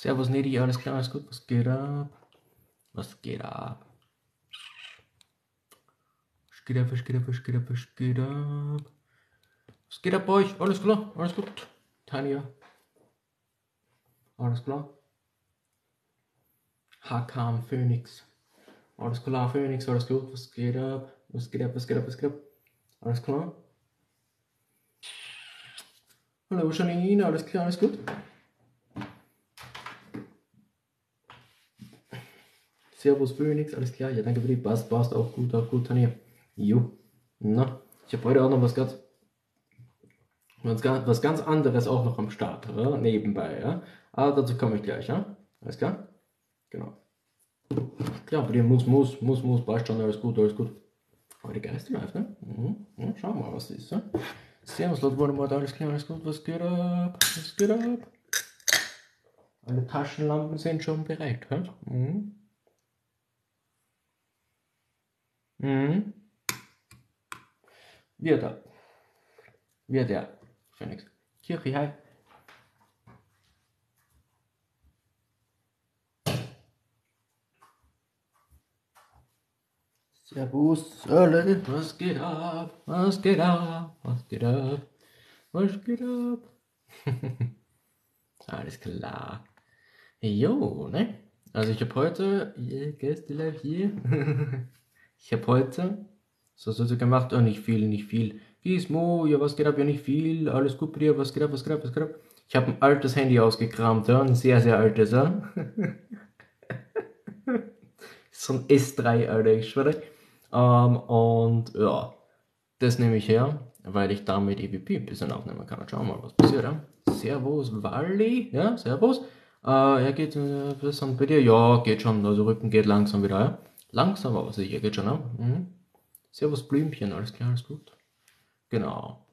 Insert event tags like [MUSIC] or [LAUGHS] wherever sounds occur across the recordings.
Servus Nedi, alles klar, alles gut, was geht ab? Was geht ab? Was geht ab, was geht ab, was geht ab, was geht ab? Was geht ab bei euch? Alles klar, alles gut. Tanja. Alles klar. Hakam Phoenix. Alles klar, Phoenix, alles gut, was geht ab? Was geht ab, was geht ab, was geht ab? Alles klar? Hallo Janine, alles klar, alles gut? Servus Phoenix, alles klar, ja danke für die passt, passt, auch gut, auch gut, Tanja. Jo, na, ich habe heute auch noch was ganz, was, ganz- was ganz anderes auch noch am Start, ja? nebenbei, ja. Aber dazu komme ich gleich, ja. Alles klar? Genau. Klar, bei dir muss, muss, muss, muss, passt schon, alles gut, alles gut. Heute live, ne? Mhm. Ja, schauen wir mal, was das ist, ja. Servus, Leute, Voldemort, alles klar, alles gut, was geht ab? Was geht ab? Alle Taschenlampen sind schon bereit, hä? Mhm. Mhm. Wir da. Wir der. Phoenix. Kirche, hi. Servus, alle, was geht ab? Was geht ab? Was geht ab? Was geht ab? [LAUGHS] Alles klar. Jo, ne? Also ich habe heute, Gäste live hier. [LAUGHS] ich habe heute so so gemacht, oh nicht viel, nicht viel. Gizmo, ja was geht ab, ja nicht viel, alles gut bei dir, was geht ab, was geht ab, was geht ab. Ich habe ein altes Handy ausgekramt, ja, ein sehr, sehr altes, ja. [LAUGHS] so ein S3, Alter, ich schwöre. Ähm, und ja, das nehme ich her, weil ich damit EVP ein bisschen aufnehmen kann. Schauen wir mal, was passiert. Ja? Servus, Wally. Ja, servus. Äh, er geht äh, was bei dir? Ja, geht schon. Also Rücken geht langsam wieder. Ja? Langsam, aber sicher geht schon. Ja? Mhm. Servus, Blümchen. Alles klar, alles gut. Genau.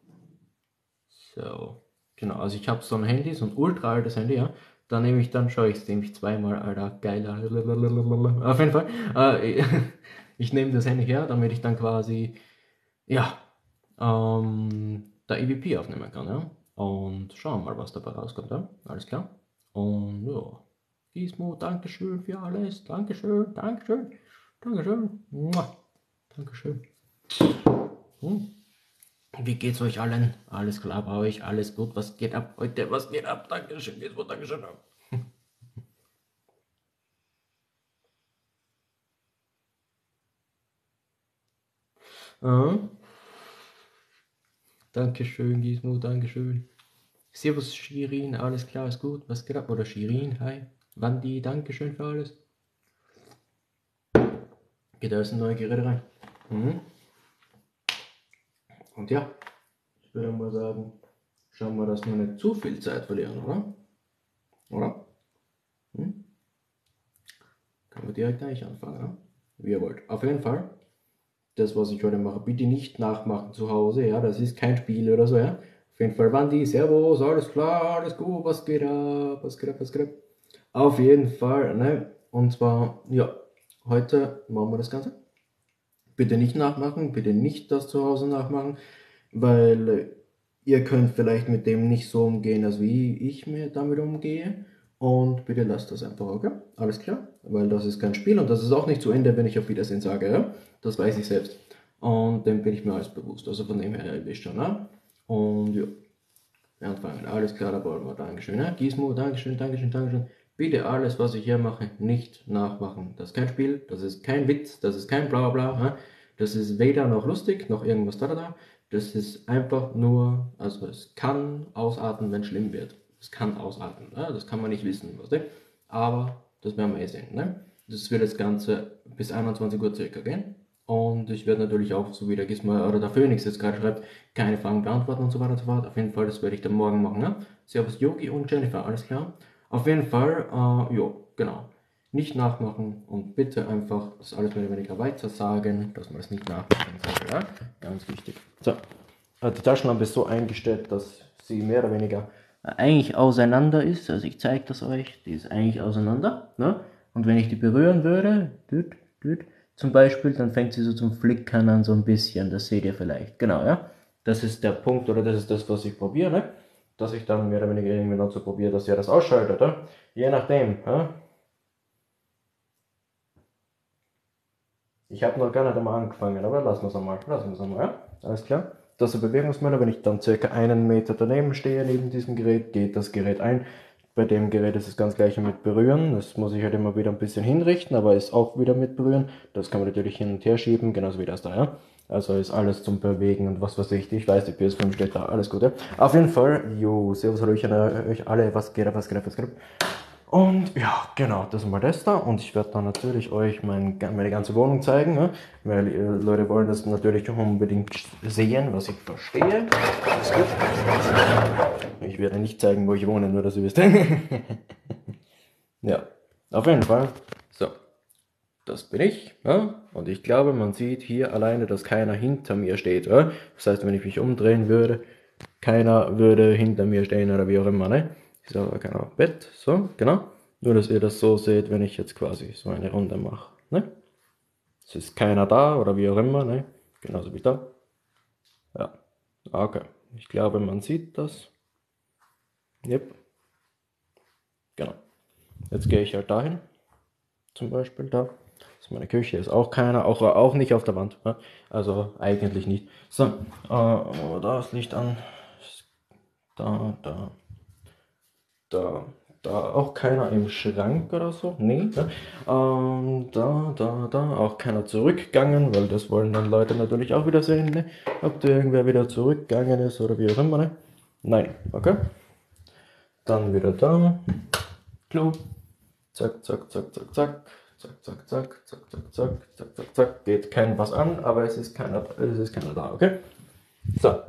So. Genau, also ich habe so ein Handy, so ein ultra altes Handy, ja. Da nehme ich dann, schaue ich es nämlich zweimal, Alter, geiler. Auf jeden Fall. Äh, [LAUGHS] ich nehme das Handy her, damit ich dann quasi, ja, ähm, da EVP aufnehmen kann, ja. Und schauen mal, was dabei rauskommt, ja. Alles klar. Und ja. Gizmo, Dankeschön für alles. Dankeschön, Dankeschön, Dankeschön. Dankeschön. Hm. Wie geht's euch allen? Alles klar bei euch? Alles gut? Was geht ab heute? Was geht ab? Dankeschön, Gizmo, Dankeschön. [LAUGHS] Ah. Dankeschön, Gizmo, Dankeschön. Servus, Shirin, alles klar, ist gut. Was geht ab? Oder Shirin, hi. Wandi, Dankeschön für alles. Geht da ist ein neues Gerät rein. Mhm. Und ja, ich würde mal sagen, schauen wir, dass wir nicht zu viel Zeit verlieren, oder? Oder? Hm? Können wir direkt gleich anfangen, ne? wie ihr wollt. Auf jeden Fall, das, was ich heute mache, bitte nicht nachmachen zu Hause, ja, das ist kein Spiel oder so, ja. Auf jeden Fall, Wandi, Servus, alles klar, alles gut, was geht ab, was geht ab, was geht ab. Auf jeden Fall, ne, und zwar, ja, heute machen wir das Ganze. Bitte nicht nachmachen, bitte nicht das zu Hause nachmachen, weil ihr könnt vielleicht mit dem nicht so umgehen, als wie ich mir damit umgehe. Und bitte lasst das einfach, okay? Alles klar? Weil das ist kein Spiel und das ist auch nicht zu Ende, wenn ich auf Wiedersehen sage, ja? Das weiß ich selbst. Und dem bin ich mir alles bewusst. Also von dem her, ihr wisst schon, ne? Und ja, wir anfangen. Alles klar, da wollen wir. Dankeschön, ne? Gizmo, Dankeschön, Dankeschön, Dankeschön. Bitte alles, was ich hier mache, nicht nachmachen. Das ist kein Spiel, das ist kein Witz, das ist kein bla bla. Ne? Das ist weder noch lustig, noch irgendwas da da da. Das ist einfach nur, also es kann ausarten, wenn es schlimm wird. Es kann ausarten, ne? das kann man nicht wissen, was ne? aber das werden wir eh sehen. Ne? Das wird das Ganze bis 21 Uhr circa gehen. Und ich werde natürlich auch, so wie der Gizmo oder der Phoenix jetzt gerade schreibt, keine Fragen beantworten und so weiter und so fort. Auf jeden Fall, das werde ich dann morgen machen. Ne? Servus Yogi und Jennifer, alles klar? Auf jeden Fall, äh, jo, genau. Nicht nachmachen und bitte einfach das alles mehr oder weniger weiter sagen, dass man es nicht nachmachen soll. Ja? Ganz wichtig. So, äh, die Taschenlampe ist so eingestellt, dass sie mehr oder weniger eigentlich auseinander ist. Also ich zeige das euch, die ist eigentlich auseinander. Ne? Und wenn ich die berühren würde, düt, düt, zum Beispiel, dann fängt sie so zum Flickern an, so ein bisschen. Das seht ihr vielleicht. Genau, ja. Das ist der Punkt oder das ist das, was ich probiere. Dass ich dann mehr oder weniger irgendwie so probiere, dass ihr das ausschaltet. Ja? Je nachdem. Ja? Ich habe noch gar nicht einmal angefangen, aber lassen wir es einmal. Lassen wir es einmal, ja? Alles klar? Das ist der Bewegungsmelder. Wenn ich dann circa einen Meter daneben stehe, neben diesem Gerät, geht das Gerät ein. Bei dem Gerät ist es ganz gleich mit Berühren. Das muss ich halt immer wieder ein bisschen hinrichten, aber ist auch wieder mit Berühren. Das kann man natürlich hin und her schieben, genauso wie das da, ja. Also ist alles zum Bewegen und was weiß ich. Ich weiß, die PS5 steht da, alles gut, ja. Auf jeden Fall, jo, servus, hallo, ich euch alle, was geht was geht was geht. Und ja, genau, das ist mal das da. Und ich werde dann natürlich euch mein, meine ganze Wohnung zeigen, ne? weil äh, Leute wollen das natürlich unbedingt sehen, was ich verstehe. Alles gut. Ich werde nicht zeigen, wo ich wohne, nur dass ihr wisst. [LAUGHS] ja, auf jeden Fall. Das bin ich. Ja? Und ich glaube, man sieht hier alleine, dass keiner hinter mir steht. Ja? Das heißt, wenn ich mich umdrehen würde, keiner würde hinter mir stehen oder wie auch immer. Ne? So, genau, Bett, so, genau. Nur, dass ihr das so seht, wenn ich jetzt quasi so eine Runde mache, ne? Es ist keiner da oder wie auch immer, ne? Genauso wie da. Ja, okay. Ich glaube, man sieht das. Yep. Genau. Jetzt gehe ich halt dahin. Zum Beispiel da. Das ist meine Küche, ist auch keiner, auch, auch nicht auf der Wand. Ne? Also eigentlich nicht. So, äh, da ist Licht an. Da, da da, da auch keiner im Schrank oder so. Nee. Ne? Ähm, da, da, da auch keiner zurückgegangen, weil das wollen dann Leute natürlich auch wieder sehen, ne? ob da irgendwer wieder zurückgegangen ist oder wie auch immer. Ne? Nein, okay. Dann wieder da. Klo. Zack, zack, zack, zack, zack. Zack, zack, zack, zack, zack, zack, zack, zack, zack. Geht kein was an, aber es ist keiner, es ist keiner da, okay? So.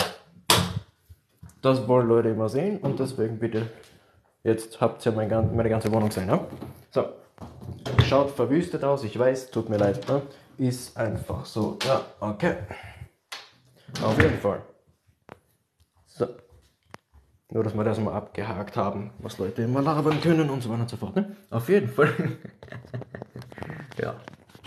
Das wollen Leute immer sehen und deswegen bitte Jetzt habt ihr meine, meine ganze Wohnung gesehen. Ja? So, schaut verwüstet aus, ich weiß, tut mir leid. Ne? Ist einfach so. Ja, okay. Auf jeden Fall. Nur, dass wir das mal abgehakt haben, was Leute immer labern können und so weiter und so fort. Ne? Auf jeden Fall. [LAUGHS] ja.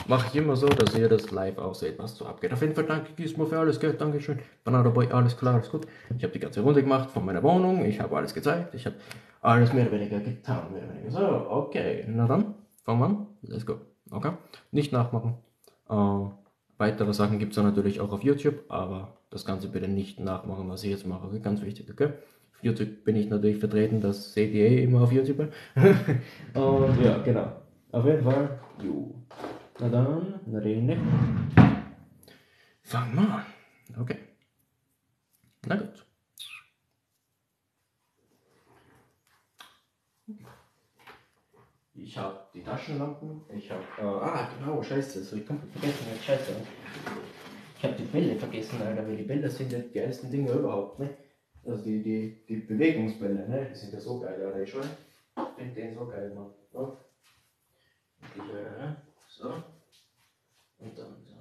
Mache ich immer so, dass ihr das live auch seht, was so abgeht. Auf jeden Fall danke Gizmo für alles, gell? Dankeschön. Banana Boy, alles klar, alles gut. Ich habe die ganze Runde gemacht von meiner Wohnung. Ich habe alles gezeigt. Ich habe alles mehr oder weniger getan, mehr oder weniger. So, okay, na dann, fangen wir an. Let's go. Okay, nicht nachmachen. Äh, weitere Sachen gibt es natürlich auch auf YouTube, aber das Ganze bitte nicht nachmachen, was ich jetzt mache. Ganz wichtig, okay? YouTube bin ich natürlich vertreten, das seht ihr immer auf YouTube. [LAUGHS] Und ja, genau. Auf jeden Fall, jo. Na dann, Rene. Fangen wir an. Okay. Na gut. Ich habe die Taschenlampen, ich habe. Äh, ah, genau, scheiße, das habe ich komplett vergessen, scheiße. Ich habe die Bälle vergessen, Alter, weil die Bälle sind ja die geilsten Dinge überhaupt, ne? Also die, die, die Bewegungsbälle, ne? Die sind ja so geil, Alter, ich schon. Ich finde den so geil, Mann. So. Die, äh, so. Und dann so.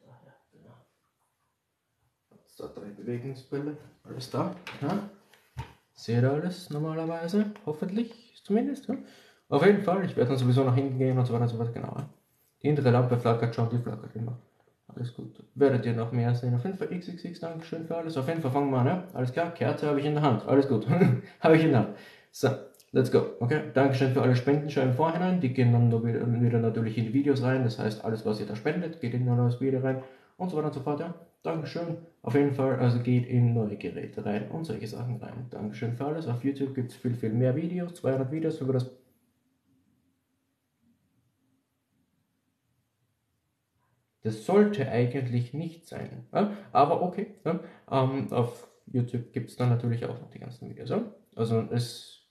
Daher, genau. Jetzt da drei Bewegungsbälle, alles da. Ja? Seht ihr alles normalerweise, hoffentlich zumindest. Ja. Auf jeden Fall, ich werde dann sowieso nach hinten gehen und so weiter und so weiter, genau. Die hintere Lampe flackert schon, die flackert immer. Alles gut. Werdet ihr noch mehr sehen. Auf jeden Fall XXX, Dankeschön für alles. Auf jeden Fall fangen wir an, ja? Alles klar, Kerze habe ich in der Hand. Alles gut. [LAUGHS] habe ich in der Hand. So, let's go. Okay, Dankeschön für alle Spenden schon im Vorhinein. Die gehen dann wieder natürlich in die Videos rein. Das heißt, alles, was ihr da spendet, geht in ein neues Video rein und so weiter und so fort, ja. Dankeschön. Auf jeden Fall, also geht in neue Geräte rein und solche Sachen rein. Dankeschön für alles. Auf YouTube gibt es viel, viel mehr Videos, 200 Videos über das. Das sollte eigentlich nicht sein. Ja? Aber okay. Ja? Ähm, auf YouTube gibt es dann natürlich auch noch die ganzen Videos. Ja? Also es,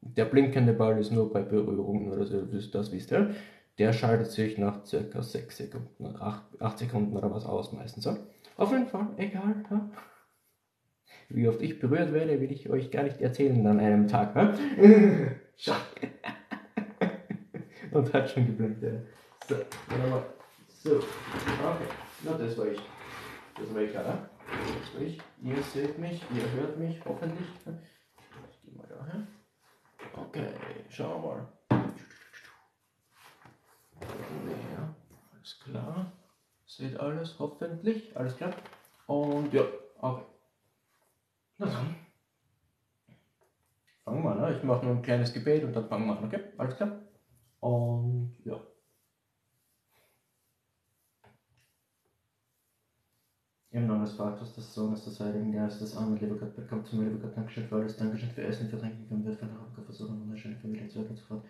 der blinkende Ball ist nur bei Berührungen oder so, das wisst ihr. Der schaltet sich nach circa 6 Sekunden, 8, 8 Sekunden oder was aus meistens. Auf jeden Fall, egal. Wie oft ich berührt werde, will ich euch gar nicht erzählen an einem Tag. [LAUGHS] Schau. [LAUGHS] Und hat schon geblinkt. Ja. So, wunderbar. So, okay. Na, das war ich. Das war ich, oder? Das war ich. Ihr seht mich, ihr hört mich, hoffentlich. Ich gehe mal daher. Okay, schauen wir mal. Ja, alles klar. Seht alles, hoffentlich. Alles klar. Und ja, okay. Na dann, ich mache nur ein kleines Gebet und dann fangen wir an, okay? Alles klar? Und ja. Im Namen des Vaters, des Sohnes, des Heiligen Geistes, Amen, lieber Gott, zu mir, lieber Gott, Dankeschön für alles, Dankeschön für Essen, für Trinken, für Wirt, für Nachbarn, für Versorgung, wunderschöne Familie, Zeug und so fort.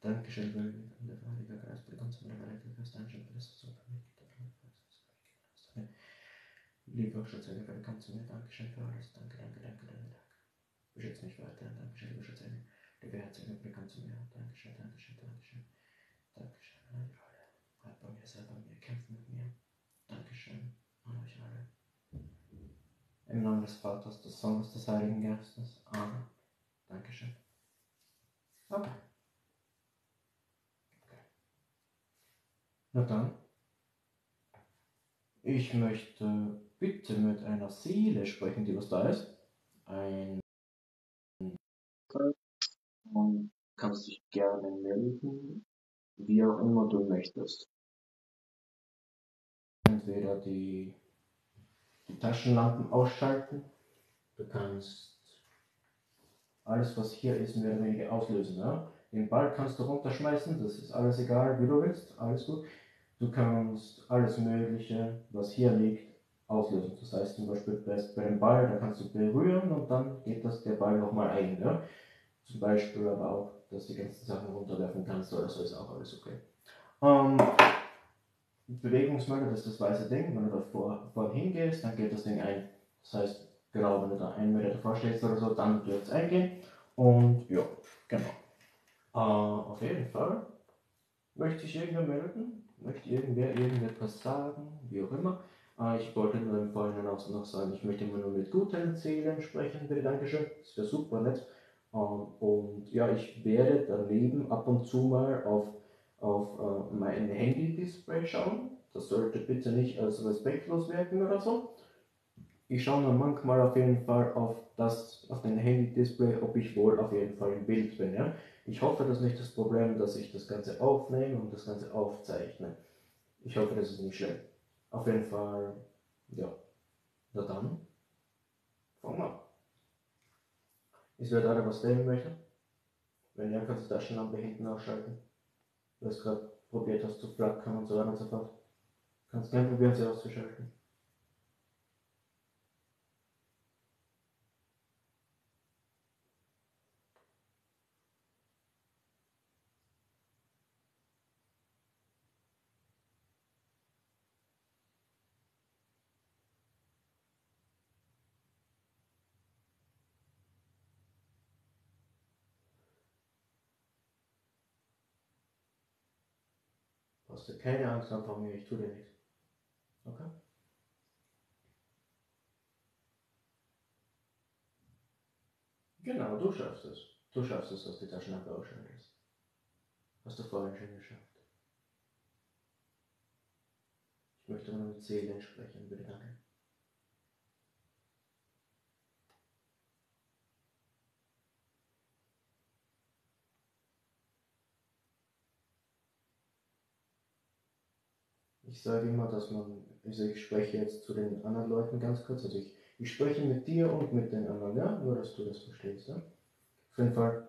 Dankeschön für der Heilige Geist, bekommt zu mir, der Heilige Geist, Dankeschön für das, du für mich Lieber Schutzengel, bekommt zu mir, Dankeschön für alles, danke, danke, danke, danke, danke. Beschütze mich weiter, Dankeschön, lieber Schutzengel, lieber Herzengel, bekommt zu mir, Dankeschön, Dankeschön, Dankeschön, Dankeschön, an euch alle. Bleib bei mir, sei bei mir, kämpft mit mir. Dankeschön. Im Namen des Vaters, des Sohnes, des Heiligen Geistes. Amen. Dankeschön. Okay. okay. Na dann. Ich möchte bitte mit einer Seele sprechen, die was da ist. Ein. Und kannst dich gerne melden, wie auch immer du möchtest. Entweder die die Taschenlampen ausschalten. Du kannst alles, was hier ist, mehr oder weniger auslösen. Ja? Den Ball kannst du runterschmeißen, das ist alles egal, wie du willst, alles gut. Du kannst alles Mögliche, was hier liegt, auslösen. Das heißt zum Beispiel bei dem Ball, da kannst du berühren und dann geht das der Ball nochmal ein. Ja? Zum Beispiel aber auch, dass du die ganzen Sachen runterwerfen kannst oder so, ist auch alles okay. Ähm, Bewegungsmelder, das ist das weiße Ding. Wenn du da vor, hingehst, dann geht das Ding ein. Das heißt, genau, wenn du da einen Meter davor stehst oder so, dann wird es eingehen. Und ja, genau. Äh, auf jeden Fall möchte ich irgendwer melden, möchte irgendwer irgendetwas sagen, wie auch immer. Äh, ich wollte nur im Vorhinein auch noch sagen, ich möchte immer nur mit guten Seelen sprechen, bitte, Dankeschön. Das wäre super nett. Äh, und ja, ich werde daneben ab und zu mal auf auf äh, mein Handy-Display schauen. Das sollte bitte nicht als respektlos wirken oder so. Ich schaue nur manchmal auf jeden Fall auf das, auf den Handy-Display, ob ich wohl auf jeden Fall im Bild bin. Ja? Ich hoffe, das ist nicht das Problem, dass ich das Ganze aufnehme und das Ganze aufzeichne. Ich hoffe, das ist nicht schlimm. Auf jeden Fall, ja. Na dann, fangen wir an. Ist wer da, was sehen möchte? Wenn ja, kannst du Taschenlampe hinten ausschalten du es gerade probiert hast zu flackern und so weiter und so fort. Kannst gerne probieren, sie auszuschalten. Brauchst du keine Angst haben vor mir, ich tue dir nichts. Okay? Genau, du schaffst es. Du schaffst es, dass die Taschenlampe ausschaltest. Hast du vorhin schon geschafft. Ich möchte nur mit Seelen sprechen, bitte danke. Ich sage immer, dass man, also ich spreche jetzt zu den anderen Leuten ganz kurz, also ich, ich spreche mit dir und mit den anderen, ja, nur dass du das verstehst, ja. Auf jeden Fall,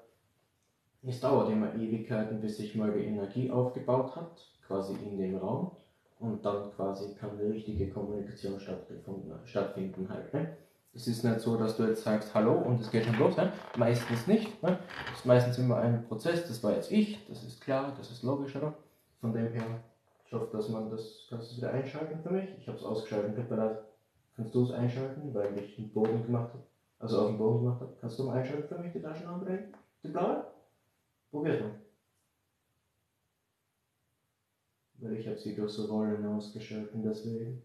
es dauert immer Ewigkeiten, bis sich mal die Energie aufgebaut hat, quasi in dem Raum, und dann quasi kann eine richtige Kommunikation stattfinden halt, ne. Es ist nicht so, dass du jetzt sagst Hallo und es geht schon los. Ne? Meistens nicht. Ne? Es ist meistens immer ein Prozess. Das war jetzt ich, das ist klar, das ist logisch, oder? Von dem her hoffe, dass man das. Kannst wieder einschalten für mich? Ich habe es ausgeschaltet. Kannst du es einschalten, weil ich den Boden gemacht habe? Also auf dem Boden gemacht habe. Kannst du mal einschalten für mich, die Taschenlampe? Die blaue? Probier mal. Weil ich habe sie durch so Rollen ausgeschalten, deswegen.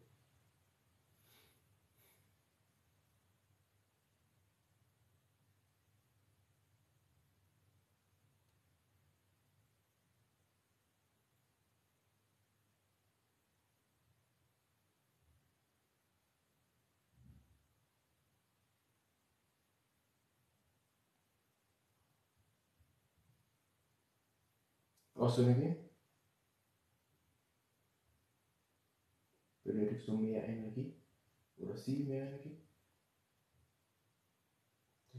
Brauchst du Energie? Benötigst du mehr Energie? Oder sie mehr Energie?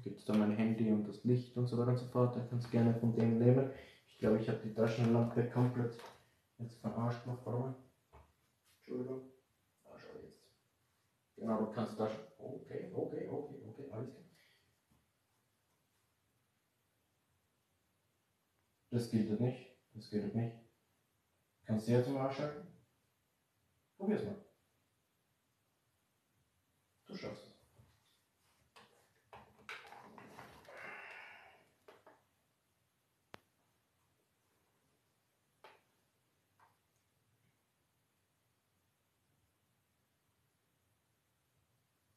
gibt es da mein Handy und das Licht und so weiter und so fort. Da kannst du gerne von dem nehmen. Ich glaube, ich habe die Taschenlampe komplett jetzt verarscht noch, warte Entschuldigung. Ah, schau jetzt. Genau, du kannst Taschen. Okay, okay, okay, okay, alles klar. Das gilt nicht. Das gilt nicht. Kannst du jetzt mal ausschalten? Probier's mal. Du schaffst es.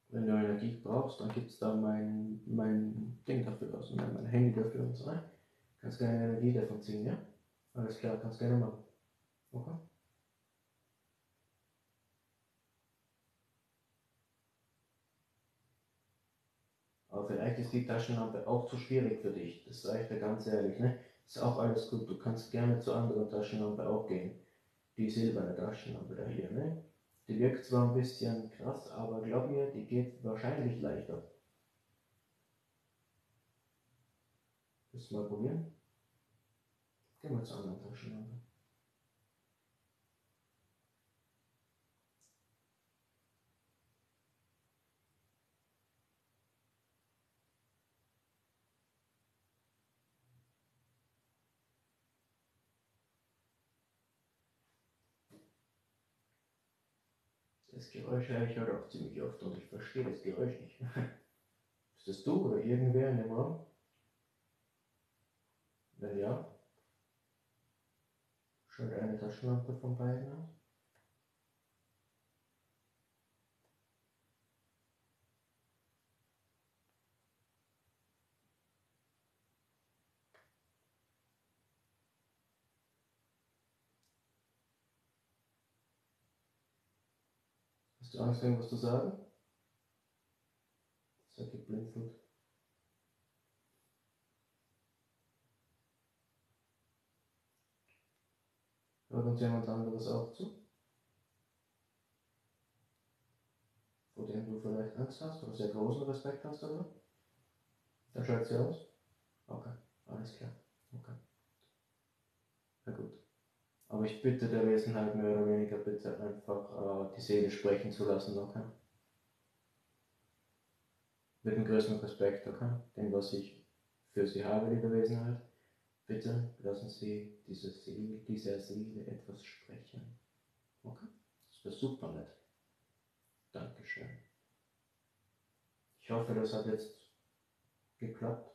Wenn du Energie brauchst, dann gibt es da mein, mein Ding dafür, also mein, Handy dafür und so. Kannst gerne Energie davon ziehen, ja? Alles klar, kannst gerne machen. Okay? Aber vielleicht ist die Taschenlampe auch zu schwierig für dich. Das sage ich dir ganz ehrlich. Ne? Ist auch alles gut. Du kannst gerne zu anderen Taschenlampe auch gehen. Die silberne Taschenlampe da hier. Ne? Die wirkt zwar ein bisschen krass, aber glaub mir, die geht wahrscheinlich leichter. Willst du mal probieren? Wir zur anderen Taschenlampe. Das Geräusch höre ich halt auch ziemlich oft und ich verstehe das Geräusch nicht. [LAUGHS] Ist das du oder irgendwer in dem Raum? Wenn ja, schalte eine Taschenlampe von beiden. Hast du Angst, irgendwas zu sagen? Sag geblinzelt. Hört uns jemand anderes auch zu? Vor dem du vielleicht Angst hast oder sehr großen Respekt hast darüber? Dann schalt sie aus? Okay, alles klar. Okay. Na gut. Aber ich bitte der Wesenheit mehr oder weniger bitte einfach äh, die Seele sprechen zu lassen, okay? Mit dem größten Respekt, okay? Dem, was ich für sie habe, liebe Wesenheit. Bitte lassen Sie diese Seele, dieser Seele etwas sprechen. Okay? Das wäre super nett. Dankeschön. Ich hoffe, das hat jetzt geklappt.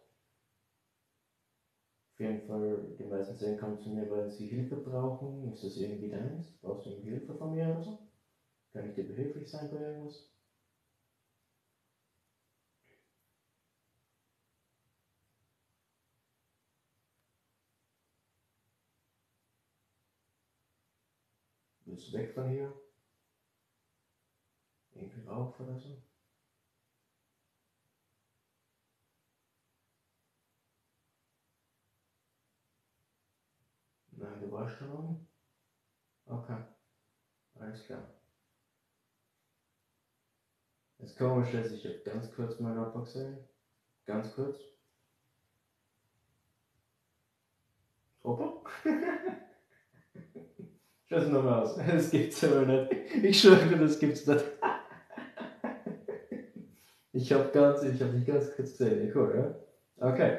Auf jeden Fall, die meisten sehen kommen zu mir, weil sie Hilfe brauchen. Ist das irgendwie deins? Brauchst du Hilfe von mir oder so? Kann ich dir behilflich sein bei irgendwas? Willst du weg von hier? Irgendwie Rauch oder so? Nein, du warst schon oben? Okay. Alles klar. Ist komisch, dass ich habe ganz kurz meinen Opa gesehen. Ganz kurz. Opa? [LAUGHS] Schau es nochmal aus. [LAUGHS] Das gibt's aber nicht. Ich schwöre, das gibt's nicht. Ich habe ganz, ich habe dich ganz kurz gesehen. Cool, ja? Okay.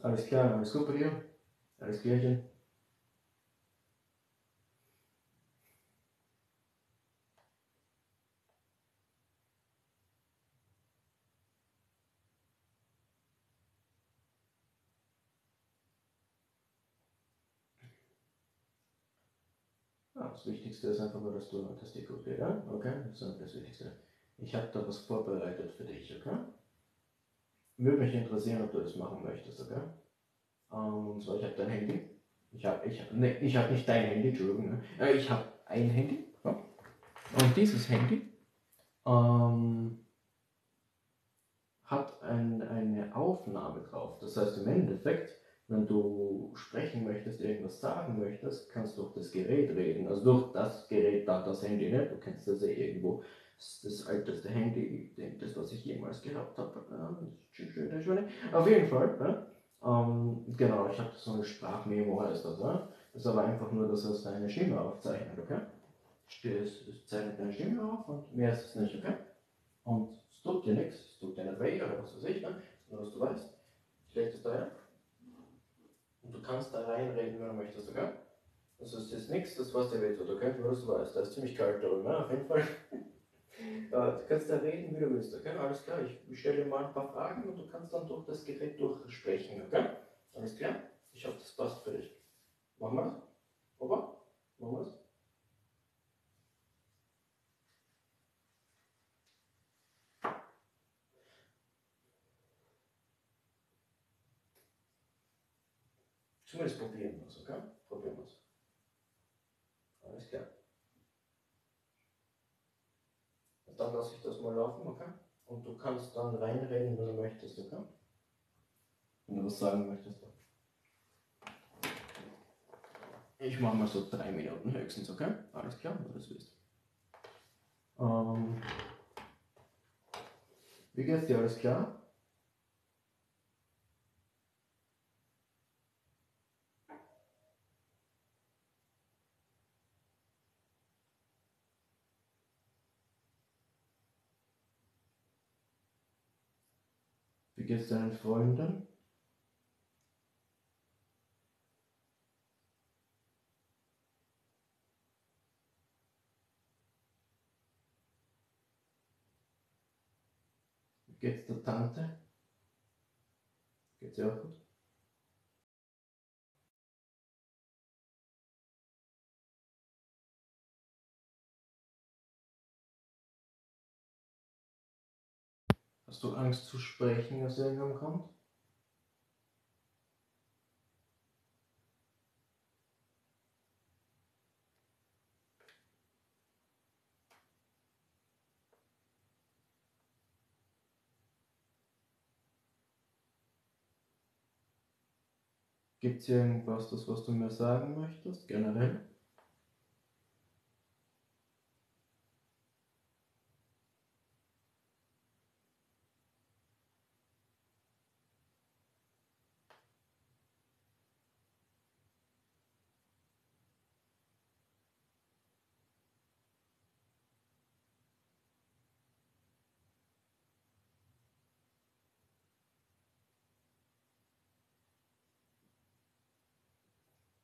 Alles klar, alles gut bei dir? Alles klärchen? Ja, das Wichtigste ist einfach nur, dass, du, dass dir ja? Okay, das ist das Wichtigste. Ich habe da was vorbereitet für dich, okay? Würde mich interessieren, ob du das machen möchtest, okay? Ähm, und zwar, ich habe dein Handy. Ich habe ich ne, ich hab nicht dein Handy, Entschuldigung. Ne? Äh, ich habe ein Handy. Ja? Und dieses Handy ähm, hat ein, eine Aufnahme drauf. Das heißt, im Endeffekt, wenn du sprechen möchtest, irgendwas sagen möchtest, kannst du durch das Gerät reden. Also durch das Gerät, dann das Handy, ne? du kennst das ja irgendwo. Das ist das älteste Handy, das was ich jemals gehabt habe. Auf jeden Fall. Ja. Ähm, genau, ich habe so eine Sprachmemo heißt das. Ja. Das ist aber einfach nur, dass es deine Stimme aufzeichnet, okay? Es zeichnet deine Stimme auf und mehr ist es nicht, okay? Und es tut dir nichts, es tut dir nicht weh oder was weiß ich, ne? nur dass du weißt. Ich lege da. Du kannst da reinreden, wenn du möchtest, okay? Also es ist nichts, das was dir weh tut, okay? Nur dass du weißt, da ist ziemlich kalt drüben, ja? auf jeden Fall. [LAUGHS] du kannst da reden, wie du willst, okay? Alles klar, ich stelle dir mal ein paar Fragen und du kannst dann durch das Gerät durchsprechen, okay? Alles klar? Ich hoffe, das passt für dich. Machen wir das? Opa? Machen wir Zumindest probieren wir es, okay? Probieren wir es. Alles klar. Und dann lasse ich das mal laufen, okay? Und du kannst dann reinreden, wenn du möchtest, okay? Wenn du was sagen möchtest. Ich mache mal so drei Minuten höchstens, okay? Alles klar, wenn du das willst. Ähm, wie geht's dir? Alles klar? Wie geht's deinen Freunden? Wie geht's der Tante? Geht's ihr auch gut? Hast du Angst zu sprechen aus irgendeinem Grund? Gibt es irgendwas, das, was du mir sagen möchtest, generell?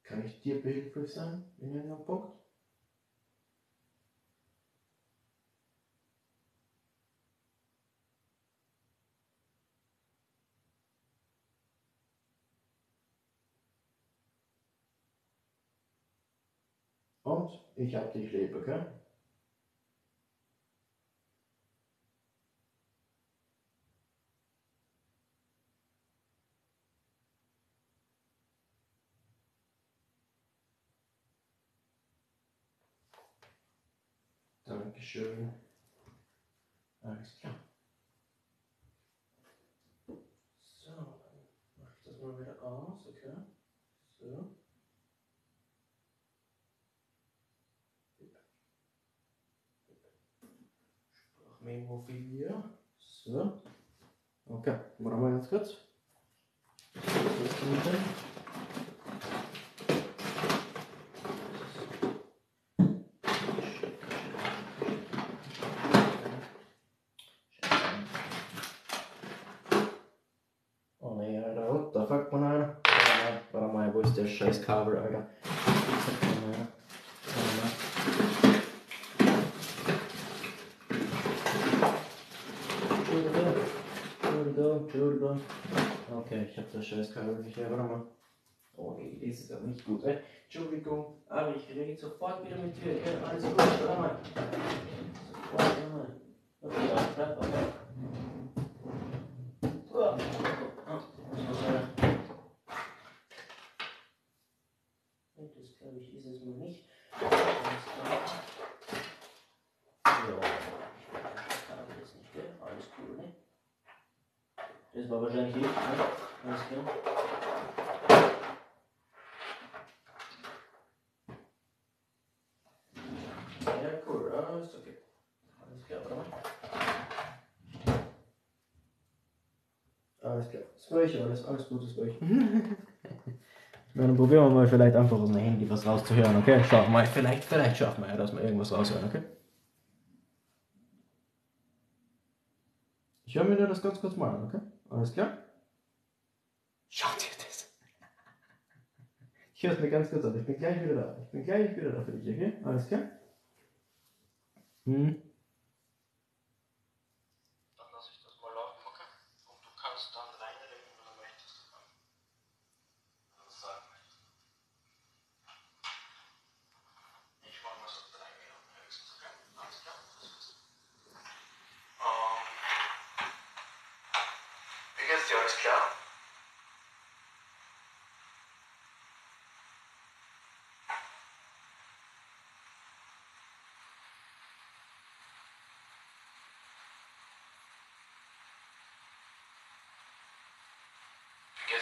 Kann ich dir behilflich sein in irgendeinem Punkt? Und ich hab dich lieb, okay? Dankeschön. Alles klar. So, dann mache ich das mal wieder aus, okay? So. Sprachmemo 4. So. Okay, machen wir ganz kurz. Scheiß Kabel, Alter. Entschuldigung. Okay, ich hab das scheiß Kabel nicht mehr. Warte mal. Oh nee, das ist aber nicht gut, ey. Entschuldigung, aber ich rede sofort wieder mit dir. Ja, alles gut, warte mal. Sofort, warte mal. Okay, okay. war wahrscheinlich ich, ne? Alles klar. Ja, cool, ja, ist okay. Alles Ja, warte mal. Alles [LAUGHS] ich, alles, alles gut, ich. Ja, dann probieren wir mal vielleicht einfach aus dem Handy was rauszuhören, okay? Schauen wir mal, vielleicht, vielleicht schaffen wir ja, dass wir irgendwas raushören, okay? Ich höre mir nur das ganz kurz mal an, okay? Alles klar? Schaut dir das. Ich höre es mir ganz kurz an, ich bin gleich wieder da. Ich bin gleich wieder da für dich, okay? Alles klar? Hm. Dann lasse ich das mal laufen, okay? Und du kannst dann reinreden, wenn du möchtest. Wenn du das sagen möchtest. Ich mache mal so drei Minuten höchstens, okay? Alles klar? Das ist ähm, Wie geht's dir? Alles klar?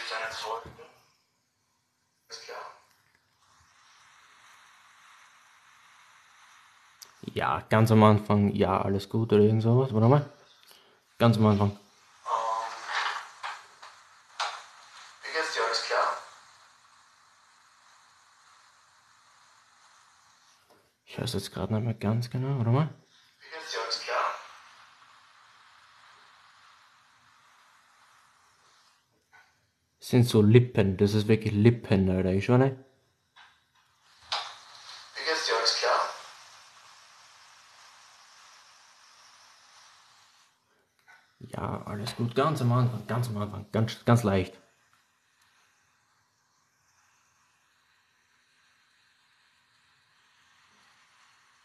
Deinen Freunden? Alles klar? Ja, ganz am Anfang, ja, alles gut oder irgend sowas, warte mal. Ganz am Anfang. Ähm, wie geht's dir? Alles klar? Ich es jetzt gerade nicht mehr ganz genau, warte mal. Wie geht's dir? Alles klar? Das sind so Lippen, das ist wirklich Lippen, Alter, ich schon nicht. Wie geht's dir? Alles klar? Ja, alles gut, ganz am Anfang, ganz am Anfang, ganz, ganz leicht.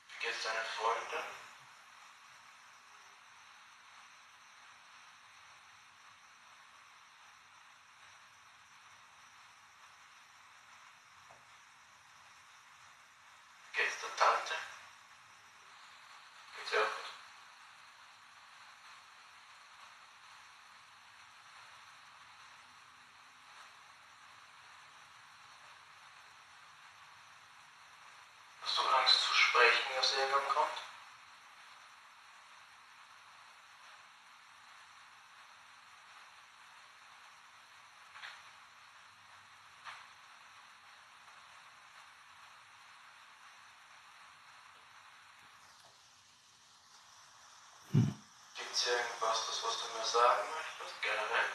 Wie geht's deinen Freunden? Wie geht's der Tante? Geht's ihr auch gut? Hast du Angst zu sprechen, was irgendwann kommt? Gibt's irgendwas, das was du mir sagen möchtest, generell?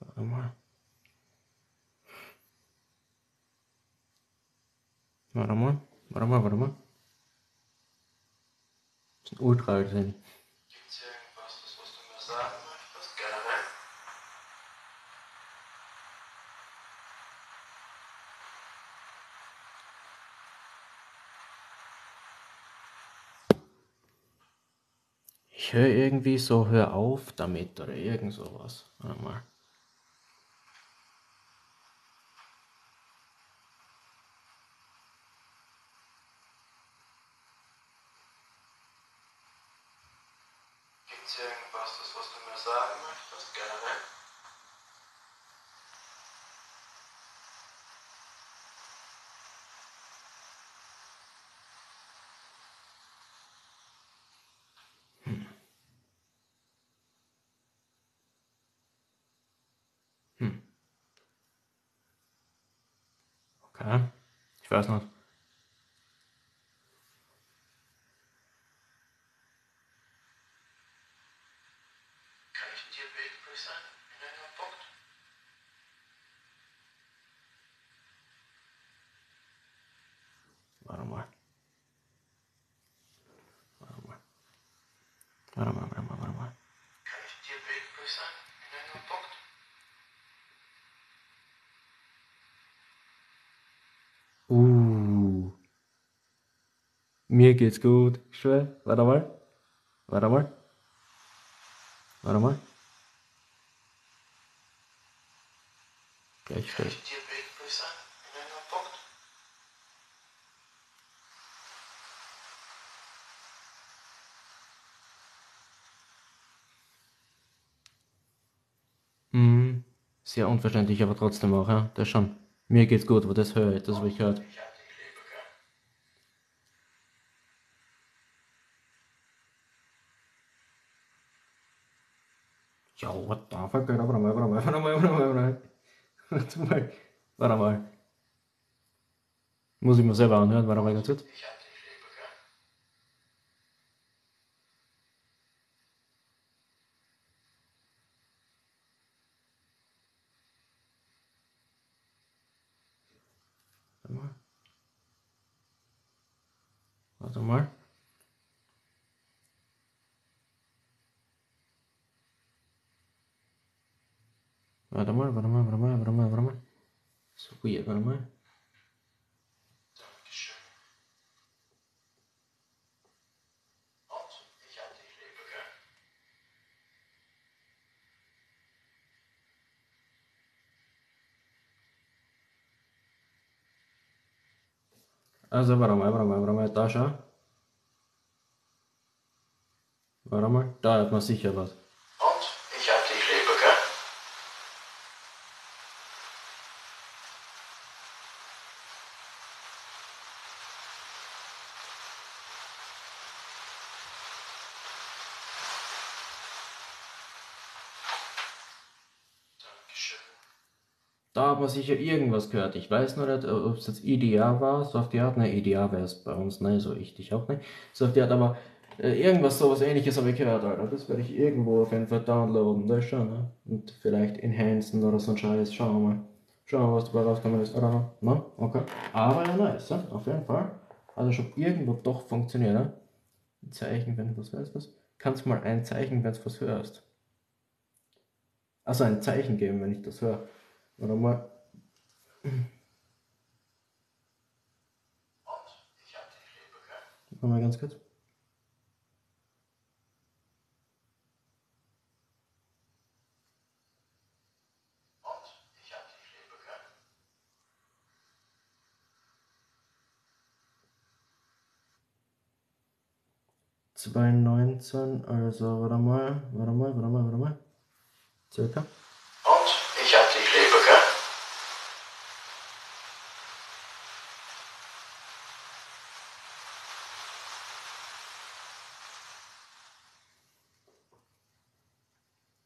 Warte mal. Warte mal, warte mal, warte mal. Das ist ein ultra Handy. Gibt's irgendwas, das was du mir sagen möchtest, generell? Ich höre irgendwie so, hör auf damit oder irgend sowas. Warte mal. Ich weiß nicht. Mir geht's gut. Ich schwöre. Warte mal. Warte mal. Warte mal. Gleich stelle ich. Mhm. Sehr unverständlich, aber trotzdem auch, ja. Das schon. Mir geht's gut, wo das höre ich, das habe ich gehört. What the fuck, Alter, warte mal, warte mal, warte mal, warte mal, warte mal. Warte mal, warte mal. Muss ich mir selber anhören, warte mal ganz kurz. Warte mal. Warte mal. Warte mal, warte mal, warte mal, warte mal, warte mal. So weird, warte mal. Dankeschön. Und ich hab dich lieb, gell? Also, warte mal, warte mal, warte mal, da schau. Warte mal, da hat man sicher was. Und ich hab dich lieb, gell? Dankeschön. Da hat man sicher irgendwas gehört. Ich weiß nur nicht, ob es jetzt IDA war, so auf die Art. Ne, IDA wäre es bei uns, ne, so ich dich auch nicht. So auf die Art, aber äh, irgendwas, sowas ähnliches habe ich gehört, Alter. Das werde ich irgendwo auf jeden Fall downloaden, das schon, ne? Und vielleicht enhancen oder so ein Scheiß. Schauen wir mal. Schauen wir mal, was dabei rauskommen ist, oder? Ne? Okay. Aber ja, nice, ne? Auf jeden Fall. Also schon irgendwo doch funktioniert, ne? Ein Zeichen, wenn du was hörst, was? Kannst mal ein Zeichen, wenn du was hörst. Also ein Zeichen geben, wenn ich das höre. Warte mal. Warte mal ganz kurz. Und ich hab dich lieb, gell? 219, also warte mal, warte mal, warte mal, warte mal. Circa. Und ich hab dich lieb, gell?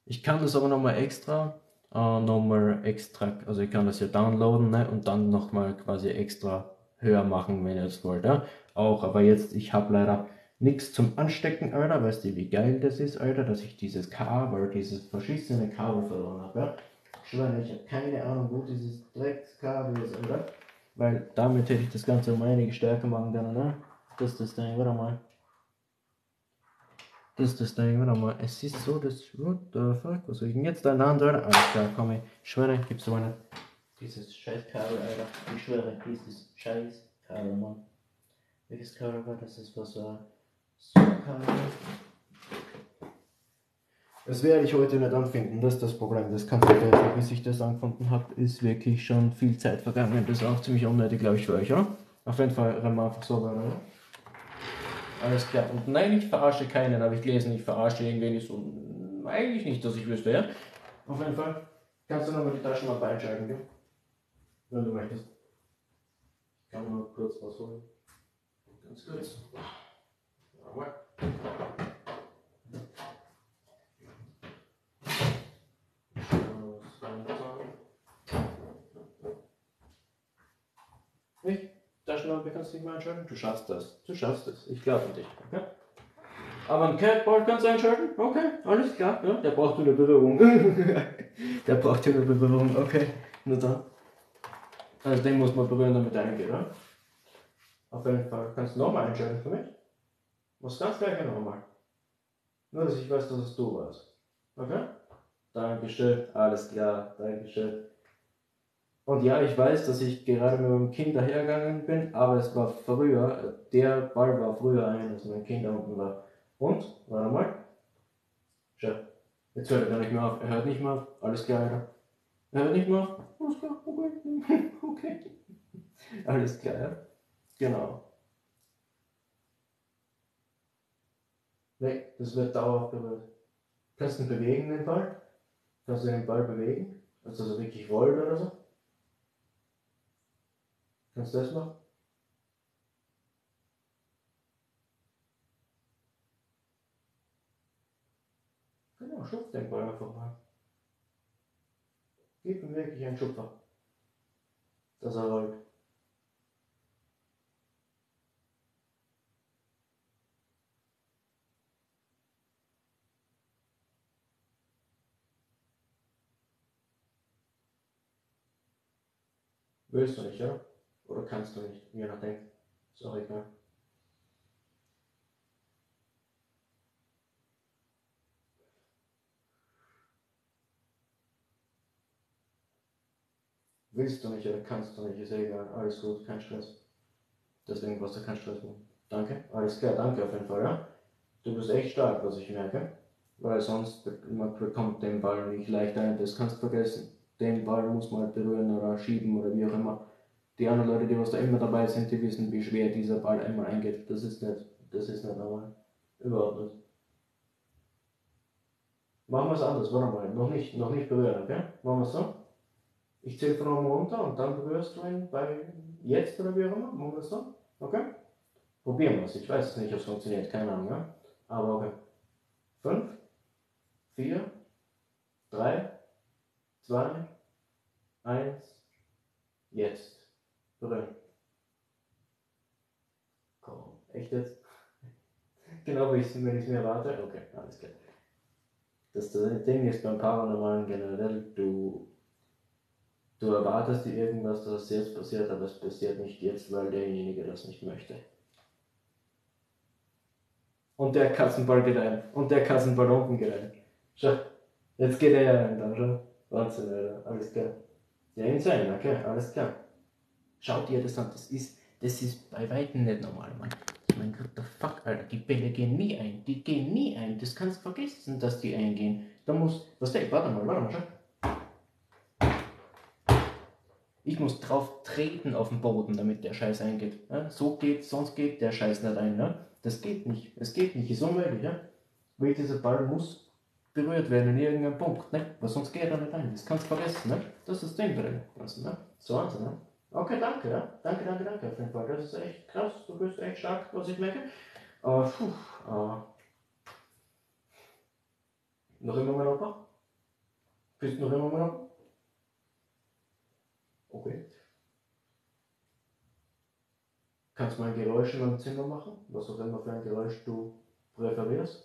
Ich kann das aber nochmal extra, äh, nochmal extra, also ich kann das ja downloaden ne, und dann nochmal quasi extra höher machen, wenn ihr es wollt. Ja? Auch, aber jetzt, ich habe leider nichts zum Anstecken, Alter. Weißt du, wie geil das ist, Alter, dass ich dieses Kabel, dieses verschissene Kabel verloren habe. Ja? Ich schwöre, ich habe keine Ahnung, wo dieses Dreckskabel ist, Alter. Weil damit hätte ich das Ganze um einige stärker machen können, ne? Das ist das Ding, warte mal. Das ist das Ding, warte mal. Es ist so, das. What the fuck? Was soll ich denn jetzt da Hand, Alter? Alles klar, komm ich. Ich schwöre, gib's so eine. Dieses scheiß Kabel, Alter. Ich schwöre, dieses scheiß Kabel, Mann. Welches Kabel war das? Das war so. So ein Kabel. Das werde ich heute nicht anfinden, das ist das Problem. Das kann sein, bis ich das angefunden habe, ist wirklich schon viel Zeit vergangen. Das ist auch ziemlich unnötig, glaube ich, für euch, oder? Auf jeden Fall rennen wir einfach so weiter, oder? Alles klar. Und nein, ich verarsche keinen, habe ich gelesen. Ich verarsche irgendwen nicht so. Eigentlich nicht, dass ich wüsste, ja? Auf jeden Fall. Kannst du nochmal die Taschenlampe einschalten, gell? Wenn du möchtest. Ich kann mal kurz was holen. Ganz kurz. Jawohl. Taschenlampe kannst du nicht mehr einschalten? Du schaffst das. Du schaffst es. Ich glaube an dich. Okay? Aber ein Catball kannst du einschalten? Okay, alles klar. Ja, der braucht nur eine Berührung. [LAUGHS] der braucht nur eine Berührung. Okay, nur dann. Also den muss man berühren, damit er eingeht, oder? Auf jeden Fall. Kannst du nochmal einschalten für mich? Muss ganz gleich nochmal. Nur, dass ich weiß, dass es du warst. Okay? Dankeschön. Alles klar. Dankeschön. Und ja, ich weiß, dass ich gerade mit meinem Kind dahergegangen bin, aber es war früher, der Ball war früher ein, als mein Kind da unten war. Und, warte mal. Schau, jetzt hört er gar nicht mehr auf. Er hört nicht mehr auf. Alles klar, Alter. Er hört nicht mehr auf. Alles klar, okay. [LAUGHS] okay. Alles klar, ja. Genau. Nee, das wird dauerhaft berührt. Kannst du bewegen, den Ball? Kannst du den Ball bewegen? Als dass er wirklich wollte oder so? Kannst du das machen? Genau, schupf den Ball einfach mal. Gib ihm wirklich einen Schupfer. Dass er rollt. Willst du nicht, ja? Oder kannst du nicht? Je nachdem. Ist auch egal. Willst du nicht oder kannst du nicht, ist egal. Alles gut, kein Stress. Deswegen brauchst du keinen Stress mehr. Danke. Alles klar, danke auf jeden Fall, ja? Du bist echt stark, was ich merke. Weil sonst man bekommt den Ball nicht leicht ein. Das kannst du vergessen. Den Ball muss man halt berühren oder schieben oder wie auch immer. Die anderen Leute, die was da immer dabei sind, die wissen, wie schwer dieser Ball einmal eingeht. Das ist nicht, das ist nicht normal. Überhaupt nicht. Machen wir es anders, warte mal. Noch nicht, noch nicht berühren, okay? Machen wir es so? Ich zähle von oben runter und dann berührst du ihn bei jetzt oder wie auch immer. Machen wir es so? Okay? Probieren wir es. Ich weiß es nicht, ob es funktioniert. Keine Ahnung, ja? Aber okay. 5, 4, 3, 2, 1, jetzt. Berühren. Komm, echt jetzt? genau, wenn ich es mir erwarte? Okay, alles klar. Das, Ding ist beim Paranormalen generell, du, du erwartest dir irgendwas, dass es jetzt passiert, aber es passiert nicht jetzt, weil derjenige das nicht möchte. Und der Kassenball geht ein. Und der Kassenball unten geht ein. Schau, jetzt geht er ja rein dann, schau. Wahnsinn, Alter. Alles klar. Ja, insane, okay, alles klar. Schaut dir das an, das ist, das ist bei Weitem nicht normal, Mann. Ich meine, what the fuck, Alter, die Bälle gehen nie ein, die gehen nie ein, das kannst du vergessen, dass die eingehen. Da muss, was denk, warte mal, warte mal, schau. Ich muss drauf treten auf den Boden, damit der Scheiß eingeht. Ja? So geht, sonst geht der Scheiß nicht ein. Ne? Das geht nicht, es geht nicht, ist unmöglich. Ja? Weil dieser Ball muss berührt werden in irgendeinem Punkt, ne? weil sonst geht er nicht ein. Das kannst du vergessen. Ne? Das ist das Ding drin. Also, ne? So also, ne? Okay, danke. Danke, danke, danke auf jeden Fall. Das ist echt krass. Du bist echt stark, was ich merke. Aber, puh, äh, noch immer mein Opa? Bist du noch immer mein Opa? Okay. Kannst du mal ein Geräusch in meinem Zimmer machen? Was auch immer für ein Geräusch du präferierst?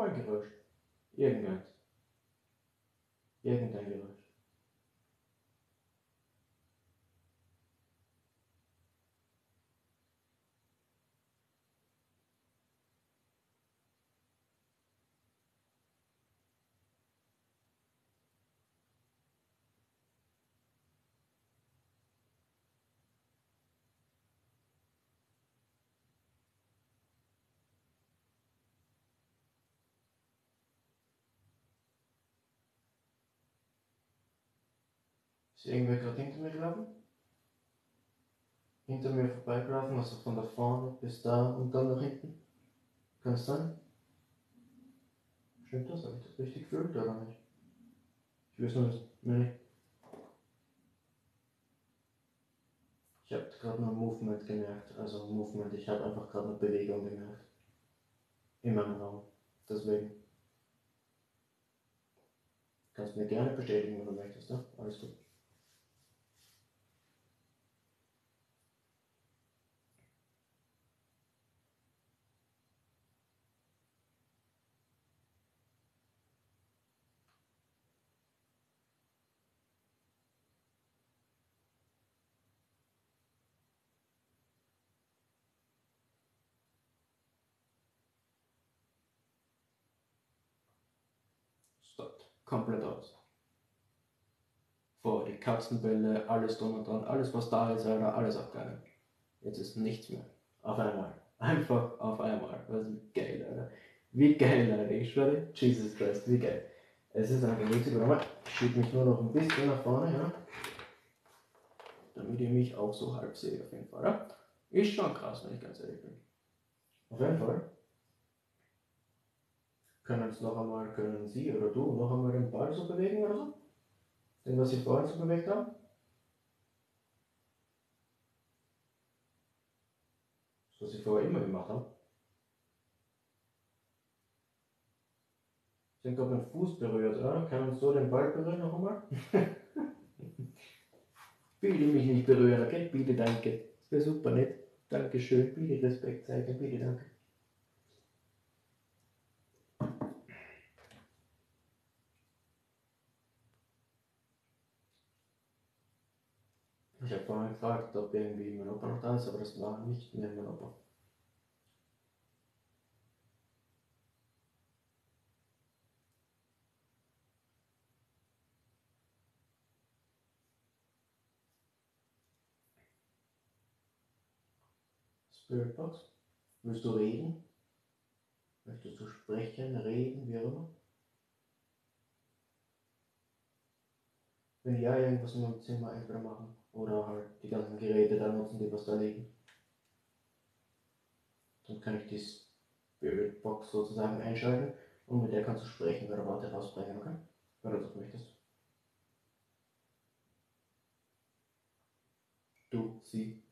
ook een mooi gerust. Irgendwas. Irgendein gerust. Ist irgendwer gerade hinter mir gelaufen? Hinter mir vorbeigelaufen, also von da vorne bis da und dann nach hinten? Kann es sein? Stimmt das? Habe ich das richtig gefühlt oder nicht? Ich weiß nur nicht. Ich habe gerade nur Movement gemerkt. Also Movement, ich habe einfach gerade eine Bewegung gemerkt. In meinem Raum. Deswegen. Kannst mir gerne bestätigen, wenn du möchtest, ne? Alles gut. Stoppt. Komplett aus. Vor die Katzenbälle, alles drum und dran, alles was da ist, Alter, alles abgegangen. Jetzt ist nichts mehr. Auf einmal. [LAUGHS] Einfach auf einmal. Also geil, Alter. Wie geil, Alter. Ich schwöre, Jesus Christ, wie geil. Es ist einfach witzig, aber ich schiebe mich nur noch ein bisschen nach vorne, ja. Damit ihr mich auch so halb seht, auf jeden Fall, ja. Ist schon krass, wenn ich ganz ehrlich bin. Auf jeden Fall. Können es noch einmal, können Sie oder du noch einmal den Ball so bewegen oder so? Den, was Sie vorhin so bewegt haben? Das, was Sie vorher immer gemacht haben. Sie haben gerade meinen Fuß berührt, oder? Kann man so den Ball berühren noch einmal? [LAUGHS] Bitte mich nicht berühren, okay? Bitte, danke. Das wäre super nett. Dankeschön. Bitte Respekt zeigen. Bitte, danke. Ich habe vorhin gefragt, ob irgendwie mein Opa noch da ist, aber das war nicht mehr mein Opa. Spiritbox? Willst du reden? Möchtest du sprechen, reden, wie auch immer? Wenn ja, irgendwas in meinem Zimmer entweder machen. Oder halt die ganzen Geräte da nutzen, die was da liegen. Dann kann ich die Spiritbox sozusagen einschalten und mit der kannst du sprechen oder Worte rausbringen, okay? Wenn du das möchtest. Du, sie.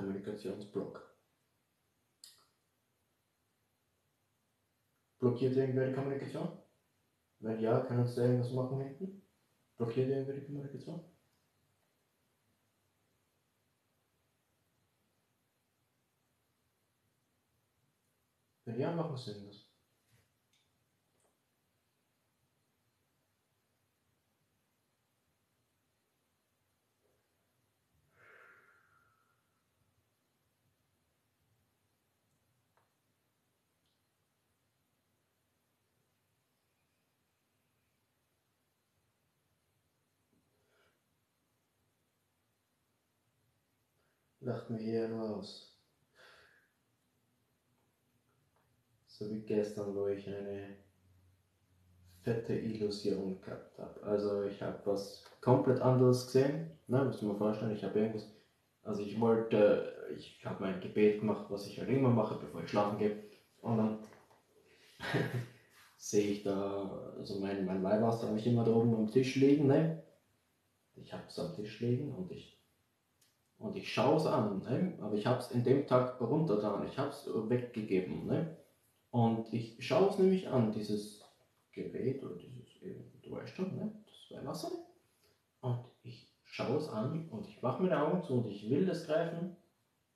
Kommunikationsblock. Blockiert irgendwer die Kommunikation? Wenn ja, kann uns da irgendwas machen hinten? Blockiert irgendwer die Kommunikation? Wenn ja, machen Sie irgendwas. Lacht mich eher nur aus. So wie gestern, wo ich eine fette Illusion gehabt habe. Also ich habe was komplett anderes gesehen. Ne, muss man vorstellen, ich habe irgendwas. Also ich wollte, ich habe mein Gebet gemacht, was ich halt immer mache, bevor ich schlafen gehe. Und dann [LAUGHS] sehe ich da, also mein, mein Weihwasser habe ich immer da oben am Tisch liegen. Ne? Ich habe es am Tisch liegen und ich und ich schaue es an, ne? aber ich habe es in dem Tag runtergetan, ich habe es weggegeben. Ne? Und ich schaue es nämlich an, dieses Gerät oder dieses, du weißt schon, ne? das Weihwasser. Und ich schaue es an und ich mache meine Augen zu und ich will das greifen.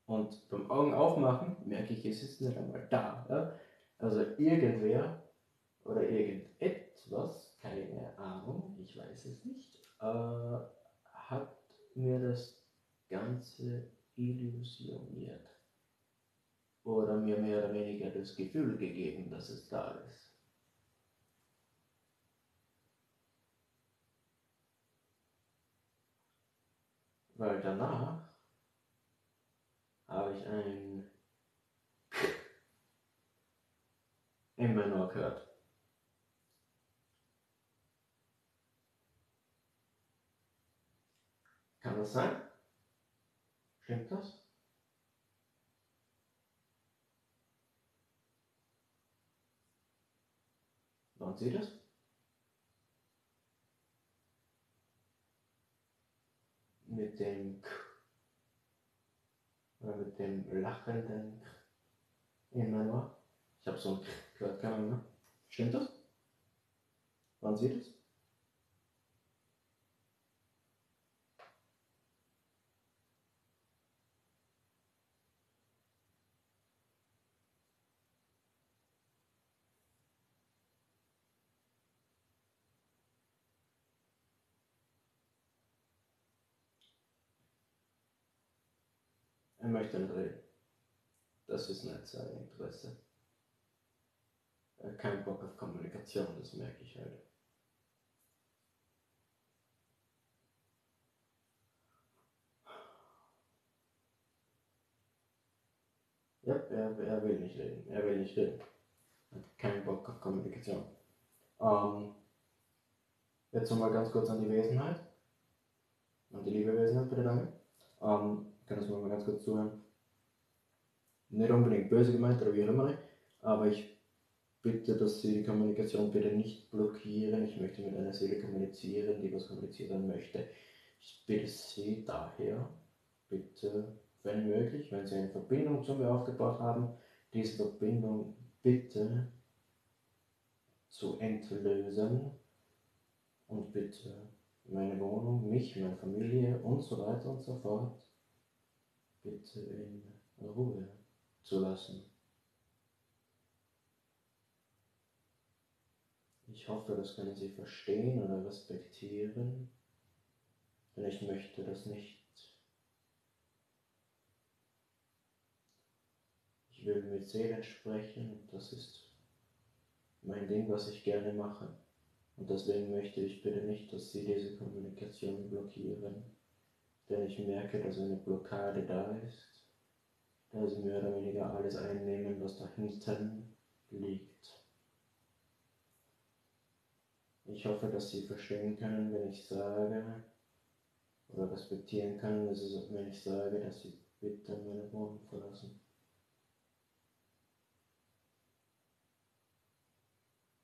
Und beim Augen aufmachen merke ich, es ist nicht einmal da. Ja? Also irgendwer oder irgendetwas, keine Ahnung, ich weiß es nicht, äh, hat mir das Ganze illusioniert. Oder mir mehr oder weniger das Gefühl gegeben, dass es da ist. Weil danach habe ich ein immer nur gehört. Kann das sein? Stimmt das? Waren Sie das? Mit dem K oder mit dem lachenden K in meinem Ohr. Ich habe so ein K gehört, keine Ahnung. Stimmt das? Waren Sie das? Er möchte nicht reden. Das ist nicht sein Interesse. Er hat keinen Bock auf Kommunikation, das merke ich halt. Ja, er, er will nicht reden. Er will nicht reden. Hat keinen Bock auf Kommunikation. Ähm, jetzt nochmal ganz kurz an die Wesenheit. An die liebe Wesenheit, bitte danke. Ähm, kann das mal ganz kurz zuhören. Nicht unbedingt böse gemeint oder wie auch immer, aber ich bitte, dass Sie die Kommunikation bitte nicht blockieren. Ich möchte mit einer Seele kommunizieren, die was kommunizieren möchte. Ich bitte Sie daher, bitte wenn möglich, wenn Sie eine Verbindung zu mir aufgebaut haben, diese Verbindung bitte zu entlösen und bitte meine Wohnung, mich, meine Familie und so weiter und so fort bitte in Ruhe zu lassen. Ich hoffe, das können Sie verstehen oder respektieren, denn ich möchte das nicht Ich will mit Seelen sprechen das ist mein Ding, was ich gerne mache. Und deswegen möchte ich bitte nicht, dass Sie diese Kommunikation blockieren, denn ich merke, dass eine Blockade da ist, da Sie mehr oder weniger alles einnehmen, was da hinten liegt. Ich hoffe, dass Sie verstehen können, wenn ich sage, oder respektieren können, wenn ich sage, dass Sie bitte meine Wohnung verlassen.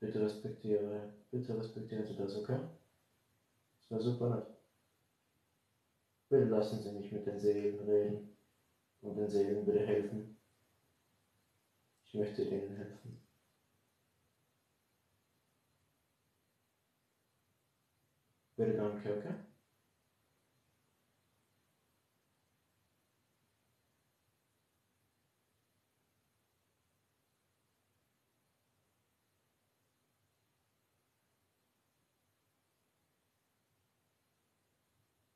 Bitte respektiere, bitte respektiere das, okay? Das war super nett. Bitte lassen Sie mich mit den Seelen reden und den Seelen bitte helfen. Ich möchte denen helfen. Bitte danke, okay?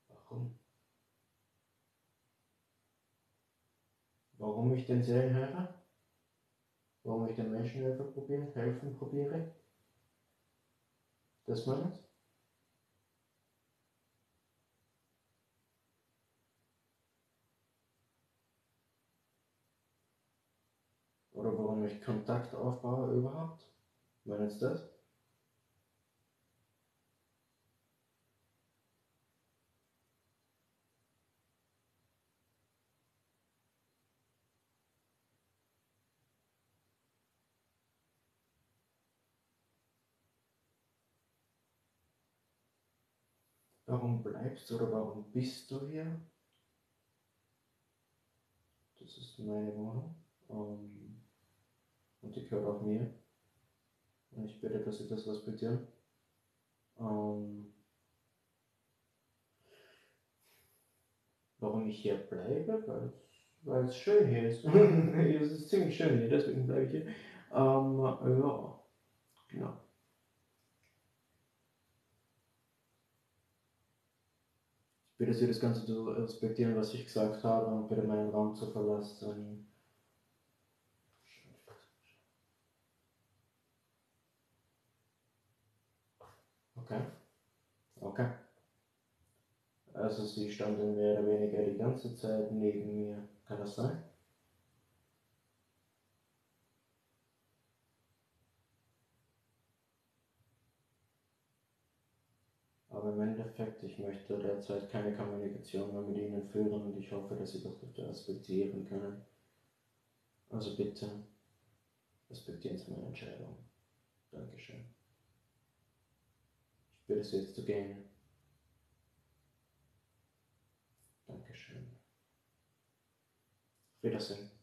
Warum? Warum ich den Seelen helfe? Warum ich den Menschen helfe probiere, helfen probiere? Das meinst Oder warum ich Kontakt aufbaue überhaupt? Meinst du das? Warum bleibst du oder warum bist du hier? Das ist meine Wohnung. Um, und die gehört auch mir. Ich bitte, dass Sie das respektieren. Um, warum ich hier bleibe? Weil es schön hier ist. [LAUGHS] es ist ziemlich schön hier, deswegen bleibe ich hier. Um, ja, genau. Bitte Sie das Ganze zu respektieren, was ich gesagt habe und bitte meinen Raum zu verlassen. Okay. Okay. Also Sie standen mehr oder weniger die ganze Zeit neben mir. Kann das sein? Endeffekt, ich möchte derzeit keine Kommunikation mehr mit Ihnen führen und ich hoffe, dass Sie das bitte respektieren können. Also bitte, respektieren Sie meine Entscheidung. Dankeschön. Ich bitte Sie jetzt zu gehen. Dankeschön. Wiedersehen.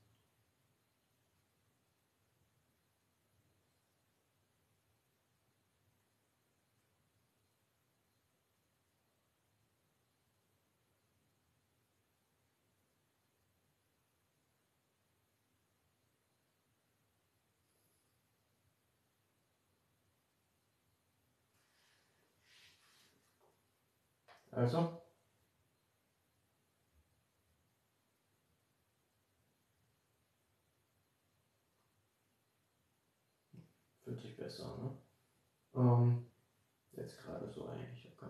Also. Fühlt sich besser, ne? Ähm, jetzt gerade so eigentlich, okay.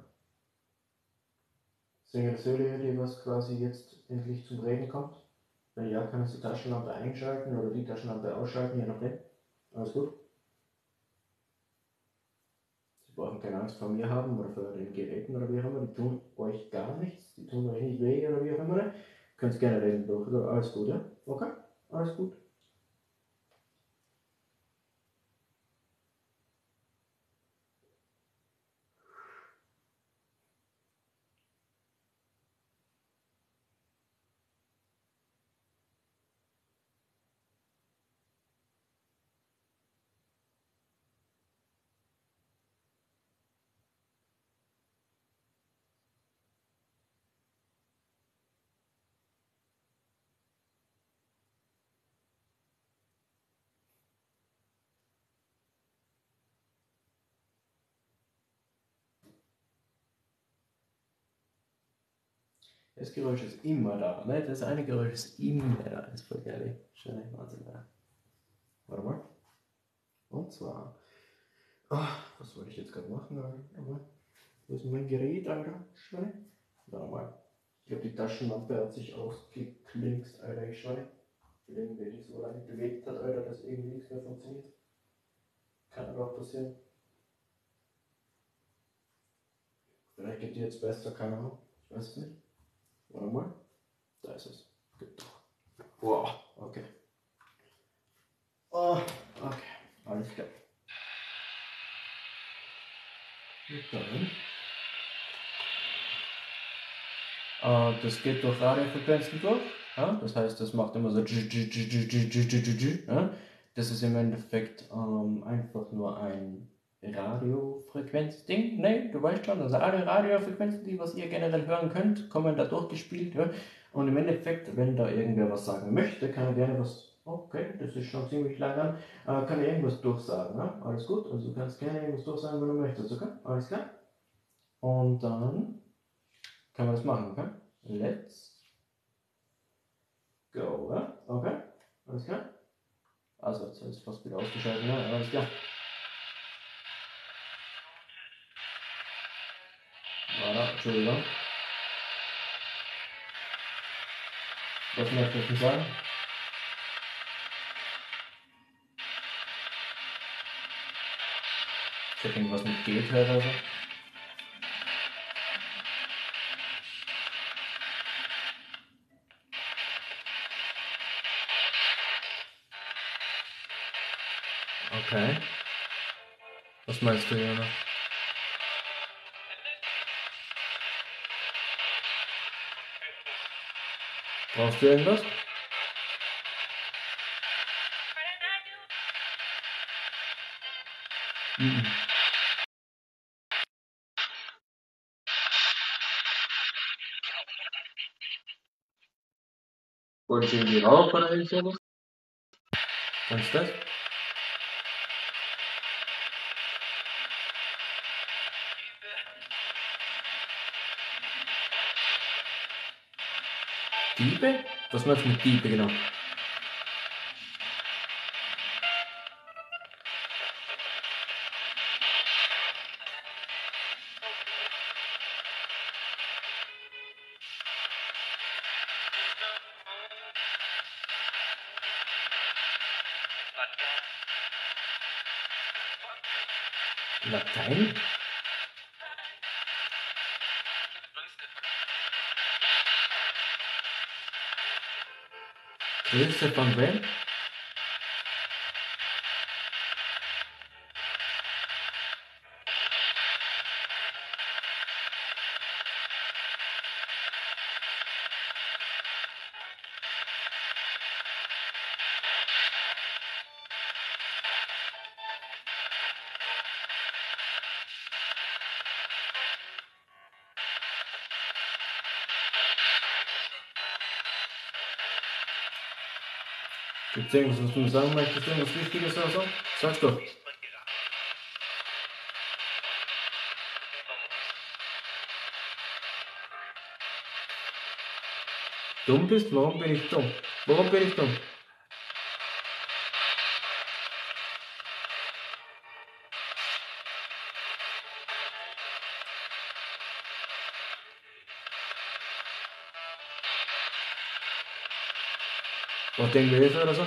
Single Serie, die was quasi jetzt endlich zum Reden kommt. Wenn ja, kann ich die Taschenlampe einschalten oder die Taschenlampe ausschalten, je nachdem. Alles gut. Sie brauchen keine Angst vor mir haben oder vor den Geräten oder wie auch immer. Die tun euch gar nichts. Die tun euch nicht weh oder wie auch immer. Könnt gerne reden durch. Oder? Alles gut, ja? Okay? Alles gut. Das Geräusch ist immer da, ne? Das eine Geräusch ist immer da. Das ist voll geil. Schöne Wahnsinn da. Warte mal. Und zwar. Ach, was wollte ich jetzt gerade machen? Alter? Wo ist mein Gerät, Alter? Schwein? Warte mal. Ich glaube, die Taschenlampe hat sich ausgeklinkst, Alter. Ich schwein. Irgendwie die so lange bewegt hat, Alter, dass irgendwie nichts mehr funktioniert. Kann aber auch passieren. Vielleicht geht die jetzt besser, keine Ahnung. Ich weiß es nicht. Warte mal. Da ist es. Wow, okay. Oh, okay. Alles klar. Dann. Äh, das geht durch Radiofrequenzen durch. Ja? Das heißt, das macht immer so. Ja? Das ist im Endeffekt ähm, einfach nur ein Radiofrequenzding. Ne, du weißt schon, also alle Radiofrequenzen, die was ihr generell hören könnt, kommen da durchgespielt. Ja? Und im Endeffekt, wenn da irgendwer was sagen möchte, kann er gerne was. Okay, das ist schon ziemlich lang an. Äh, kann er irgendwas durchsagen. Ja? Alles gut. Also du kannst gerne irgendwas durchsagen, wenn du möchtest. Okay? Alles klar? Und dann kann man das machen. Okay? Let's go. Ja? Okay? Alles klar? Also, jetzt ist fast wieder ausgeschaltet. Ne? Alles klar. Voilà, Entschuldigung. Was möchte ich sagen? Ich hab irgendwas mit G gehört oder so. Okay. Was meinst du, Jana? Brauchst du irgendwas? Mhm. Wollt ihr irgendwie rauf oder irgend Diebe? Was meinst du mit Diebe genau? Grüße von Gibt es irgendwas, was du sagen möchtest, irgendwas Wichtiges oder so? Sag's doch. Dumm bist? Warum bin ich dumm? Warum bin ich dumm? Ihr irgendwie Hilfe oder so?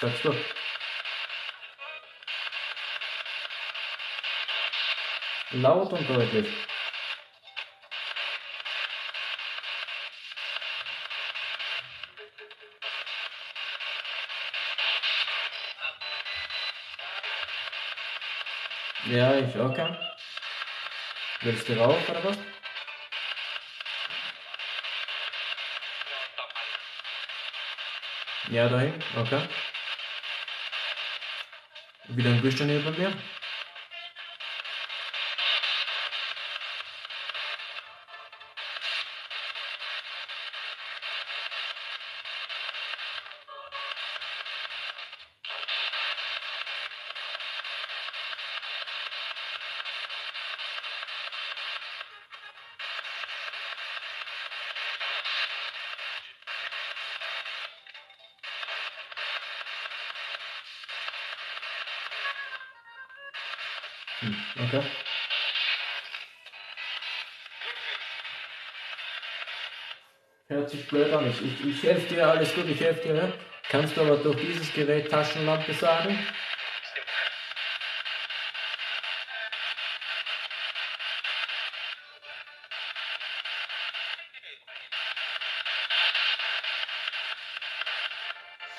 Sag's doch. Laut und deutlich. Ja, ich okay. Willst du rauf oder was? Ja, dahin, okay. Wie lange bist du neben mir? Hört sich blöd an. Ich, ich, ich helfe dir, alles gut, ich helfe dir. Ja? Kannst du aber durch dieses Gerät Taschenlampe sagen?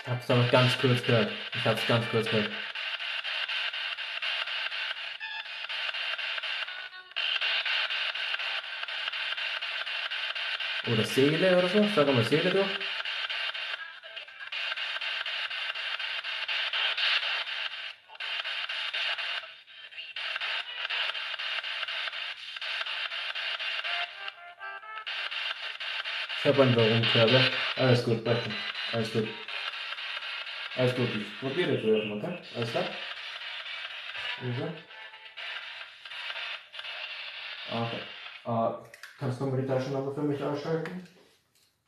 Ich hab's aber ganz kurz gehört. Ich hab's ganz kurz gehört. Oder Seele oder so? Sag mal Seele durch. Ich habe einen Warum-Körper. Alles gut, Becken. Alles gut. Alles gut, ich probiere das erstmal, okay? Alles klar? Kannst du mal die Taschenlampe für mich ausschalten?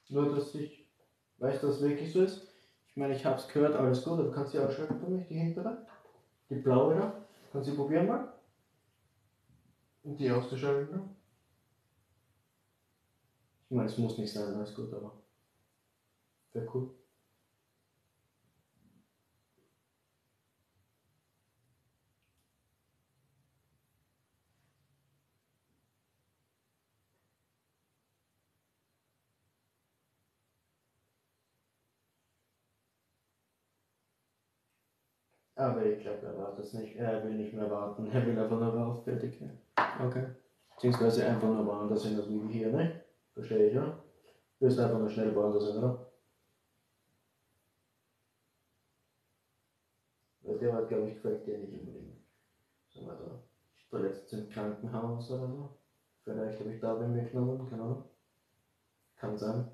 Nur, dass ich weiß, dass es wirklich so ist. Ich meine, ich habe es gehört, alles gut, aber kannst du die ausschalten für mich, die hintere? Die blaue da? Kannst du die probieren mal? Und die auszuschalten? Ne? Ich meine, es muss nicht sein, alles gut, aber wäre cool. Aber ich glaube, er wartet es nicht. Er will nicht mehr warten. Er will einfach nur rauf, fertig. Okay. Beziehungsweise einfach nur woanders hin, als wie hier, ne? Verstehe ich, ja? Du willst einfach nur schnell woanders hin, oder? Weil der hat, glaube ich, gefällt dir nicht unbedingt. Sagen wir so. Ich war letztens im Krankenhaus oder so. Vielleicht habe ich da bei mir genommen, keine Ahnung. Kann sein.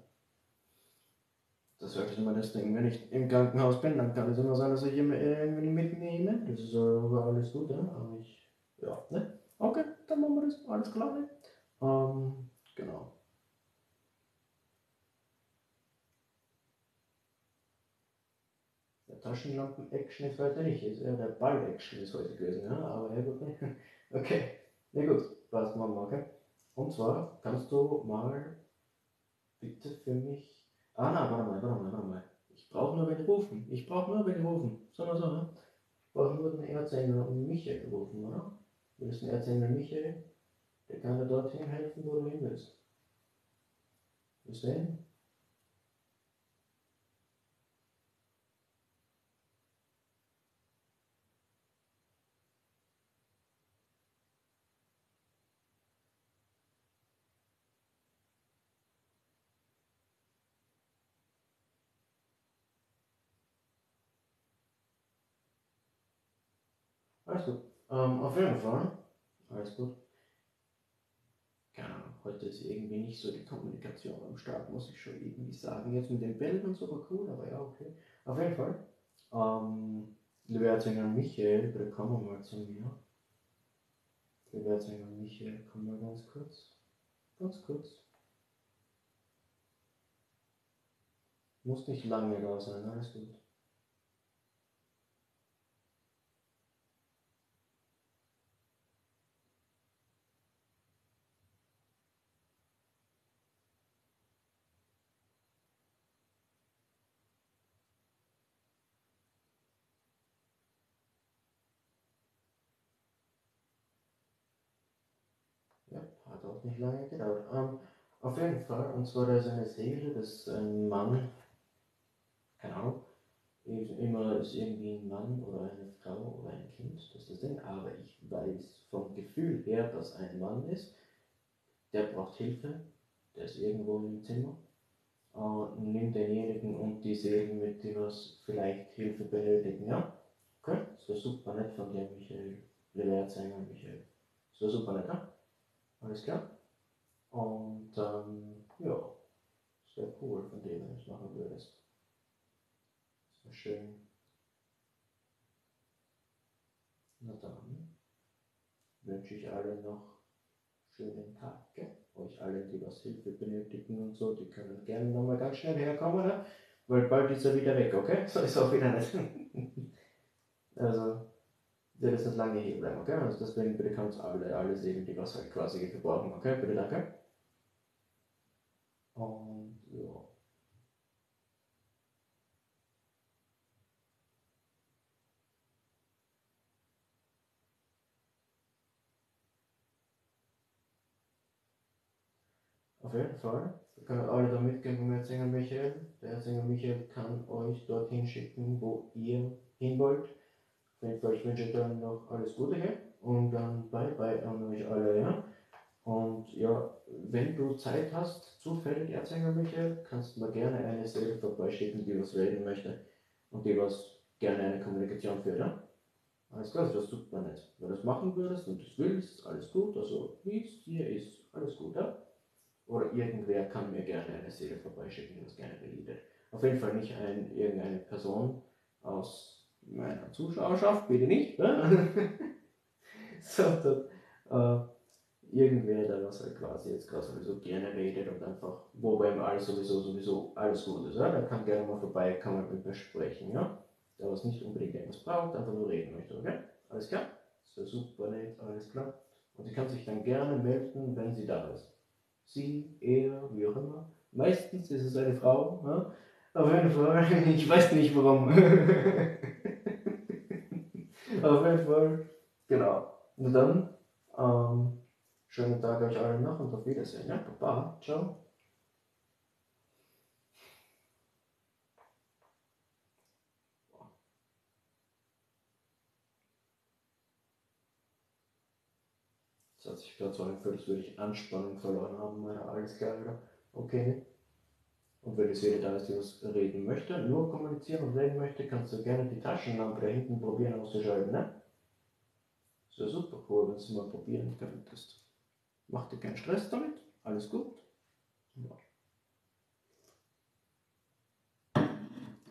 Das sich immer das Ding. Wenn ich im Krankenhaus bin, dann kann es immer sein, dass ich immer irgendwie mitnehme. Das ist alles gut, ja. Aber ich, ja, ne? Okay, dann machen wir das. Alles klar, ne? Ähm, genau. Der Taschenlampen-Action ist heute nicht. Ist eher der Ball-Action ist heute gewesen, ja. Aber ja, gut, ne? [LAUGHS] Okay. Na gut, passt mal, okay. Und zwar kannst du mal bitte für mich Ah, na, warte mal, warte mal, warte mal. Ich brauche nur wen rufen. Ich brauche nur wen rufen. Mal so, ne? Ich brauche nur den Erzengel und Michael rufen, oder? Du bist ein Erzengel Michael. Der kann dir dorthin helfen, wo du hin willst. Bis dahin. Alles gut. Ähm, auf jeden Fall. Alles gut. Keine Ahnung, heute ist irgendwie nicht so die Kommunikation am Start, muss ich schon irgendwie sagen. Jetzt mit den und so war cool, aber ja, okay. Auf jeden Fall. Ähm, lieber Erzengel Michael, bitte komm mal zu mir. Lieber Erzengel Michael, komm mal ganz kurz. Ganz kurz. Muss nicht lange da sein, alles gut. Ja, nicht lange gedauert. Ähm, auf jeden Fall, und zwar da ist eine Seele, dass ein Mann, keine Ahnung, immer ist irgendwie ein Mann oder eine Frau oder ein Kind, das ist das Ding, aber ich weiß vom Gefühl her, dass ein Mann ist, der braucht Hilfe, der ist irgendwo im Zimmer, äh, nimm denjenigen und die Seelen mit, die was vielleicht Hilfe benötigen, ja? Okay, das wäre super nett von dir, Michael. Lehrsänger Michael. Das wäre super nett, ja? Alles klar? Und ähm, ja, das wäre cool von dir, wenn du es machen würdest. Das wäre schön. Na dann wünsche ich allen noch schönen Tag. Gell? Euch allen, die was Hilfe benötigen und so, die können gerne nochmal ganz schnell herkommen, ne? weil bald ist er wieder weg, okay? [LAUGHS] So ist auch wieder nicht. also, wird es nicht lange hier bleiben, okay? Also deswegen bitte kannst alle, alle sehen, die was halt quasi gebrauchen, okay? Bitte danke. Und ja. Auf jeden Fall. Ihr könnt alle da mitgehen vom Erzinger Michael. Der Erzinger Michael kann euch dorthin schicken, wo ihr hin wollt. Auf jeden Fall, ich wünsche euch dann noch alles Gute hier und dann bye bye an euch alle, ja. Und ja, wenn du Zeit hast, zufällig Erzähler Michael, kannst du mir gerne eine Serie vorbeischicken, die was reden möchte und die was gerne eine Kommunikation führt, ja? Alles klar, das wäre super nett. Wenn du das machen würdest und das willst, alles gut, also wie es dir ist, alles gut, ja? Oder irgendwer kann mir gerne eine Serie vorbeischicken, die was gerne redet. Auf jeden Fall nicht ein, irgendeine Person aus meiner Zuschauerschaft, bitte nicht, ne? [LAUGHS] sondern äh, irgendwer, der was halt quasi jetzt gerade sowieso gerne redet und einfach, wo bei ihm alles sowieso, sowieso alles gut ist, ja? der kann gerne mal vorbei, kann man mit mir sprechen, ja? Der was nicht unbedingt irgendwas braucht, einfach nur reden möchte, okay? Alles klar? Das wäre super nett, alles klar. Und sie kann sich dann gerne melden, wenn sie da ist. Sie, er, wie auch immer. Meistens ist es eine Frau, ja? Auf jeden Fall, ich weiß nicht warum. [LAUGHS] Auf jeden Fall, genau. Und dann, ähm, schönen Tag euch allen noch und auf Wiedersehen. Ja, Baba, ciao. Das hat sich gerade so angefühlt, als würde ich Anspannung verloren haben. Ja, alles klar? Okay. Und wenn die Seele da ist, die was reden möchte, nur kommunizieren und reden möchte, kannst du gerne die Taschenlampe da hinten probieren auszuschalten, ne? Das wäre super cool, wenn du mal probieren könntest. Mach dir keinen Stress damit, alles gut. Ja.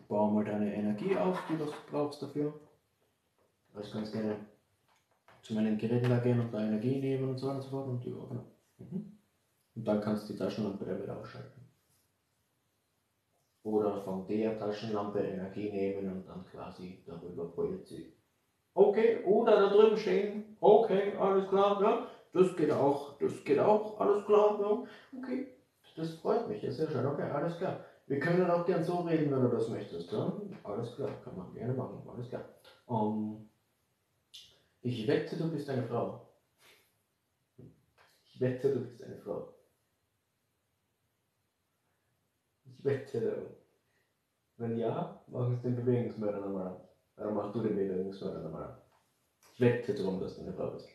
Bau mal deine Energie auf, die du brauchst dafür. Also kannst gerne zu meinen Geräten da gehen und da Energie nehmen und so und so fort. Und, ja, genau. Mhm. und dann kannst du die Taschenlampe wieder ausschalten. Oder von der Taschenlampe Energie nehmen und dann quasi darüber projizieren. Okay, oder da drüben stehen. Okay, alles klar, ja. Das geht auch, das geht auch, alles klar, ja. Okay, das freut mich, ist sehr schön, okay, alles klar. Wir können auch gern so reden, wenn du das möchtest, ja. Alles klar, kann man gerne machen, alles klar. Um, ich wette, du bist eine Frau. Ich wette, du bist eine Frau. Wette, wenn ja, mach uns den Bewegungsmörder nochmal an. Dann machst du den Bewegungsmörder nochmal an. Ich wette darum, dass du eine Frau bist.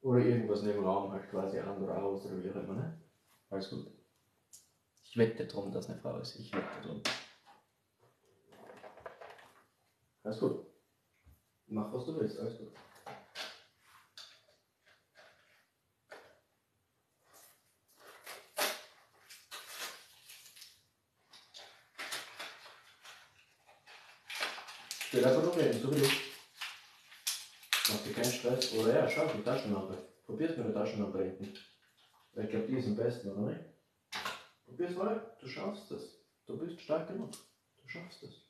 Oder irgendwas in dem Raum halt quasi an oder aus oder wie auch immer, ne? Alles gut. Ich wette darum, dass eine Frau ist. Ich wette darum. Alles gut. Mach was du willst, alles gut. Steht einfach nur reden, so wie du. Mach dir keinen Stress. Oder ja, schau, die Taschenlampe. Probier's mit der Taschenlampe hinten. Ich glaube, die ist am besten, oder nicht? Probier's mal, du schaffst es. Du bist stark genug. Du schaffst es.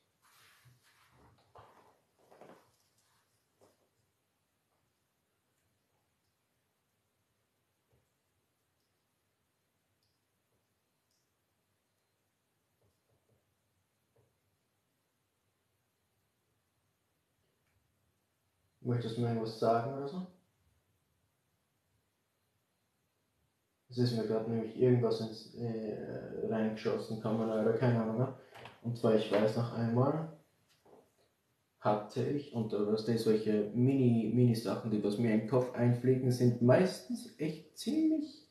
Möchtest du mir irgendwas sagen oder so? Es ist mir gerade nämlich irgendwas ins, äh, reingeschossen, kann man oder keine Ahnung. Ne? Und zwar, ich weiß noch einmal, hatte ich, und äh, was das solche Mini, Mini-Sachen, die was mir in den Kopf einfliegen, sind meistens echt ziemlich,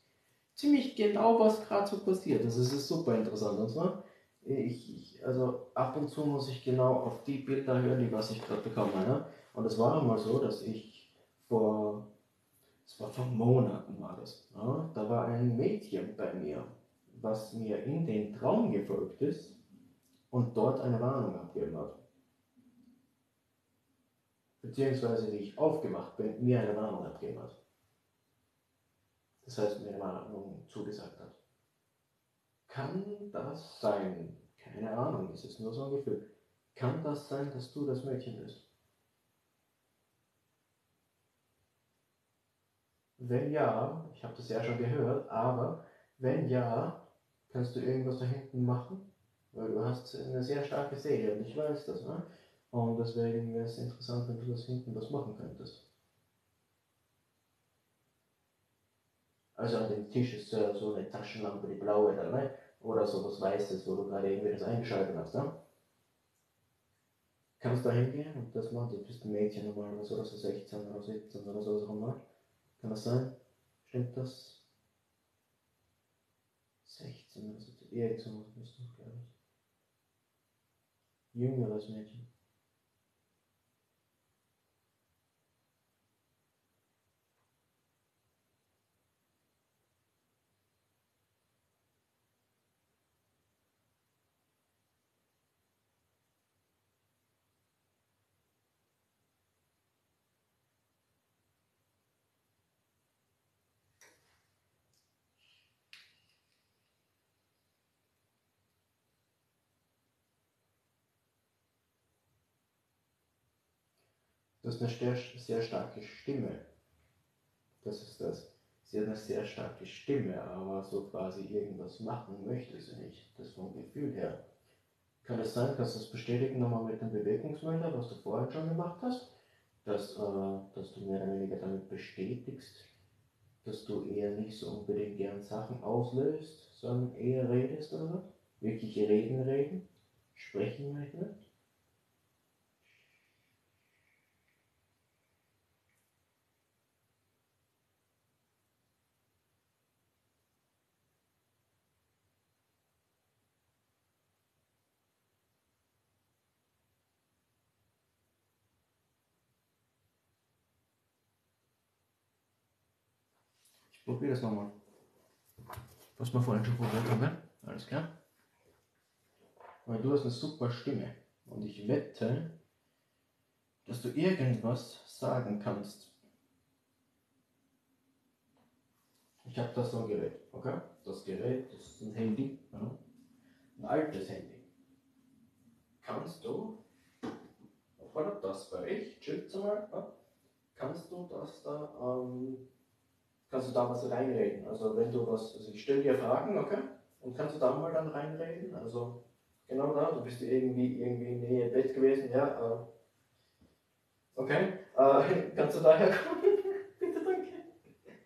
ziemlich genau, was gerade so passiert. Also es ist super interessant. Und zwar, ich, ich, also ab und zu muss ich genau auf die Bilder hören, die was ich gerade bekomme. Ne? Und es war einmal so, dass ich vor es war vor Monaten war das. Ja, da war ein Mädchen bei mir, was mir in den Traum gefolgt ist und dort eine Warnung abgegeben hat. Beziehungsweise, wie ich aufgemacht bin, mir eine Warnung abgegeben hat. Das heißt, mir eine Warnung zugesagt hat. Kann das sein? Keine Ahnung, es ist nur so ein Gefühl. Kann das sein, dass du das Mädchen bist? Wenn ja, ich habe das ja schon gehört, aber wenn ja, kannst du irgendwas da hinten machen? Weil du hast eine sehr starke Seele und ich weiß das, ne? Und deswegen wäre es interessant, wenn du das hinten was machen könntest. Also an dem Tisch ist so eine Taschenlampe, die blaue da, ne? Oder so was Weißes, wo du gerade irgendwie das eingeschaltet hast, ne? Kannst da hingehen und das machen, du bist ein Mädchen normalerweise oder so 16 oder 17 oder so rum, ne? Kann das sein? Stimmt das? 16 oder so. Irgend so was bist du, glaube ich. Jüngeres Mädchen. Du hast eine sehr, sehr starke Stimme. Das ist das. Sie hat eine sehr starke Stimme, aber so quasi irgendwas machen möchte sie nicht. Das vom Gefühl her. Kann es sein, kannst du das bestätigen nochmal mit dem Bewegungsmelder, was du vorher schon gemacht hast? Dass, äh, dass du mehr oder weniger damit bestätigst, dass du eher nicht so unbedingt gern Sachen auslöst, sondern eher redest oder was? Wirklich reden, reden? Sprechen möchtest? Probier das nochmal. Was wir vorhin schon probiert haben? Alles klar? Weil du hast eine super Stimme. Und ich wette, dass du irgendwas sagen kannst. Ich habe das so ein Gerät, okay? Das Gerät das ist ein Handy, ja? ein altes Handy. Kannst du, oder das war ich, chillt mal, ja? kannst du das da ähm, kannst du da was reinreden. Also wenn du was, also ich stelle dir Fragen, okay? Und kannst du da mal dann reinreden? Also genau da, du bist irgendwie irgendwie in Nähe Bett gewesen, ja. Äh, okay, äh, [LAUGHS] kannst du daher kommen? [LAUGHS] Bitte, danke.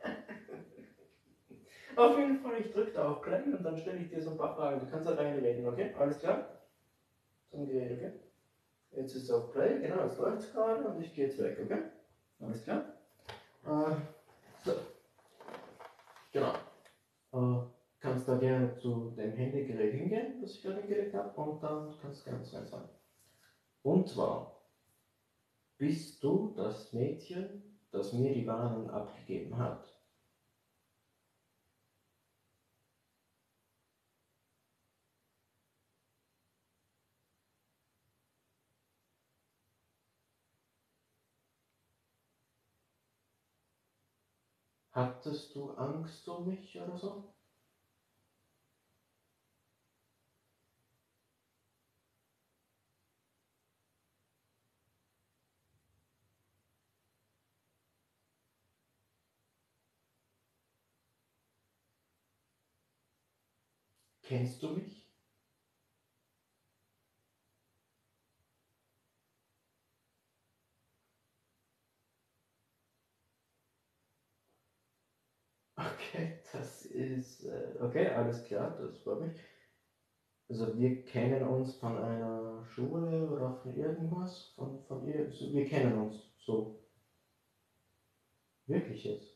[LAUGHS] auf jeden Fall, ich drücke da auf Play und dann stelle ich dir so ein paar Fragen. Du kannst da reinreden, okay? Alles klar? Zum Gerät, okay? Jetzt ist es auf Play, genau, jetzt läuft es gerade und ich gehe jetzt weg, okay? Alles klar? Äh, so. Genau. Äh, kannst da gerne zu dem Handygerät hingehen, das ich gerade hingelegt habe, und dann kannst du gerne was sagen. Und zwar, bist du das Mädchen, das mir die Warnung abgegeben hat? Hattest du Angst um mich oder so? Kennst du mich? Okay, das ist. Äh, okay, alles klar, das freut mich. Also, wir kennen uns von einer Schule oder von irgendwas? Von, von ihr? Also, wir kennen uns so. Wirklich jetzt?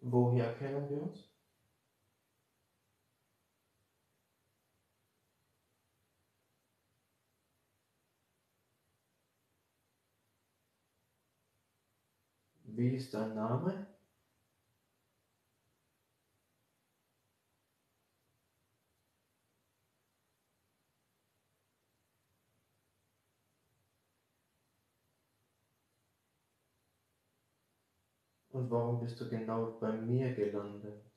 Woher kennen wir uns? Wie ist dein Name? Und warum bist du genau bei mir gelandet?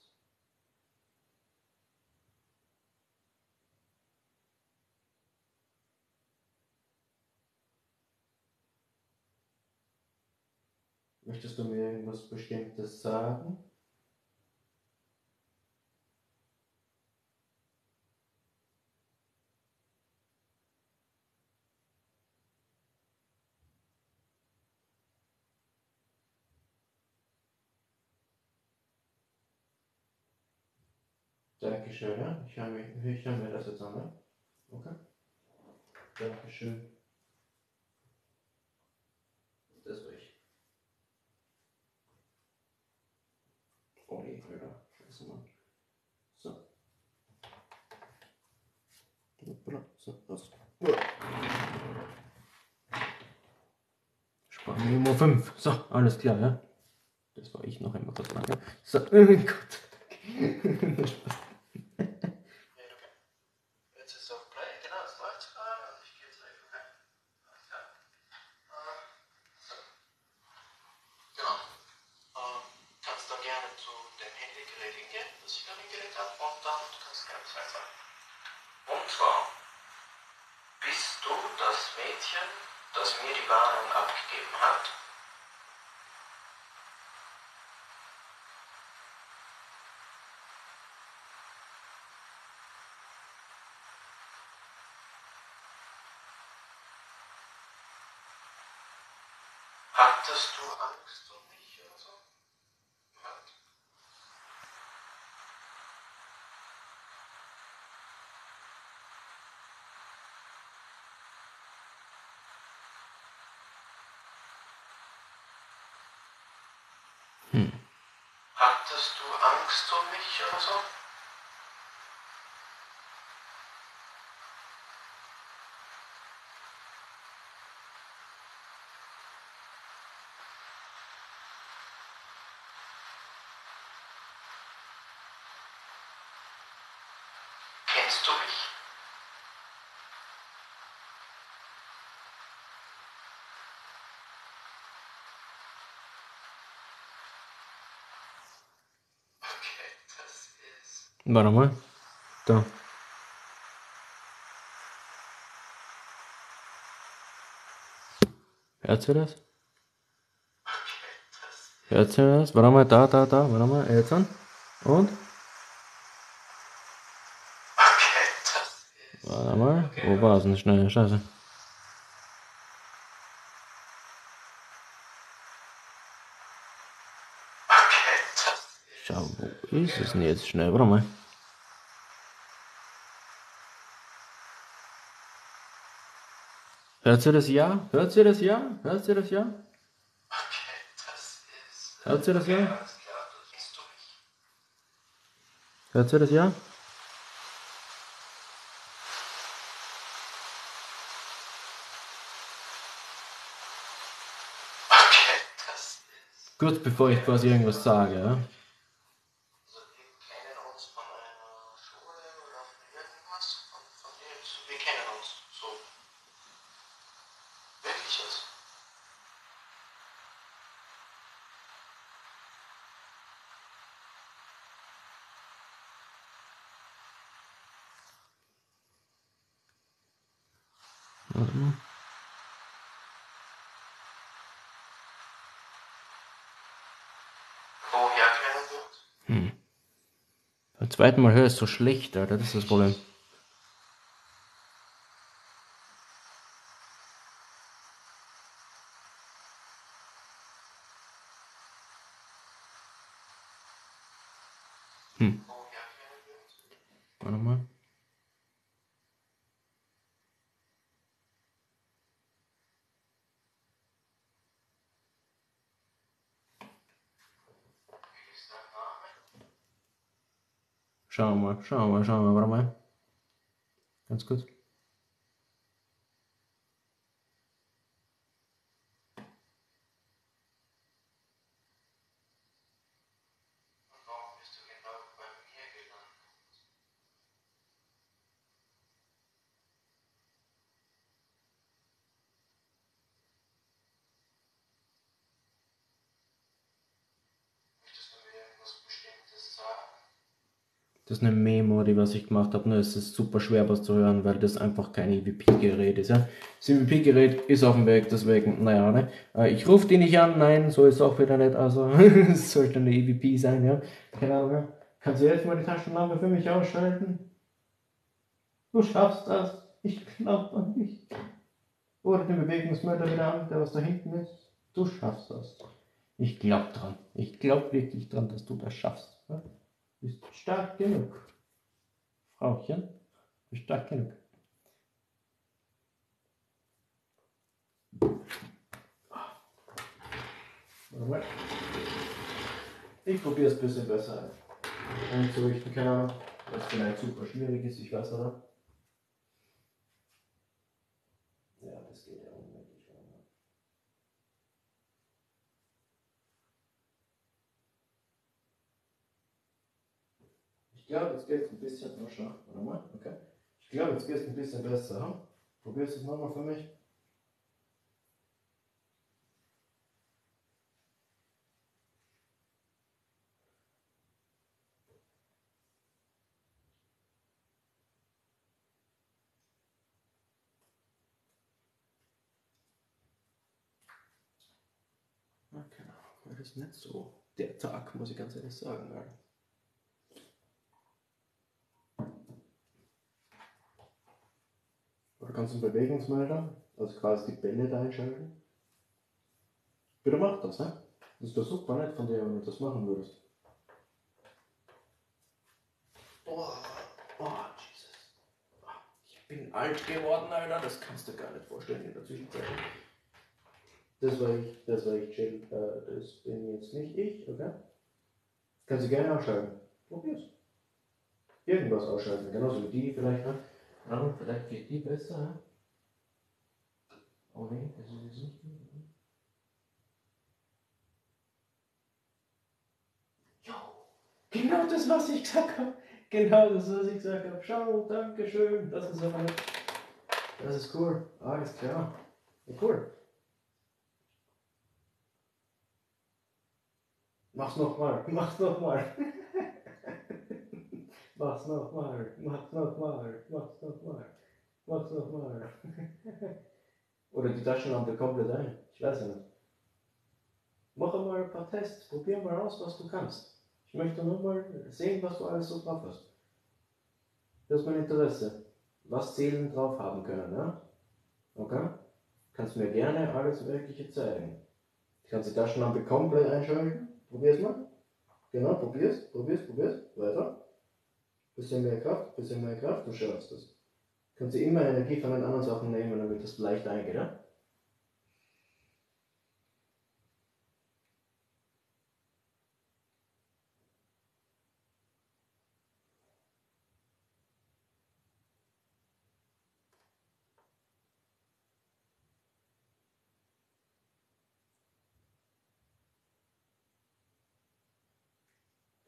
Möchtest du mir irgendwas Bestimmtes sagen? Dankeschön, ja. Ich höre mir, ich mir das jetzt an, ja? Okay. Dankeschön. Das war ich. Nee, Alter. Scheiße, Mann. So. So, los. Spanne Nummer 5. So, alles klar, ja? Das war ich noch einmal kurz ja? So, [LAUGHS] oh Gott [LAUGHS] sei Dank. Spaß. Ja, okay. Jetzt ist es auf Play, genau, es läuft sogar und ich gehe jetzt live, okay? Alles klar. Äh, so. Genau. Ähm, kannst dann gerne zu dem Handygerät hingehen, das ich gerade hingelegt habe, und dann kannst du gerne Bescheid sagen. Und zwar bist du das Mädchen, das mir die Warnung abgegeben hat. Hattest du Angst um mich oder so? Hat. Hm. Hattest du Angst um mich oder so? Kennst du mich? Varamā? Tā. Atcerās? Atcerās? Varamā tā, tā, tā. Varamā ēcan. Un? Varamā? Убаз начинаешь, а? Šādu izsniedz šai varamai. Hört ihr das Ja? Hört ihr das Ja? Hört ihr das Ja? Okay, das ist. Hört ihr das Ja? Mich. Hört ihr das Ja? Okay, das ist. Kurz bevor ich quasi irgendwas sage, ja? Also, wir kennen uns von einer Schule oder von irgendwas. Von, von irgend, wir kennen uns so. Wirklich jetzt? Warte mal. Woher kennen wir uns? Hm. Beim zweiten Mal höre ich so schlecht, Alter, das ist das Problem. Hm. Oh, ja, ja, Warte mal. wie ist dein Name? Schauen wir mal, schauen wir mal, schauen wir mal. Warte mal. Ganz kurz. Und warum bist du genau bei mir gelandet? Möchtest du mir irgendwas Bestimmtes sagen? Das ist eine Memo, die was ich gemacht habe. Nur es ist super schwer was zu hören, weil das einfach kein EVP-Gerät ist. Ja? Das EVP-Gerät ist auf dem Weg, deswegen, naja, ne? Äh, Ich rufe die nicht an, nein, so ist auch wieder nicht. Also, [LAUGHS] es sollte eine EVP sein, ja. Keine Ahnung, ja. Kannst du jetzt mal die Taschenlampe für mich ausschalten? Du schaffst das. Ich glaub an dich. Oder den Bewegungsmelder wieder an, der was da hinten ist. Du schaffst das. Ich glaub dran. Ich glaub wirklich dran, dass du das schaffst. Ja? Bist stark genug. Frauchen, bist stark genug. Ich probiere es ein bisschen besser einzurichten, keine Ahnung. Was vielleicht super schwierig ist, ich weiß? Ja, das geht ja unmöglich. oder? Ich glaube, jetzt geht es ein bisschen. Oh, schau, warte mal, okay. Ich glaube, jetzt geht es ein bisschen besser. Hm? Probierst du es nochmal für mich? War das nicht so der Tag, muss ich ganz ehrlich sagen. Alter. Oder kannst du einen Bewegungsmelder, also quasi die Bälle da einschalten? Bitte mach das, ne? Das ist doch super nett von dir, wenn du das machen würdest. Boah, boah, Jesus. Ich bin alt geworden, Alter, das kannst du gar nicht vorstellen in der Zwischenzeit. Das war ich, das war ich, Jill. Äh, das bin jetzt nicht ich, okay? Kannst du gerne ausschalten. Probier's. Irgendwas ausschalten, genauso wie die vielleicht, ne? Ja, vielleicht geht die besser? Oh nee, das ist jetzt nicht die. Jo, genau das, was ich gesagt habe. Genau das, was ich gesagt habe. Schau, danke schön. Das ist aber. Das ist cool. Alles klar. Ja, cool. Mach's nochmal, [LAUGHS] mach's nochmal. Mach's nochmal, mach's nochmal, mach's nochmal, mach's nochmal. [LAUGHS] Oder die Taschenlampe komplett ein. Ich weiß ja nicht. Mach mal ein paar Tests, probier mal aus, was du kannst. Ich möchte nur mal sehen, was du alles so drauf hast. Das ist mein Interesse. Was Seelen drauf haben können, ja? Okay? Kannst mir gerne alles Mögliche zeigen. Ich kann die Taschenlampe komplett einschalten. Probier's mal. Genau, probier's, probier's, probier's. Weiter. Bisschen mehr Kraft, bisschen mehr Kraft, du schaffst es. Kannst du immer Energie von den anderen Sachen nehmen, damit das leicht eingeht, ja?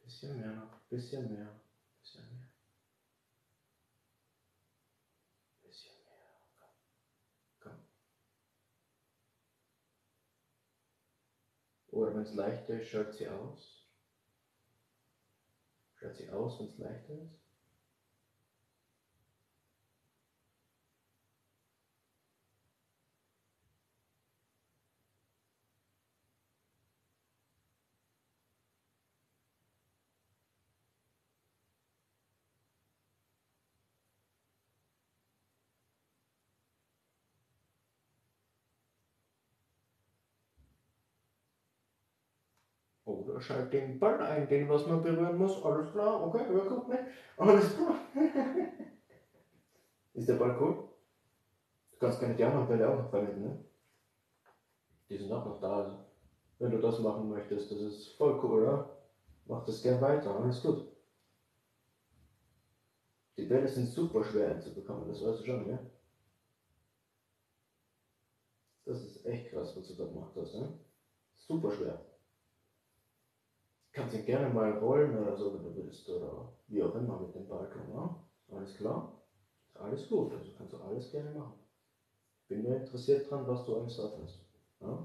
Bisschen mehr noch, bisschen mehr, bisschen mehr. Bisschen mehr, komm. Komm. Oder wenn es leichter ist, schalt sie aus. Schalt sie aus, wenn es leichter ist. Oder schalt den Ball ein, den was man berühren muss. Alles klar, okay, ja gut, ne? Alles klar. [LAUGHS] Ist der Ball cool? Du kannst gerne die anderen Bälle auch noch verwenden, ne? Die sind auch noch da, also. Wenn du das machen möchtest, das ist voll cool, ja? Mach das gern weiter, alles gut. Die Bälle sind super schwer einzubekommen, das weißt du schon, ja? Das ist echt krass, was du da gemacht hast, ne? Super schwer. Kannst ihn gerne mal rollen oder so, wenn du willst, oder wie auch immer mit dem tun, ja? Alles klar? Ist alles gut, also kannst du alles gerne machen. Bin nur interessiert dran, was du alles drauf hast. Ja?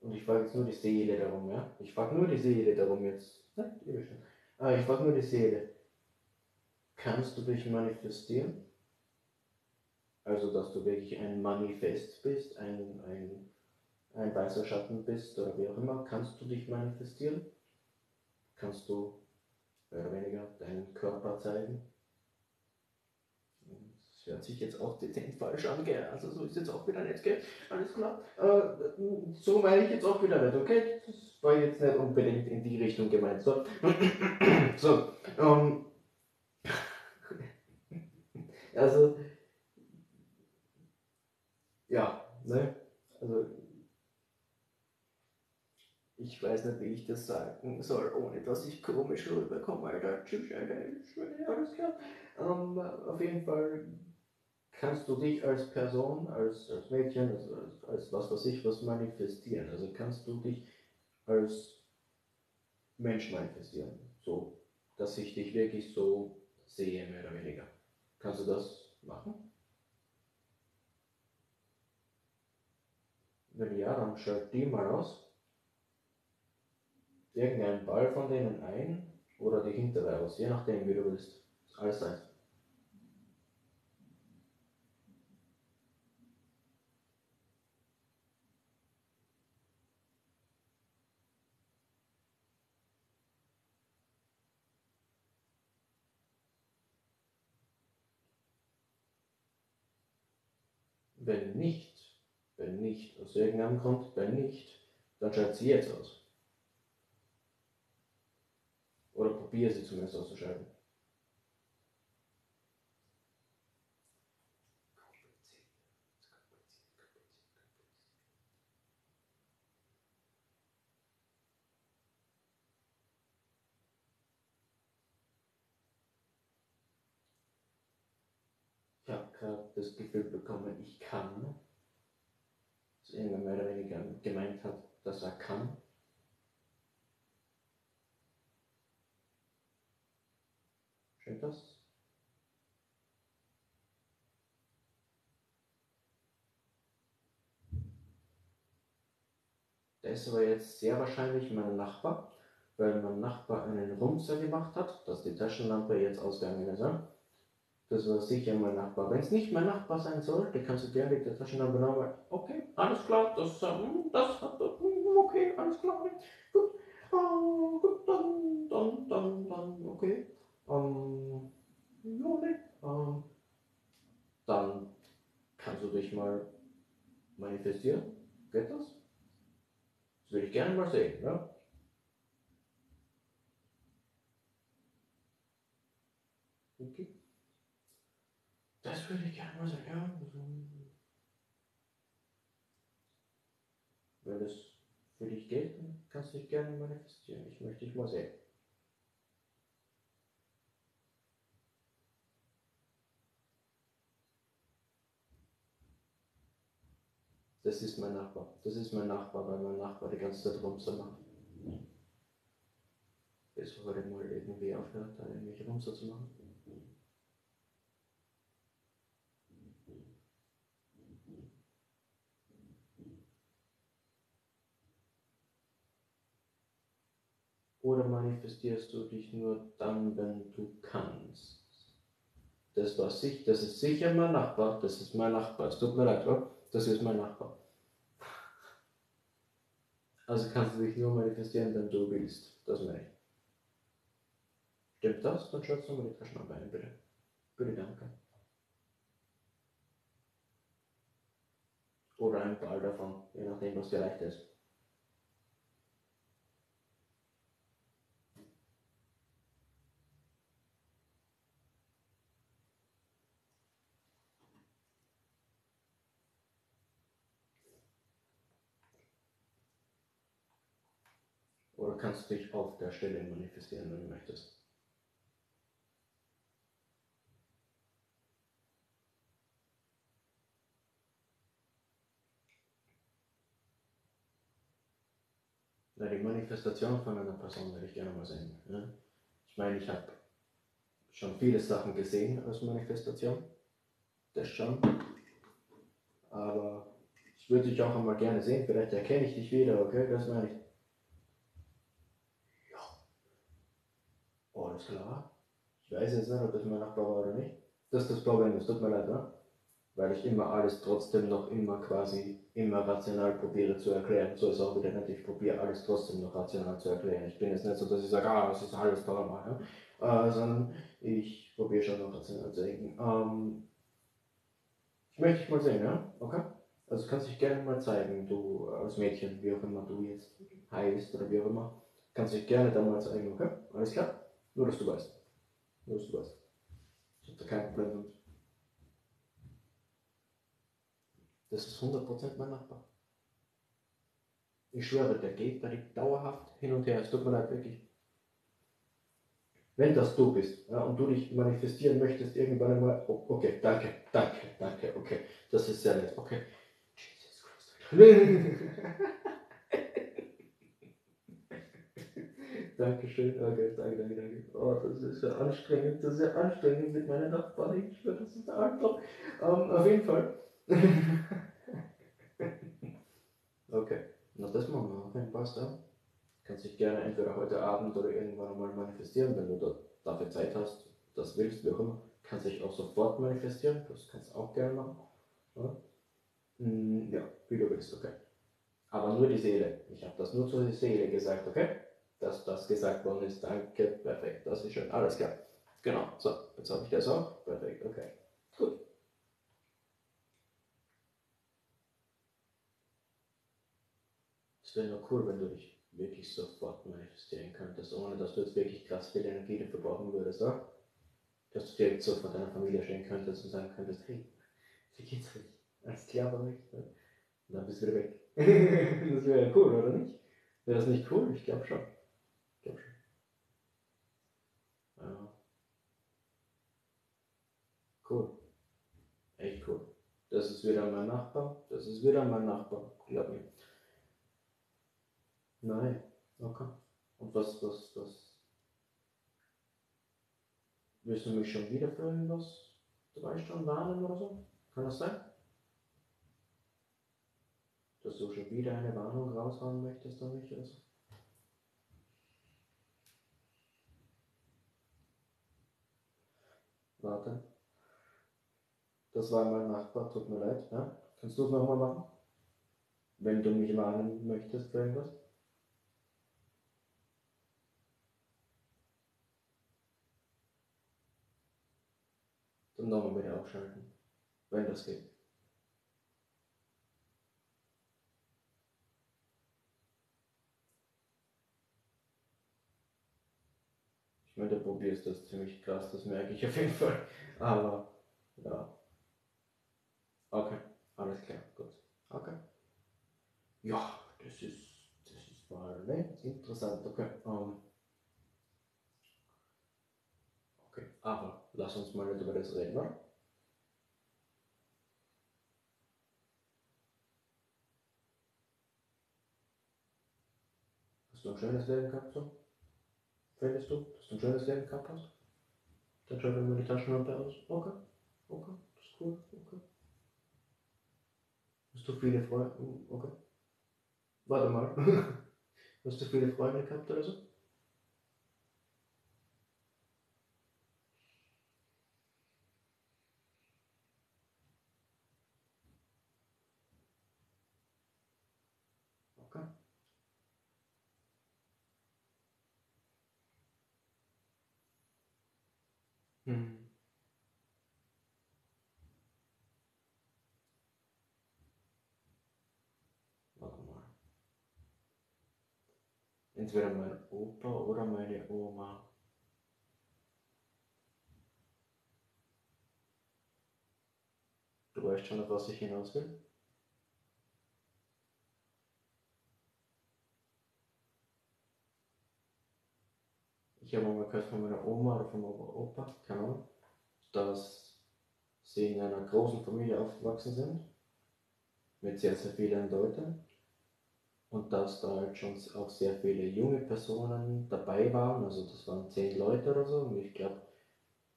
Und ich frage jetzt nur die Seele darum, ja? Ich frage nur die Seele darum jetzt. Ne? Ich frage nur die Seele. Kannst du dich manifestieren? Also, dass du wirklich ein Manifest bist, ein, ein, ein weißer Schatten bist oder wie auch immer. Kannst du dich manifestieren? Kannst du mehr oder weniger deinen Körper zeigen? Das hört sich jetzt auch dezent falsch an, gell? Also so ist jetzt auch wieder nicht, gell? Alles klar. Äh, so meine ich jetzt auch wieder nicht, okay? Das war jetzt nicht unbedingt in die Richtung gemeint. So, [CLEARS THROAT] so ähm, [LAUGHS] also, ja, ne? Also, ich weiß nicht, wie ich das sagen soll, ohne dass ich komisch rüberkomme, Alter. Tschüss, Alter. Alles klar. Ähm, auf jeden Fall kannst du dich als Person, als, als Mädchen, also als, als was weiß ich, was manifestieren. Also kannst du dich als Mensch manifestieren. So, dass ich dich wirklich so sehe, mehr oder weniger. Kannst du das machen? Wenn ja, dann schalt die mal aus. Irgendeinen Ball von denen ein oder die hintere aus, je nachdem, wie du willst. Alles sein. Wenn nicht, wenn nicht, aus irgendeinem Grund, wenn nicht, dann schalt sie jetzt aus. Oder probiere sie zumindest auszuschalten. Ich habe gerade das Gefühl bekommen, ich kann. Irgendwer mehr oder weniger gemeint hat, dass er kann. Stimmt das? Das war jetzt sehr wahrscheinlich mein Nachbar, weil mein Nachbar einen Rumser gemacht hat, dass die Taschenlampe jetzt ausgegangen ist. Ja? Das war sicher mein Nachbar. Wenn es nicht mein Nachbar sein sollte, kannst du gerne die Taschenlampe nehmen. Okay, alles klar, das, ähm, das hat, okay, alles klar, gut, uh, gut, dann, dann, dann, dann, okay. Ähm, ja, ne, ähm, dann kannst du dich mal manifestieren. Geht das? Das würde ich gerne mal sehen, ja? Okay. Das würde ich gerne mal ja. Also, wenn das für dich geht, dann kannst du dich gerne manifestieren. Ich möchte dich mal sehen. Das ist mein Nachbar. Das ist mein Nachbar, weil mein Nachbar die ganze Zeit Rumser macht. Bis heute mal irgendwie aufhört, da irgendwelche Rumser Oder manifestierst du dich nur dann, wenn du kannst? Das war sich, das ist sicher mein Nachbar, das ist mein Nachbar. Es tut mir leid, oder? das ist mein Nachbar. Also kannst du dich nur manifestieren, wenn du willst. Das meine ich. Stimmt das? Dann schaut nochmal die Taschenlampe ein, bitte. Bitte, danke. Oder ein Ball davon, je nachdem, was dir leicht ist. Oder kannst du dich auf der Stelle manifestieren, wenn du möchtest. Ja, die Manifestation von einer Person würde ich gerne mal sehen. Ja? Ich meine, ich habe schon viele Sachen gesehen als Manifestation. Das schon. Aber ich würde dich auch einmal gerne sehen. Vielleicht erkenne ich dich wieder, okay? Das meine ich. Ja. Alles klar. Ich weiß jetzt nicht, ob das mein Nachbar war oder nicht. Das ist das Problem, es tut mir leid, ne? Weil ich immer alles trotzdem noch immer quasi immer rational probiere zu erklären. So ist auch wieder nicht, ich probiere alles trotzdem noch rational zu erklären. Ich bin jetzt nicht so, dass ich sage, ah, das ist alles toll, ja? äh, sondern ich probiere schon noch rational zu denken. Ähm, ich möchte dich mal sehen, ja? Okay? Also kannst dich gerne mal zeigen, du als Mädchen, wie auch immer du jetzt heißt oder wie auch immer. Kannst dich gerne dann mal zeigen, okay? Alles klar? Nur, dass du weißt. Nur, dass du weißt. Ich habe da kein Problem damit. Das ist 100% mein Nachbar. Ich schwöre, der geht, der liegt dauerhaft hin und her. Es tut mir leid, wirklich. Wenn das du bist ja, und du dich manifestieren möchtest, irgendwann einmal, oh, okay, danke, danke, danke, okay, das ist sehr nett, okay. Jesus Christ. [LAUGHS] Dankeschön, okay, danke, danke, danke. Oh, das ist ja anstrengend, das ist ja anstrengend mit meinen Nachbarn. Ich schwöre, das ist der Albtraum. Um, auf jeden Fall. [LAUGHS] okay, na das machen wir. Okay, passt ja. Kannst dich gerne entweder heute Abend oder irgendwann mal manifestieren, wenn du dafür Zeit hast, das willst, wie auch immer. Kannst dich auch sofort manifestieren, das kannst du auch gerne machen. Ja, hm, ja wie du willst, okay. Aber nur die Seele. Ich habe das nur zur Seele gesagt, okay? Dass das gesagt worden ist, danke, perfekt, das ist schön, alles klar. Genau, so, jetzt habe ich das auch, perfekt, okay. Gut. Es wäre nur cool, wenn du dich wirklich sofort manifestieren könntest, ohne dass du jetzt wirklich krass viel Energie dafür brauchen würdest, oder? Dass du dir so vor deiner Familie stehen könntest und sagen könntest, hey, wie geht's euch? Als Sklaverei? Und dann bist du wieder weg. [LAUGHS] das wäre cool, oder nicht? Wäre das nicht cool? Ich glaube schon. Ich glaube schon. Ja. Cool. Echt cool. Das ist wieder mein Nachbar. Das ist wieder mein Nachbar. Glaub mir. Nein, okay. Und was, was, was? Willst du mich schon wieder für irgendwas drei Stunden warnen oder so? Kann das sein? Dass du schon wieder eine Warnung raushauen möchtest an mich oder so? Warte. Das war mein Nachbar, tut mir leid. Ja? Kannst du es nochmal machen? Wenn du mich warnen möchtest für irgendwas? Dann nochmal bitte aufschalten, wenn das geht. Ich meine, du probierst das ziemlich krass, das merke ich auf jeden Fall. Aber, ja. Okay, alles klar, gut. Okay. Ja, das ist, das ist mal ne? interessant, okay. Um, okay, aber lass uns mal über das reden, oder? Hast du ein schönes Leben gehabt, so? Findest du, dass du ein schönes Leben gehabt hast? Dann dir mal die Taschenlampe aus. Okay, okay, das ist cool, okay. Hast du viele Freunde? Okay. Warte mal. [LAUGHS] Hast du viele Freunde gehabt oder so? Okay. Hm. Entweder mein Opa oder meine Oma. Du weißt schon, auf was ich hinaus will? Ich habe mal gehört von meiner Oma oder von meinem Opa, keine dass sie in einer großen Familie aufgewachsen sind, mit sehr, sehr vielen Leuten und dass da halt schon auch sehr viele junge Personen dabei waren, also das waren zehn Leute oder so und ich glaube,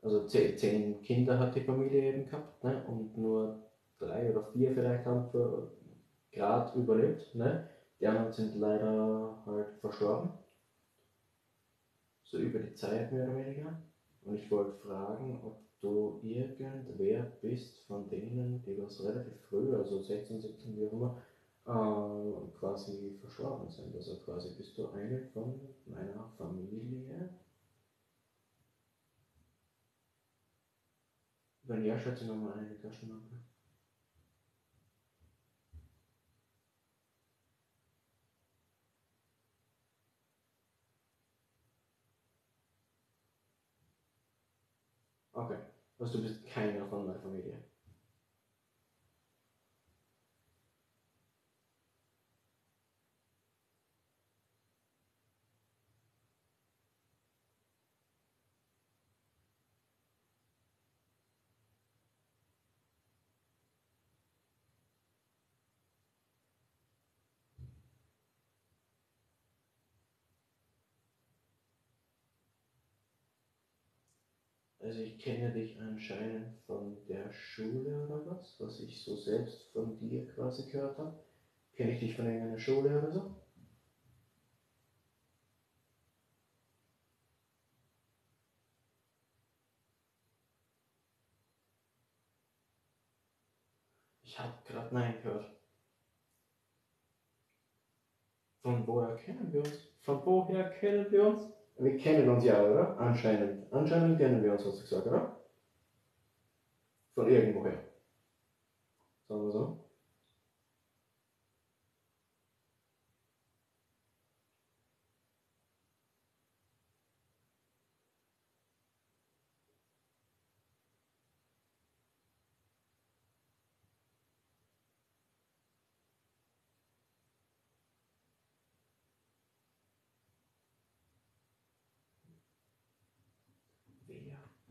also zehn, zehn, Kinder hat die Familie eben gehabt ne? und nur drei oder vier vielleicht haben gerade überlebt. Ne? Die anderen sind leider halt verstorben so über die Zeit mehr oder weniger. Und ich wollte fragen, ob du irgendwer bist von denen, die was relativ früh, also 16, 17, wie auch immer, äh, quasi verstorben sind. Also quasi bist du eine von meiner Familie. Wenn ja, schätze nochmal eine Taschenlampe. Okay. Also du bist keiner von meiner Familie. Also ich kenne dich anscheinend von der Schule oder was, was ich so selbst von dir quasi gehört habe. Kenne ich dich von irgendeiner Schule oder so? Ich habe gerade Nein gehört. Von woher kennen wir uns? Von woher kennen wir uns? Wir kennen uns ja, oder? Anscheinend. Anscheinend kennen wir uns, hast du gesagt, oder? Von irgendwoher. Sagen wir so.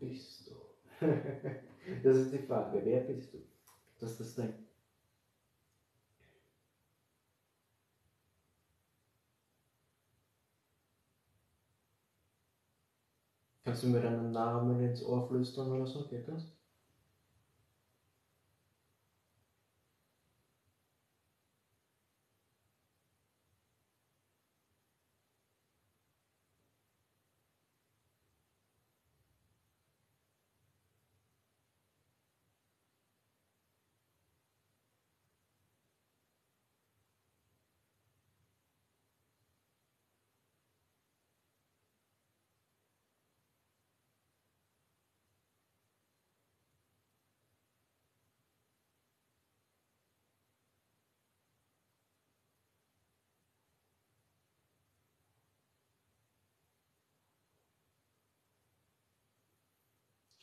Bist du? [LAUGHS] das ist die Frage. Wer bist du? Das ist das Ding. Kannst du mir deinen Namen ins Ohr flüstern oder so? Geht das?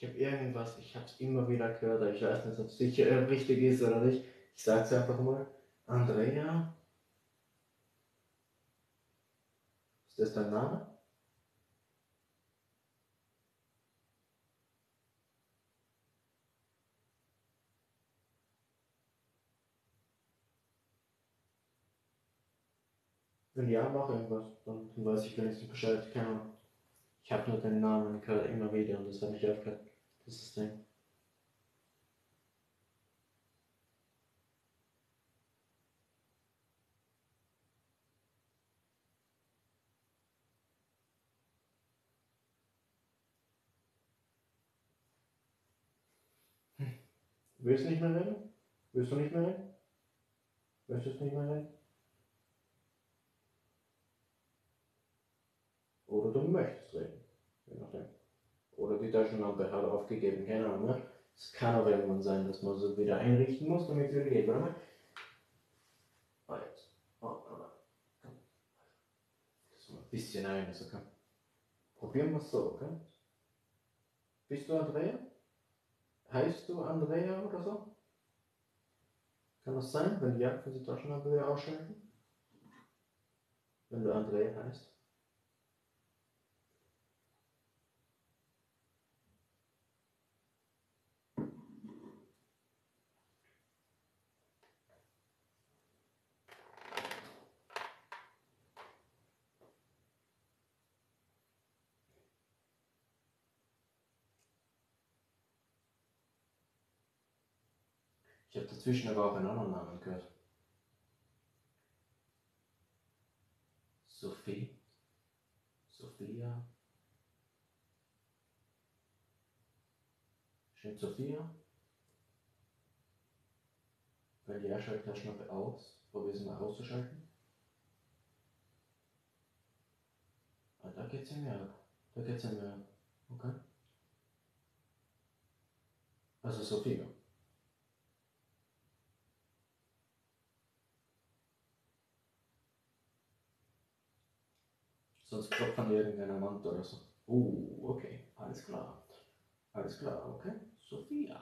Ich habe irgendwas, ich habe es immer wieder gehört, aber ich weiß nicht, ob es sicher äh, richtig ist oder nicht. Ich sage es einfach mal. Andrea. Ist das dein Name? Wenn ja, mach irgendwas. Dann weiß ich wenigstens Bescheid. Keine Ahnung. Ich habe nur den Namen gehört immer wieder und das hat mich aufgehört. Das ist das. Hm. Willst du nicht mehr reden? Willst du nicht mehr reden? Möchtest du nicht mehr reden? Oder du möchtest. Oder die Taschenlampe hat aufgegeben, keine Ahnung. Ne? Es kann auch irgendwann sein, dass man sie wieder einrichten muss, damit es wieder geht. Warte mal. Ah, jetzt. Oh, warte mal. bisschen eines, okay? Probieren wir es so, okay? Bist du Andrea? Heißt du Andrea oder so? Kann das sein? Wenn ja, können Sie Taschenlampe ausschalten? Wenn du Andrea heißt. Ich habe dazwischen aber auch einen anderen Namen gehört. Sophie. Sophia. Stimmt Sophia? Weil die Erschalttaschenlampe aus. Probier sie mal auszuschalten. Ah, da geht's ja mehr ab. Da geht's ja mehr ab. Okay. Also Sophia. Sonst klopft an irgendeiner Wand oder so. Oh, okay. Alles klar. Alles klar, okay. Sophia.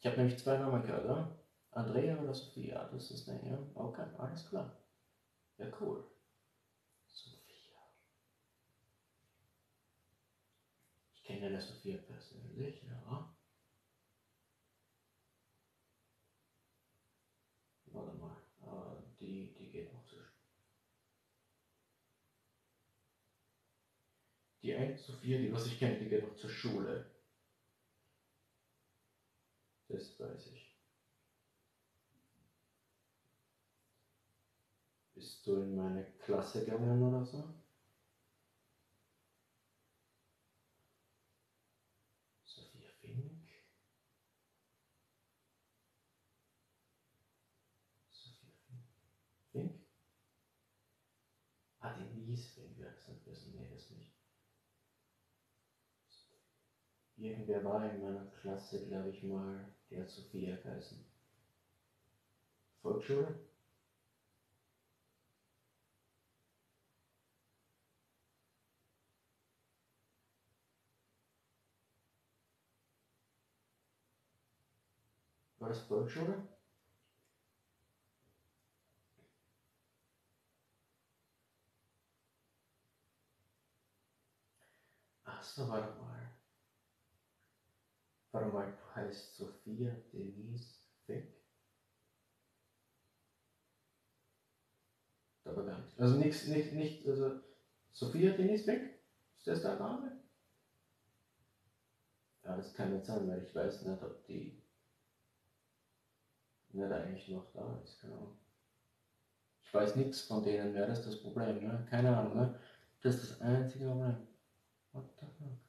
Ich habe nämlich zwei Namen gehört, oder? Andrea oder Sophia, das ist eine, ja? Okay, alles klar. Ja, cool. Sophia. Ich kenne eine Sophia persönlich, ja. Warte mal, äh, die, die geht noch zu Die Sophia, die was ich kenne, die geht noch zur Schule. Das weiß ich. Bist du in meine Klasse gegangen oder so? Sophia Fink? Sophia Fink? Fink? Ah, Denise Fink, wer ist das? Nee, das nicht. Irgendwer war in meiner Klasse, glaube ich mal, der hat Sophia geheißen. Volksschule? War das Volksschule? Ach so, warte mal. Du heißt Sophia Denise Fick? Aber gar nicht. Also nichts, nicht, nicht, also Sophia Denise Fick? Ist das dein Name? Ja, das kann nicht sein, weil ich weiß nicht, ob die nicht eigentlich noch da ist, Ahnung. Ich weiß nichts von denen mehr, das ist das Problem, ne? Keine Ahnung, ne? Das ist das einzige Problem. What the fuck?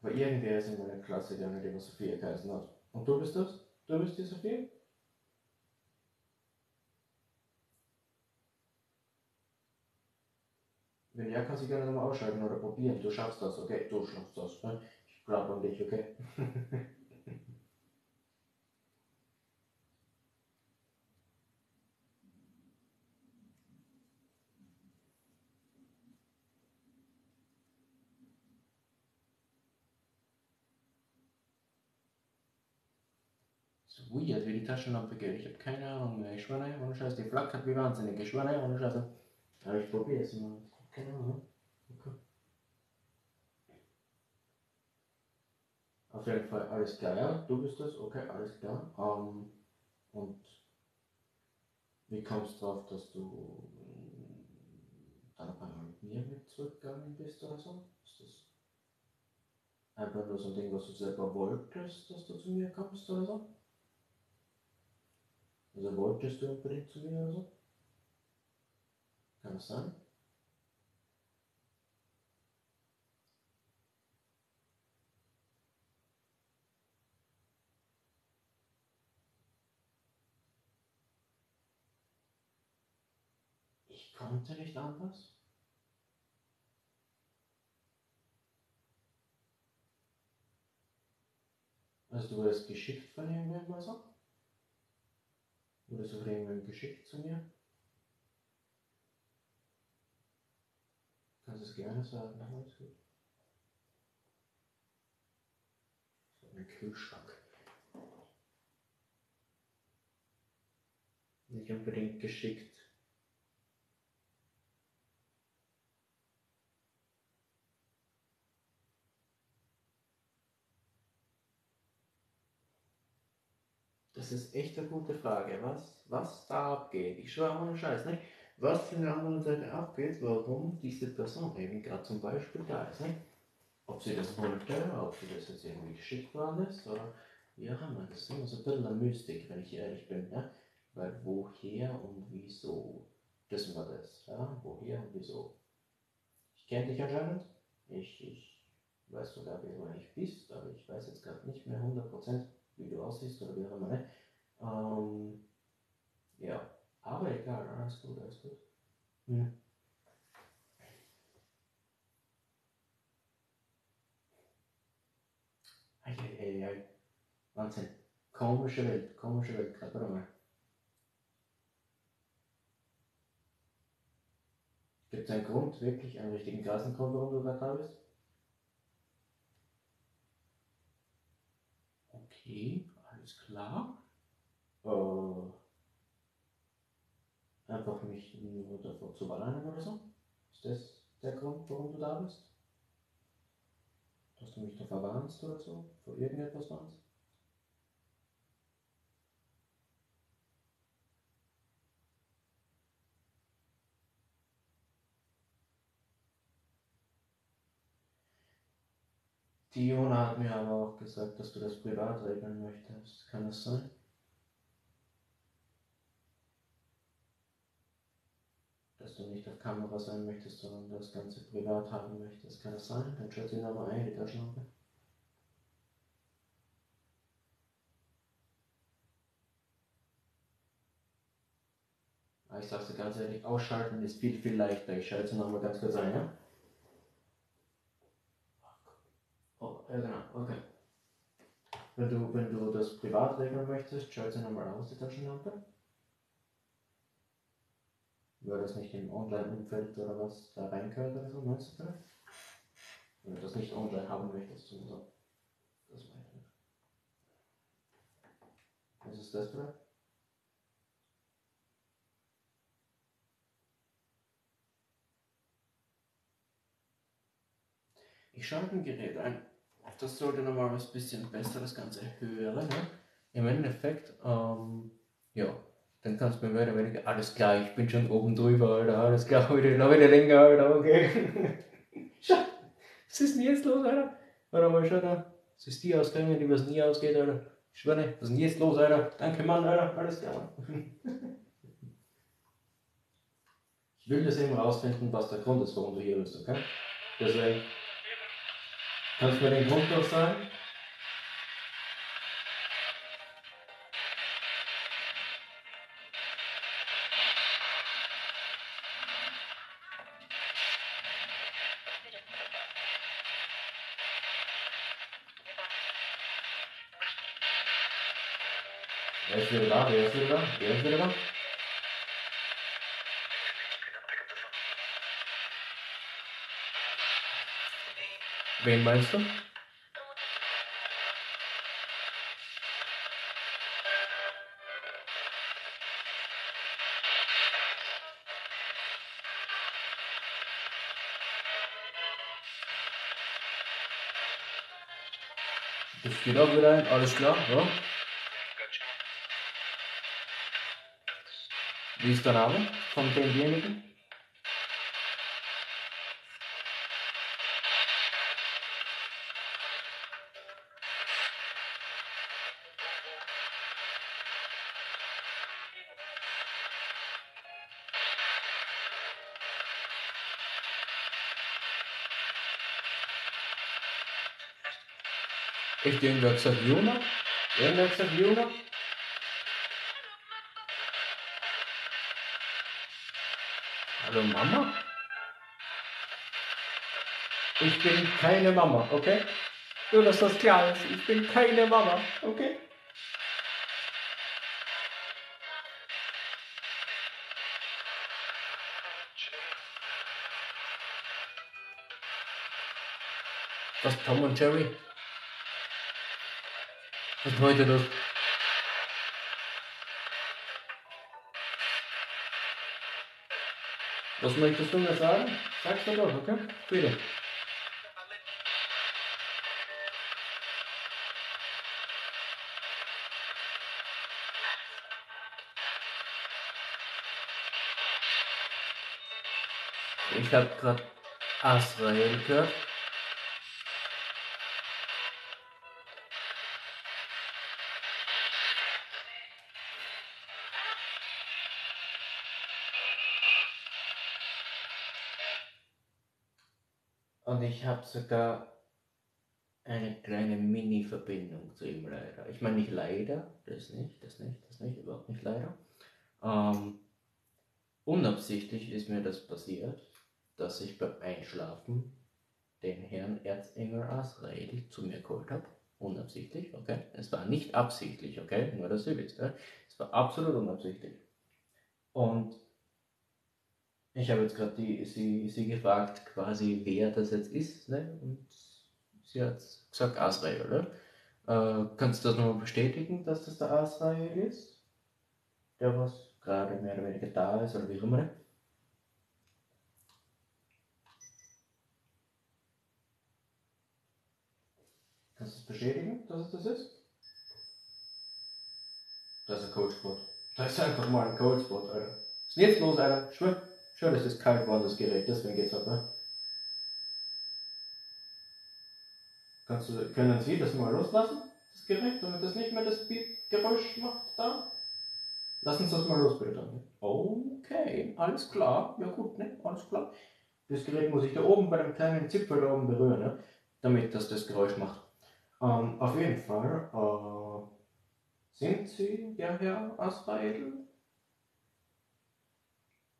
Aber irgendwer ist in meiner Klasse der Sophia geheißen hat. Und du bist das? Du bist die Sophia? Wenn ja, kannst du gerne nochmal ausschalten oder probieren. Du schaffst das, okay? Du schaffst das. Ne? Ich glaube an dich, okay? [LAUGHS] so weird, wie die Taschenlampe geht. Ich habe keine Ahnung mehr. Ich schwöre, ohne Scheiß, die flackert wie wahnsinnig. Ich schwöre, ohne Scheiß. Aber ich probiere es mal. Keine Ahnung. Okay. Auf jeden Fall, alles klar, ja? Du bist das, okay, alles klar. Ähm, und wie kommst du drauf, dass du mm, dann auf einmal mit mir mit zurückgegangen bist oder so? Ist das einfach nur so ein Ding, was du selber wolltest, dass du zu mir kommst oder so? Also wolltest du unbedingt zu mir oder so? Kann das sein? Ich konnte nicht anders. Also du wurdest geschickt von irgendwem oder so? Wurde es irgendwie geschickt zu mir? Kannst du es gerne sagen? Ja, alles. So ein Kühlschrank. Nicht unbedingt geschickt. Das ist echt eine gute Frage. Was, was da abgeht? Ich schwöre mal Scheiß, ne? Was von der anderen Seite abgeht, warum diese Person eben gerade zum Beispiel da ist, ne? Ob sie das wollte, ob sie das jetzt irgendwie geschickt worden ist, oder wie auch. Das ist immer so ein bisschen eine Mystik, wenn ich ehrlich bin, ja? Weil woher und wieso, wissen wir das, ja? Woher und wieso. Ich kenne dich anscheinend, ich, ich weiß sogar, wie du eigentlich bist, aber ich weiß jetzt gerade nicht mehr 100%, wie du aussiehst oder wie auch immer, ne? Ähm, ja, aber egal, alles gut, alles gut. Hm. Eieiei. Wahnsinn. Komische Welt, komische Welt, gerade mal. Gibt es einen Grund, wirklich einen richtigen krassen Grund, warum du gerade da bist? Okay, alles klar. Äh, einfach mich nur davor zu warnen oder so? Ist das der Grund, warum du da bist? Dass du mich davor warnst oder so? Vor irgendetwas warnst? Die Jona hat mir aber auch gesagt, dass du das privat regeln möchtest. Kann das sein? Dass du nicht auf Kamera sein möchtest, sondern das Ganze privat haben möchtest. Kann das sein? Dann schaut sie aber ein, die Taschenlampe. Ah, Ich sag's dir ganz ehrlich, ausschalten ist viel, viel leichter. Ich schalte sie nochmal ganz kurz ein, ja? Oh, ja genau, okay. Wenn du, wenn du das privat regeln möchtest, schalte nochmal aus, die Taschenlampe. Weil das nicht im Online-Umfeld oder was da reingehört oder so, meinst du vielleicht? Wenn du das nicht online haben möchtest, so. so. Das meine ich nicht. Was ist das vielleicht? Ich schalte ein Gerät ein. Das sollte nochmal was bisschen besser das Ganze hören. Ne? Im Endeffekt, ähm, ja, dann kannst du mir mehr oder weniger, alles klar, ich bin schon oben drüber, Alter, alles klar, [LAUGHS] heute noch wieder länger, Alter, okay. [LAUGHS] Schau, was ist denn jetzt los, Alter? Warte mal, schau da. Es ist die ausgegangen, die was nie ausgeht, Alter. Schwöre, was ist denn jetzt los, Alter? Danke, Mann, Alter, alles klar. [LAUGHS] Ich will das eben rausfinden, was der Grund ist, warum du hier bist, okay? Deswegen. Kannst du mir den Grund noch sagen? Wer ist wieder da? Wer ist wieder da? Wer ist wieder da? Wen meinst du? Das geht auch wieder ein, alles klar, ja? Wie ist der Name von demjenigen? Echt irgendwer hat gesagt Jona? Irgendwer hat gesagt Jona? Hallo Mama? Ich bin keine Mama, okay? Nur, dass das klar ist. Ich bin keine Mama, okay? Was Tom und Jerry? Was bedeutet das? Was möchtest du mir sagen? Sag's mir doch, okay? Bitte. Ich habe gerade Azrael gehört. Und ich habe sogar eine kleine Mini-Verbindung zu ihm leider. Ich meine nicht leider, das nicht, das nicht, das nicht, überhaupt nicht leider. Ähm, unabsichtlich ist mir das passiert, dass ich beim Einschlafen den Herrn Erzengel Asrael zu mir geholt habe. Unabsichtlich, okay? Es war nicht absichtlich, okay? Nur, dass ihr wisst, ja? Es war absolut unabsichtlich. Und ich habe jetzt gerade sie, sie gefragt, quasi, wer das jetzt ist, ne? Und sie hat gesagt, Asrael, oder? Äh, kannst du das nochmal bestätigen, dass das der Asrael ist? Der was gerade mehr oder weniger da ist, oder wie auch immer. Ne? Kannst du es bestätigen, dass es das ist? Das ist ein Coldspot. Das ist einfach mal ein Coldspot, Alter. Was ist denn jetzt los, Alter? Schwör, schwör, das ist kalt geworden, das Gerät, deswegen geht's ab, ne? Kannst du, können Sie das mal loslassen, das Gerät, damit das nicht mehr das Beep-Geräusch macht da? Lass uns das mal los, bitte. Okay, alles klar. Ja gut, ne? Alles klar. Das Gerät muss ich da oben bei dem kleinen Zipfel da oben berühren, ne? damit das das Geräusch macht. Ähm, auf jeden Fall, äh, sind Sie der Herr Asrael?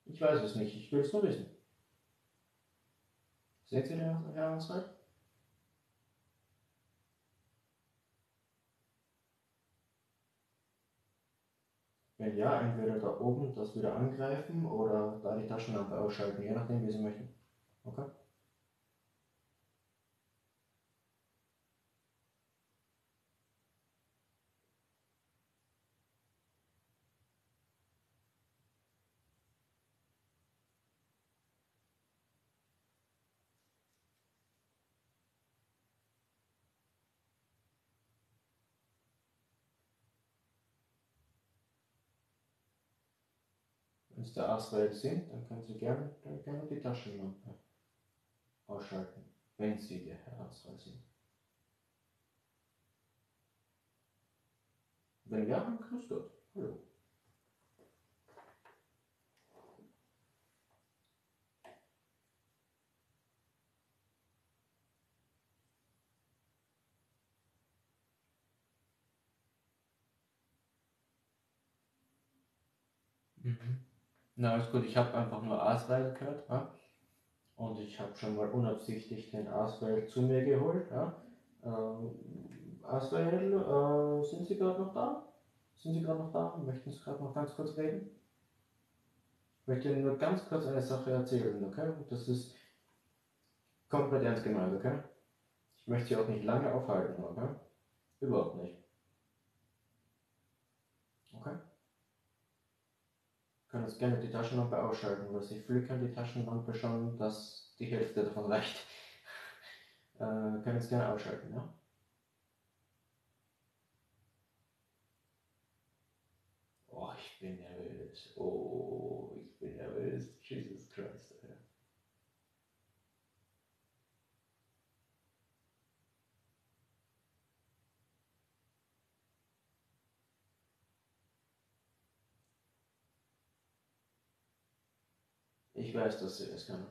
Ich weiß es nicht, ich will es nur wissen. Sind Sie der Herr Asrael? Wenn ja, entweder da oben das wieder angreifen oder da die Taschenlampe ausschalten, je nachdem, wie Sie möchten. Okay? Wenn es der Aswelt sind, dann können Sie gerne, dann gerne die Taschenlampe ausschalten, wenn Sie der Herr Aswelt sind. Wenn ja, dann grüß Gott. Hallo. Na, ist gut, ich habe einfach nur Aswell gehört. Ja? Und ich habe schon mal unabsichtlich den Aswell zu mir geholt. Ja? Ähm, Aswell, äh, sind Sie gerade noch da? Sind Sie gerade noch da? Möchten Sie gerade noch ganz kurz reden? Ich möchte Ihnen nur ganz kurz eine Sache erzählen, okay? Das ist komplett ernst gemeint, okay? Ich möchte Sie auch nicht lange aufhalten, okay? Überhaupt nicht. Okay? Können jetzt gerne die Taschenlampe ausschalten, weil sie flickern die Taschenlampe schon, dass die Hälfte davon reicht. [LAUGHS] äh, können jetzt gerne ausschalten, ja? Oh, ich bin nervös. Oh, ich bin nervös. Jesus Christ. Alter. Ich weiß, dass sie es kann.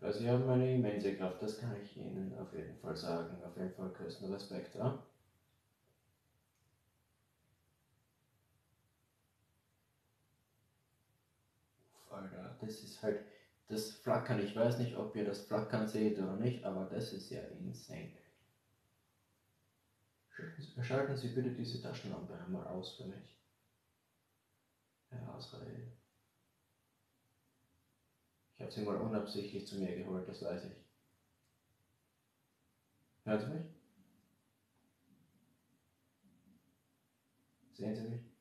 Weil sie haben eine immense Kraft, das kann ich Ihnen auf jeden Fall sagen. Auf jeden Fall größten Respekt, ja? Alter, das ist halt das Flackern. Ich weiß nicht, ob ihr das Flackern seht oder nicht, aber das ist ja insane. Schalten Sie bitte diese Taschenlampe einmal aus für mich. Herr Asrael. Ich habe sie mal unabsichtlich zu mir geholt, das weiß ich. Hören Sie mich? Sehen Sie mich?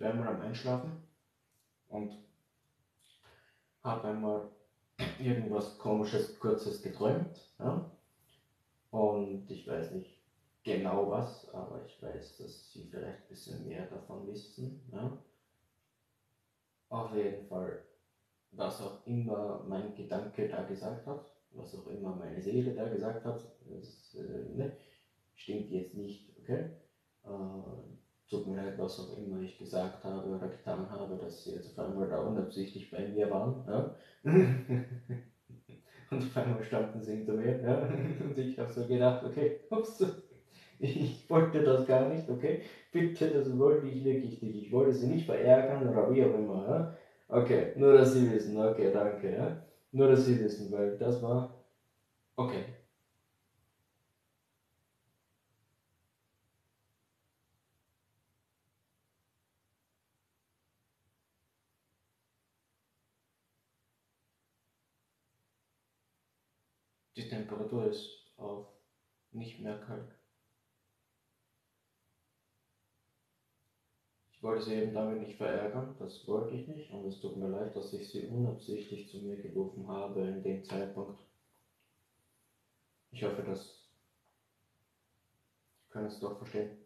War einmal am Einschlafen und habe einmal irgendwas komisches, kurzes geträumt. Ja? Und ich weiß nicht genau was, aber ich weiß, dass Sie vielleicht ein bisschen mehr davon wissen. Ja? Auf jeden Fall, was auch immer mein Gedanke da gesagt hat, was auch immer meine Seele da gesagt hat, das äh, ne, stimmt jetzt nicht, okay? Äh, tut mir leid, was auch immer ich gesagt habe oder getan habe, dass sie jetzt auf einmal da unabsichtlich bei mir waren. Ja? [LAUGHS] Und auf einmal standen sie hinter mir. Ja? [LAUGHS] Und ich habe so gedacht, okay, ups, [LAUGHS] ich wollte das gar nicht, okay? Bitte, das wollte ich wirklich nicht. Ich wollte sie nicht verärgern oder wie auch immer. Ja? Okay, nur dass sie wissen, okay, danke. Ja? Nur dass sie wissen, weil das war. Okay, Die Temperatur ist auf nicht mehr kalt. Ich wollte sie eben damit nicht verärgern, das wollte ich nicht und es tut mir leid, dass ich sie unabsichtlich zu mir gerufen habe in dem Zeitpunkt. Ich hoffe, dass Sie können es doch verstehen.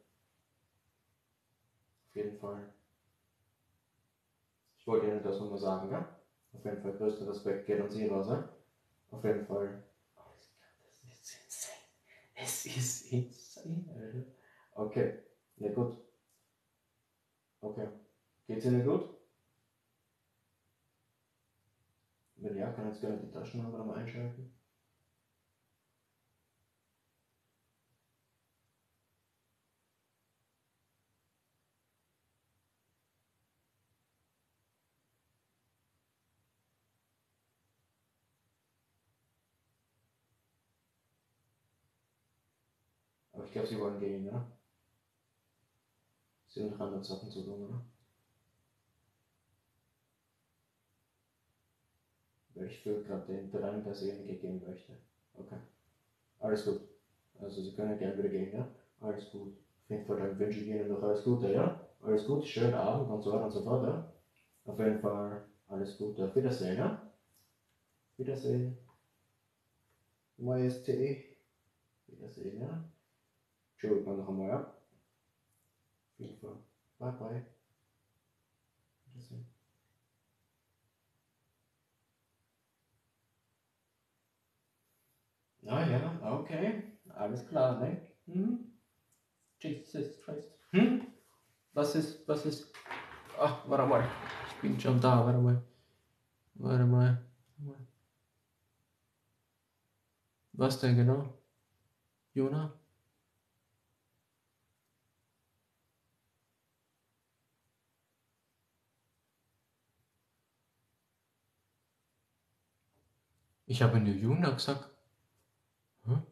Auf jeden Fall. Ich wollte Ihnen das nochmal sagen, ja? Auf jeden Fall größter Respekt geht an Sie raus, ja? Auf jeden Fall es ist insane, Alter. Okay, ja gut. Okay. Geht's Ihnen gut? Wenn ja, kann ich jetzt gerne die Taschenlampe nochmal einschalten. Aber ich glaube, sie wollen gehen, ja? Sie haben noch andere Sachen zu tun, oder? Weil ich fühle gerade den Drang, dass derjenige gehen möchte. Okay. Alles gut. Also Sie können gerne wieder gehen, ja? Alles gut. Auf jeden Fall dann wünsche ich Ihnen noch alles Gute, ja? Alles Gute, schönen Abend und so weiter und so fort, ja? Auf jeden Fall alles Gute. Auf Wiedersehen, ja? Wiedersehen. Majestät. Wiedersehen, ja? Entschuldigung noch einmal, ja? Auf jeden Fall. Bye bye. Wiedersehen. Ah ja, okay. Alles klar, ne? Hm? Jesus Christ. Hm? Was ist, was ist? Ach, warte mal. Ich bin schon da, warte mal. Warte mal. Was denn genau? Jona? Ich habe nur Juna gesagt. Hm?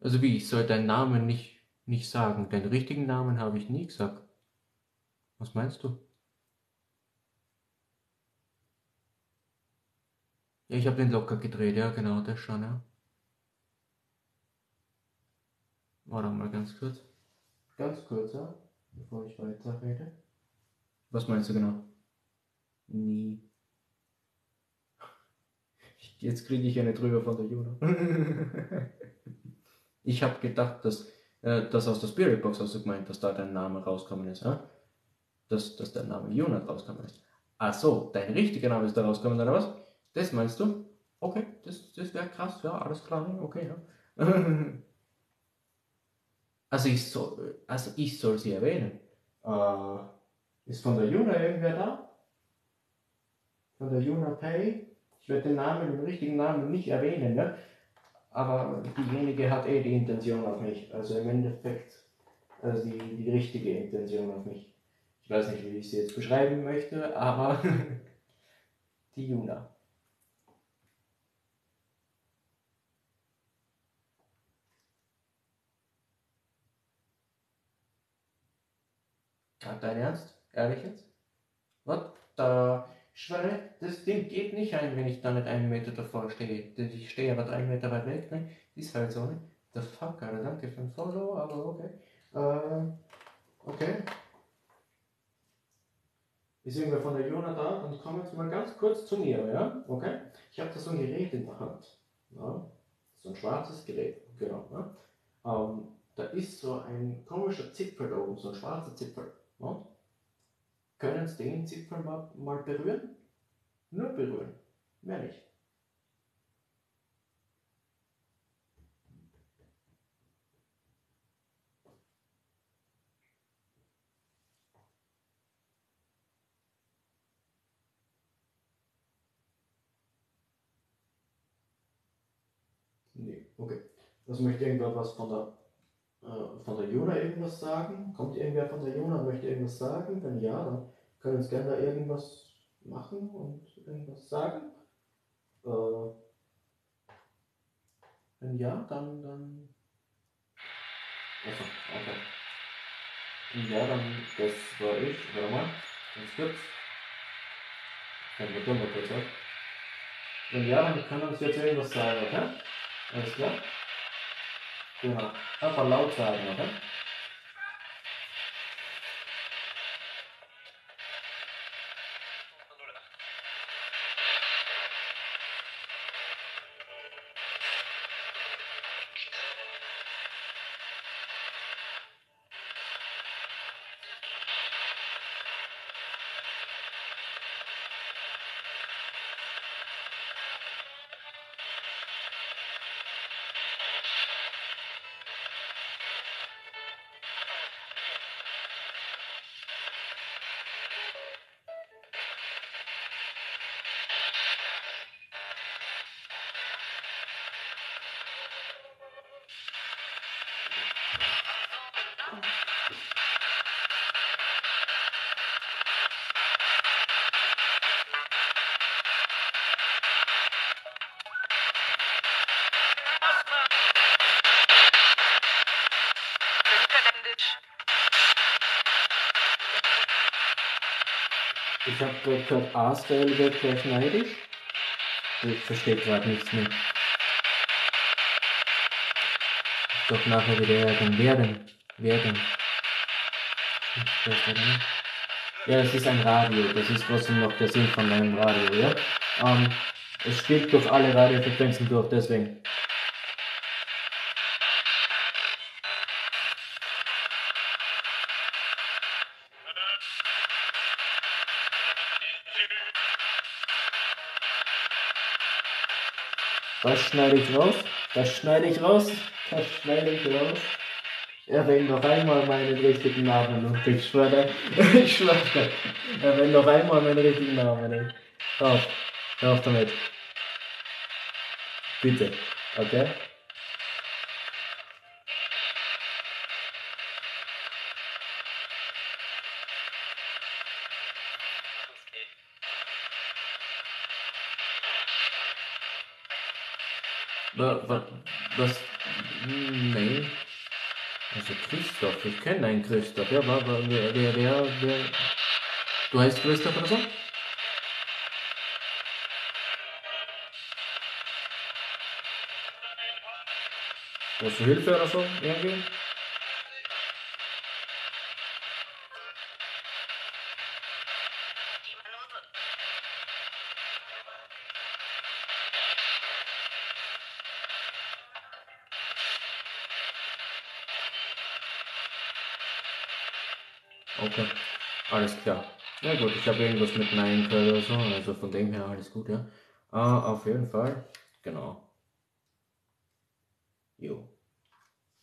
Also wie, ich soll deinen Namen nicht, nicht sagen. Deinen richtigen Namen habe ich nie gesagt. Was meinst du? Ja, ich habe den locker gedreht, ja genau, das schon, ja. Warte mal ganz kurz. Ganz kurz, ja, bevor ich weiter rede. Was meinst du genau? Nie. Jetzt kriege ich eine drüber von der Juna. [LAUGHS] ich habe gedacht, dass äh, das aus der Spirit Box hast du gemeint, dass da dein Name rauskommen ist, ja? Dass, dass der Name Juna rauskommen ist. Ach so, dein richtiger Name ist da rausgekommen, oder was? Das meinst du? Okay, das, das wäre krass, ja, alles klar, okay, ja. [LAUGHS] also, ich soll, also ich soll sie erwähnen. Äh, ist von der Juna irgendwer da? Von der Juna Pay? Ich werde den Namen, den richtigen Namen nicht erwähnen, ne? aber diejenige hat eh die Intention auf mich. Also im Endeffekt, also die, die richtige Intention auf mich. Ich weiß nicht, wie ich sie jetzt beschreiben möchte, aber [LAUGHS] die Juna. Dein Ernst? Ehrlich jetzt? Was? Da, schwöre, das Ding geht nicht ein, wenn ich da nicht einen Meter davor stehe. Ich stehe aber drei Meter weit weg, ne? Ist halt so, ne? The fuck, Alter, danke für den Follow, aber okay. Äh, okay. Ist irgendwer von der Jona da? Dann komm jetzt mal ganz kurz zu mir, ja? Okay? Ich habe da so ein Gerät in der Hand. Ja? So ein schwarzes Gerät, genau. Ne? Ähm, da ist so ein komischer Zipfel da oben, so ein schwarzer Zipfel. Und können Sie den Zipfel mal, mal berühren? Nur berühren, mehr nicht. Nee, okay. Das möchte irgendwer was von der äh, von der Jona irgendwas sagen? Kommt irgendwer von der Jona und möchte irgendwas sagen? Wenn ja, dann können Sie gerne da irgendwas machen und irgendwas sagen. Äh, wenn ja, dann, dann. Achso, okay. Wenn ja, dann, das war ich. Warte mal, ganz kurz. Können wir mal kurz ab. Wenn ja, dann können uns jetzt irgendwas sagen, okay? Alles klar? Genau. Einfach laut sagen, oder? Ich habe gerade gehört, A-Style wird gleich neidisch. Ich verstehe gerade nichts mehr. Doch nachher wieder ärgern. Wer denn? Wer. Ja, das ist ein Radio. Das ist trotzdem noch der Sinn von meinem Radio, ja? Ähm, es spielt durch alle Radiofrequenzen durch, deswegen. Das schneide ich raus. Das schneide ich raus. Das schneide ich raus. Erwähne noch einmal meinen richtigen Namen und ich schwöre, [LAUGHS] ich schwöre, erwähne noch einmal meinen richtigen Namen. Hör auf, hör auf damit. Bitte, okay? Wa- wa- Was? Nee. Also Christoph, ich kenne einen Christoph. Ja, war, war, wer, wer, wer, wer? Du heißt Christoph oder so? Brauchst du Hilfe oder so? Irgendwie? Gut, ich habe irgendwas mit Nein gehört oder so, also von dem her alles gut, ja. Ah, auf jeden Fall, genau. Jo.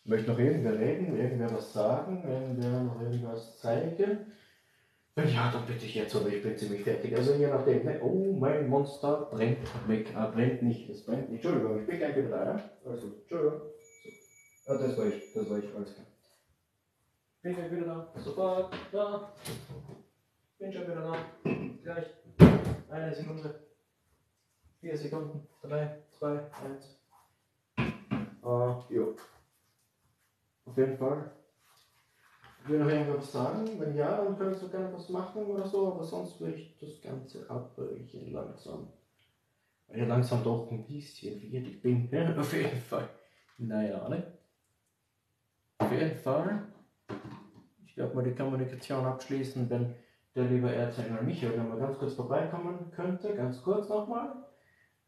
Möchte noch irgendwer reden, irgendwer was sagen, irgendwer noch irgendwas zeigen? Wenn ja, dann bitte ich jetzt, aber ich bin ziemlich fertig. Also je nachdem, ne? Oh, mein Monster brennt weg, ah, brennt nicht, es brennt nicht. Entschuldigung, ich bin gleich wieder da, ja? Also, Entschuldigung. So. Ah, das war ich, das war ich, alles klar. Bin gleich wieder da. Sofort. Da. Bin schon wieder da. Gleich. Eine Sekunde. Vier Sekunden. Drei, zwei, eins. Ah, jo. Auf jeden Fall. Ich will noch irgendwas sagen. Wenn ja, dann könntest du gerne was machen oder so, aber sonst würde ich das Ganze abbrechen langsam. Weil ich langsam doch ein bisschen fertig bin. Ja, [LAUGHS] auf jeden Fall. Naja, ne? Auf jeden Fall. Ich glaube mal die Kommunikation abschließen, wenn der liebe Erzengel Michael mal ganz kurz vorbeikommen könnte, ganz kurz nochmal.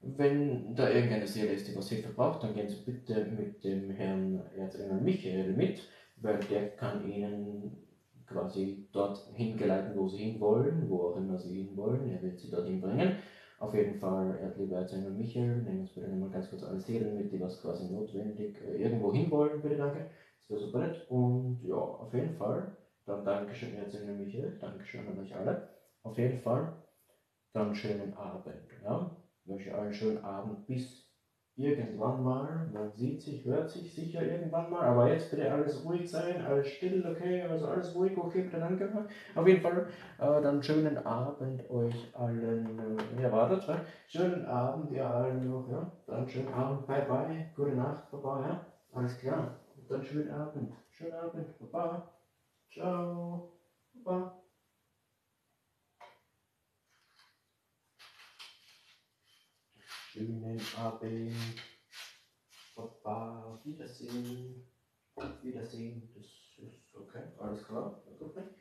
Wenn da irgendeine Seele ist, die was Hilfe braucht, dann gehen Sie bitte mit dem Herrn Erzengel Michael mit, weil der kann Ihnen quasi dort hingeleiten, wo Sie hinwollen, wo auch immer Sie hinwollen. Er wird Sie dorthin bringen. Auf jeden Fall, Erdliebe Erzengel Michael, nehmen uns bitte nochmal ganz kurz alle Seelen mit, die was quasi notwendig äh, irgendwo hinwollen, bitte danke. Das wäre super nett. Und ja, auf jeden Fall, dann Dankeschön, Erzengel Michael, Dankeschön an euch alle. Auf jeden Fall, dann schönen Abend. Ja? Ich wünsche allen einen schönen Abend bis irgendwann mal. Man sieht sich, hört sich sicher irgendwann mal. Aber jetzt bitte alles ruhig sein, alles still, okay? Also alles ruhig, okay, bitte danke. Auf jeden Fall, äh, dann schönen Abend euch allen. Äh, ja, wartet, ja? Schönen Abend ihr allen noch, ja? Dann schönen Abend, bye bye, gute Nacht, Baba, ja? Alles klar. Und dann schönen Abend. Schönen Abend, Baba. Ciao. Baba. Schönen Abend. Baba. Wiedersehen. Wiedersehen. Das ist okay. Alles klar. Ne?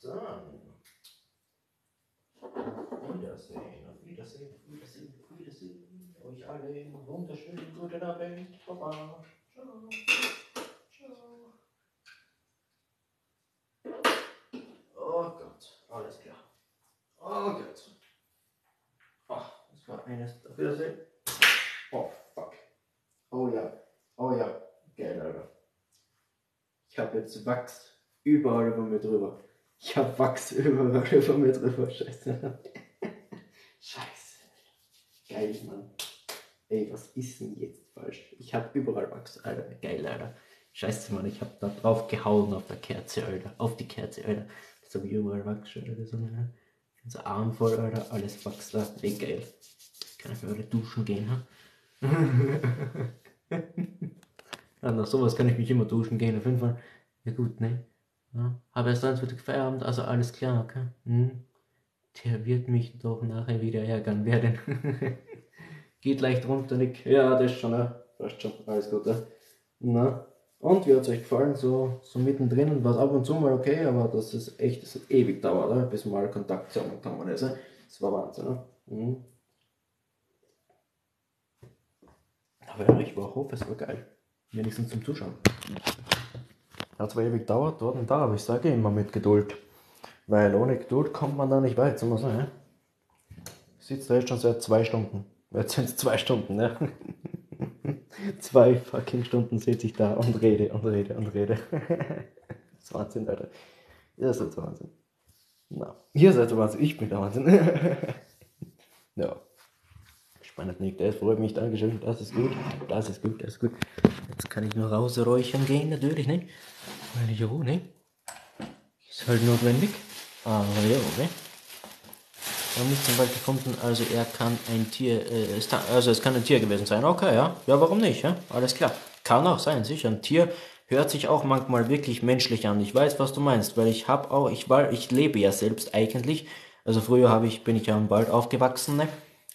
Dann. Wiedersehen. Auf Wiedersehen. Auf Wiedersehen. Auf Wiedersehen. Euch alle wunderschönen guten Abend. Baba. Ciao. Oh Gott. Alles klar. Oh Gott. Ach, das war eines. Auf Wiedersehen. Oh, fuck. Oh ja. Oh ja. Geil, Alter. Ich habe jetzt Wachs überall über mir drüber. Ich habe Wachs [LAUGHS] überall über mir drüber. Scheiße. [LAUGHS] Scheiße. Geil, Mann. Ey, was ist denn jetzt falsch? Ich habe überall Wachs, Alter. Geil, Alter. Scheiße, Mann. Ich habe da drauf gehauen auf der Kerze, Alter. Auf die Kerze, Alter. Jetzt habe ich überall Wachs, Alter. Das ganzer Arm voll, Alter. Alles Wachs da. Ey, geil. Ich mal wieder duschen gehen, ja, [LAUGHS] nach sowas kann ich mich immer duschen gehen, auf jeden Fall. Ja gut, ne? Ja, habe erst 23 Feierabend, also alles klar, okay? Hm. Der wird mich doch nachher wieder ärgern werden. [LAUGHS] Geht leicht runter, Nick. Ja, das schon, ja. Passt schon, alles gut, ja. Na, und wie hat es euch gefallen? So, so mittendrin war es ab und zu mal okay, aber das ist echt, das hat ewig dauert, oder? bis mal Kontakt zusammengekommen ist. ja. Das war Wahnsinn, ne? Mhm. Aber ich war hoffe, es war geil. Wenigstens zum Zuschauen. Hat zwar ewig gedauert, dort und da, aber ich sage immer mit Geduld. Weil ohne Geduld kommt man da nicht weit, so muss man, ja? Ich sitze da jetzt schon seit zwei Stunden. Jetzt sind es zwei Stunden, ne? [LAUGHS] zwei fucking Stunden sitze ich da und rede und rede und rede. das [LAUGHS] ist Wahnsinn, Alter. Ihr seid Wahnsinn. Na, ihr seid Wahnsinn, ich bin der Wahnsinn. [LAUGHS] ja. Nicht, das freut mich, Dankeschön, das ist gut, das ist gut, das ist gut. Jetzt kann ich nur rausräuchern gehen, natürlich, ne? Weil ich auch, ne? Ist halt notwendig. Aber ja, ne? Wir haben nichts im Wald gefunden, also er kann ein Tier, äh, also es kann ein Tier gewesen sein. Okay, ja. Ja, warum nicht, ja? Alles klar. Kann auch sein, sicher. Ein Tier hört sich auch manchmal wirklich menschlich an. Ich weiß, was du meinst, weil ich hab auch, ich war, ich lebe ja selbst eigentlich. Also früher habe ich, bin ich ja im Wald aufgewachsen, ne?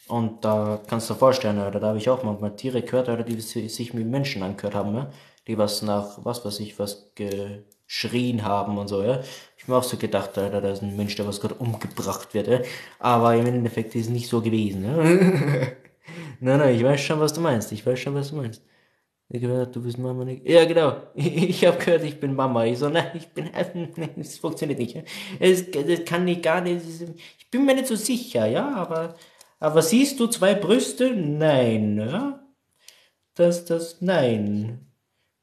Und da kannst du dir vorstellen, Alter, da habe ich auch manchmal Tiere gehört, Alter, die si- sich wie Menschen angehört haben, ja? Die was nach, was weiß ich, was geschrien haben und so, ja? Ich mir auch so gedacht, Alter, da ist ein Mensch, der was gerade umgebracht wird, ja? Aber im Endeffekt ist es nicht so gewesen, ja? [LAUGHS] nein, nein, ich weiß schon, was du meinst. Ich weiß schon, was du meinst. Ich gehört, du bist Mama nicht. Ja, genau. [LAUGHS] Ich habe gehört, ich bin Mama. Ich so, nein, ich bin, [LAUGHS] nein, das funktioniert nicht. ja. Es, das kann ich gar nicht. Ich bin mir nicht so sicher, ja, aber, aber siehst du zwei Brüste? Nein, ja. Das, das, nein.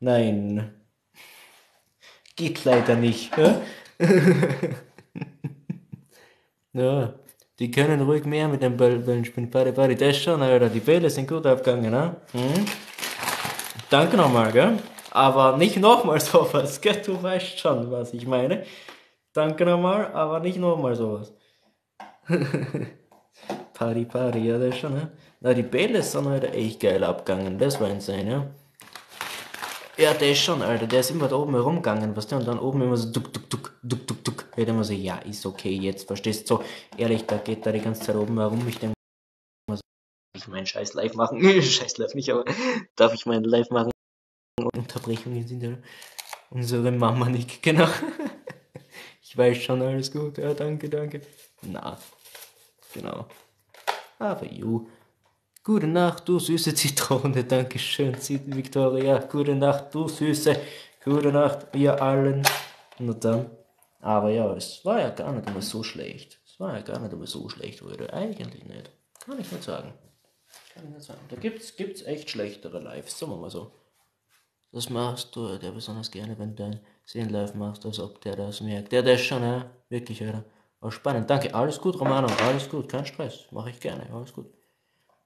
Nein. Geht leider nicht, ja. [LAUGHS] ja. Die können ruhig mehr mit Bällen spielen. Pari, pari, das schon, Alter. Die Bälle sind gut abgegangen, ne? Mhm. Danke nochmal, gell? Aber nicht nochmal [LAUGHS] sowas, gell? Du weißt schon, was ich meine. Danke nochmal, aber nicht nochmal sowas. [LAUGHS] Party, Party, ja, das schon, ne? Na, die Bälle sind heute echt geil abgegangen, das war insane, ja. Ja, der ist schon, Alter, der ist immer da oben herumgegangen, weißt du, und dann oben immer so duck, duck, duck, duck, duck, duck. Ich immer so, ja, ist okay, jetzt, verstehst du, so, ehrlich, da geht da die ganze Zeit oben herum, ich denke, ich meinen Scheiß live machen, [LAUGHS] Scheiß live nicht, aber darf ich meinen live machen? Unterbrechungen sind ja unsere Mama nicht, [LAUGHS] genau. ich weiß schon, alles gut, ja, danke, danke. Na, genau. Aber ju. Gute Nacht, du süße Zitrone, [LAUGHS] danke schön, Victoria. Gute Nacht, du süße. Gute Nacht, ihr allen. Und dann. Aber ja, es war ja gar nicht immer so schlecht. Es war ja gar nicht immer so schlecht, würde eigentlich nicht. Kann ich nicht sagen. Kann ich nicht sagen. Da gibt's, gibt's echt schlechtere Lives, sagen wir mal so. Das machst du, der besonders gerne, wenn du ein Sehen live machst, als ob der das merkt. Der, der ist schon, ja, wirklich, Alter. War spannend. Danke, alles gut, Romano, alles gut, kein Stress. Mache ich gerne, alles gut.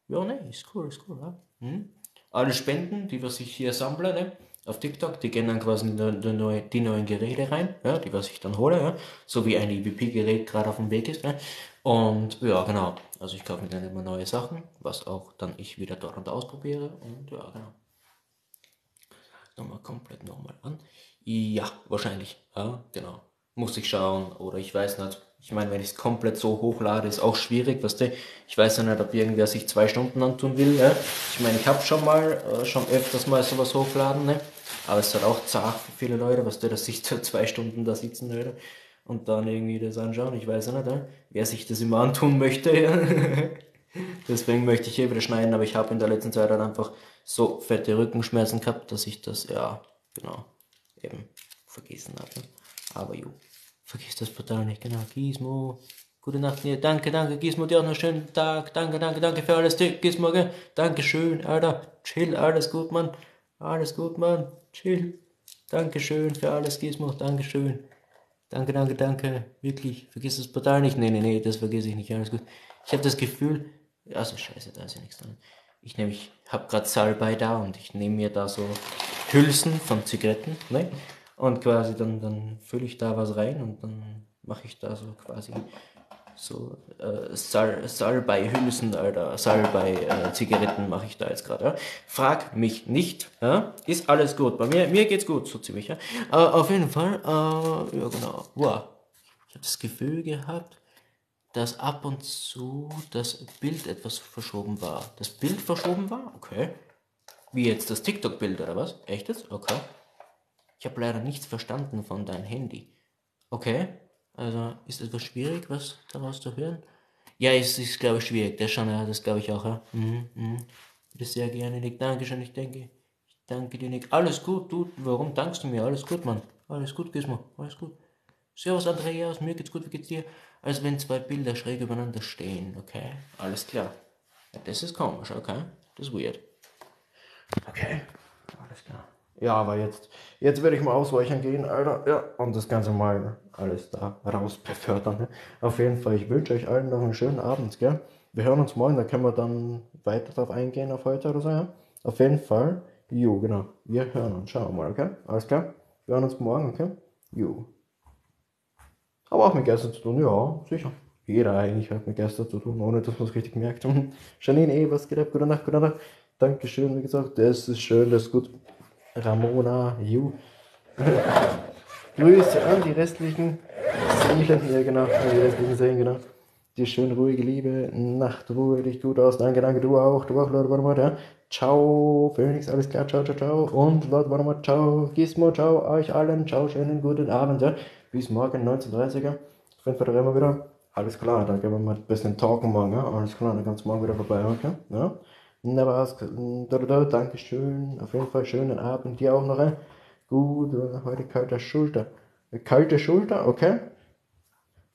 Ja, ne, ist cool, ist cool, ja. Hm? Alle Spenden, die was ich hier sammle, ne, auf TikTok, die gehen dann quasi in die, neue, die neuen Geräte rein, ja, die was ich dann hole, ja, so wie ein EVP-Gerät gerade auf dem Weg ist, ne. Und ja, genau, also ich kaufe mir dann immer neue Sachen, was auch dann ich wieder dort und ausprobiere und ja, genau. Nochmal komplett nochmal an. Ja, wahrscheinlich, ja, genau. Muss ich schauen oder ich weiß nicht, ich meine, wenn ich es komplett so hochlade, ist auch schwierig, weißt du? Ich weiß ja nicht, ob irgendwer sich zwei Stunden antun will, ja? Ich meine, ich habe schon mal, äh, schon öfters mal sowas hochladen, ne? Aber es ist halt auch zart für viele Leute, weißt du, dass sich [LAUGHS] da zwei Stunden da sitzen, Leute, und dann irgendwie das anschauen. Ich weiß ja nicht, ja? wer sich das immer antun möchte, [LAUGHS] ja? Deswegen möchte ich hier wieder schneiden, aber ich habe in der letzten Zeit halt einfach so fette Rückenschmerzen gehabt, dass ich das, ja, genau, eben vergessen habe. Ne? Aber jo. Vergiss das Portal nicht, genau. Gizmo. Gute Nacht, nee, danke, danke, Gizmo, dir auch noch einen schönen Tag. Danke, danke, danke für alles, Gizmo, gell? Dankeschön, Alter. Chill, alles gut, Mann. Alles gut, Mann. Chill. Dankeschön für alles, Gizmo. Dankeschön. Danke, danke, danke. Wirklich. Vergiss das Portal nicht. Nee, nee, nee, das vergesse ich nicht. Alles gut. Ich habe das Gefühl. Also, scheiße, da ist ja nichts dran. Ich nehme, ich habe gerade Salbei da und ich nehme mir da so Hülsen von Zigaretten, ne? Und quasi dann, dann fülle ich da was rein und dann mache ich da so quasi so äh, Sal Salbei-Hülsen, Alter, Salbei-Zigaretten äh, mache ich da jetzt gerade. Ja? Frag mich nicht, ja? ist alles gut. Bei mir, mir geht's gut, so ziemlich. Ja? Aber auf jeden Fall, äh, ja genau, wow. Ich habe das Gefühl gehabt, dass ab und zu das Bild etwas verschoben war. Das Bild verschoben war? Okay. Wie jetzt das TikTok-Bild oder was? Echtes? Okay. Ich habe leider nichts verstanden von deinem Handy. Okay, also ist etwas schwierig, was daraus zu hören? Ja, es ist, glaube ich, schwierig. Das schon, ja, das glaube ich auch, ja. Mhm, mhm. Bitte sehr gerne, Nick. Dankeschön, ich denke. Ich danke dir, Nick. Alles gut, du. Warum dankst du mir? Alles gut, Mann. Alles gut, Gizmo. Alles gut. Servus, Andreas. Mir geht's gut. Wie geht's dir? Als wenn zwei Bilder schräg übereinander stehen, okay? Alles klar. Ja, das ist komisch, okay? Das ist weird. Okay. Alles klar. Ja, aber jetzt, jetzt werde ich mal ausweichen gehen, Alter. Ja, und das Ganze mal alles da raus befördern. Ne? Auf jeden Fall, ich wünsche euch allen noch einen schönen Abend, gell? Wir hören uns morgen, da können wir dann weiter drauf eingehen auf heute oder so, ja? Auf jeden Fall, jo, genau. Wir hören uns, schauen wir mal, okay? Alles klar? Wir hören uns morgen, okay? Jo. Aber auch mit Gästen zu tun, ja, sicher. Jeder eigentlich hat mit Gästen zu tun, ohne dass man es richtig merkt. [LAUGHS] Janine, eh, was geht ab? Gute Nacht, gute Nacht. Dankeschön, wie gesagt, das ist schön, das ist gut. Ramona, Ju. Grüße an die restlichen Seelen, ja genau, an die restlichen Seelen, genau. Die schön ruhige Liebe, Nacht, ruhe dich gut aus, danke, danke, du auch, du auch, warte mal, ja. Ciao, Phoenix, alles klar, ciao, ciao, ciao. Und warte mal, ciao, Gizmo, ciao, euch allen, ciao, schönen guten Abend, ja. Bis morgen, 19.30er. Auf jeden Fall immer wieder. Alles klar, da gehen wir mal ein bisschen talken morgen, ja. Alles klar, dann kannst du morgen wieder vorbei, okay? Ja. Na was, Dankeschön. Auf jeden Fall schönen Abend. Dir auch noch ein. Gut, heute kalte Schulter. Kalte Schulter, okay?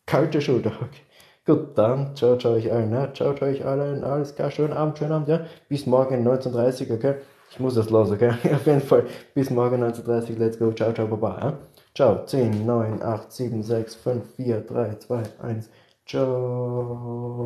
Kalte Schulter, [LAUGHS] okay. Gut, dann ciao, ciao euch allen, ne? Ciao, ciao euch allen. Alles klar, schönen Abend, schönen Abend, ja? Bis morgen 19.30 okay? Ich muss das los, okay? [LAUGHS] Auf jeden Fall. Bis morgen 19.30 let's go. Ciao, ciao, baba, ja? Ciao, 10, 9, 8, 7, 6, 5, 4, 3, 2, 1. Ciao.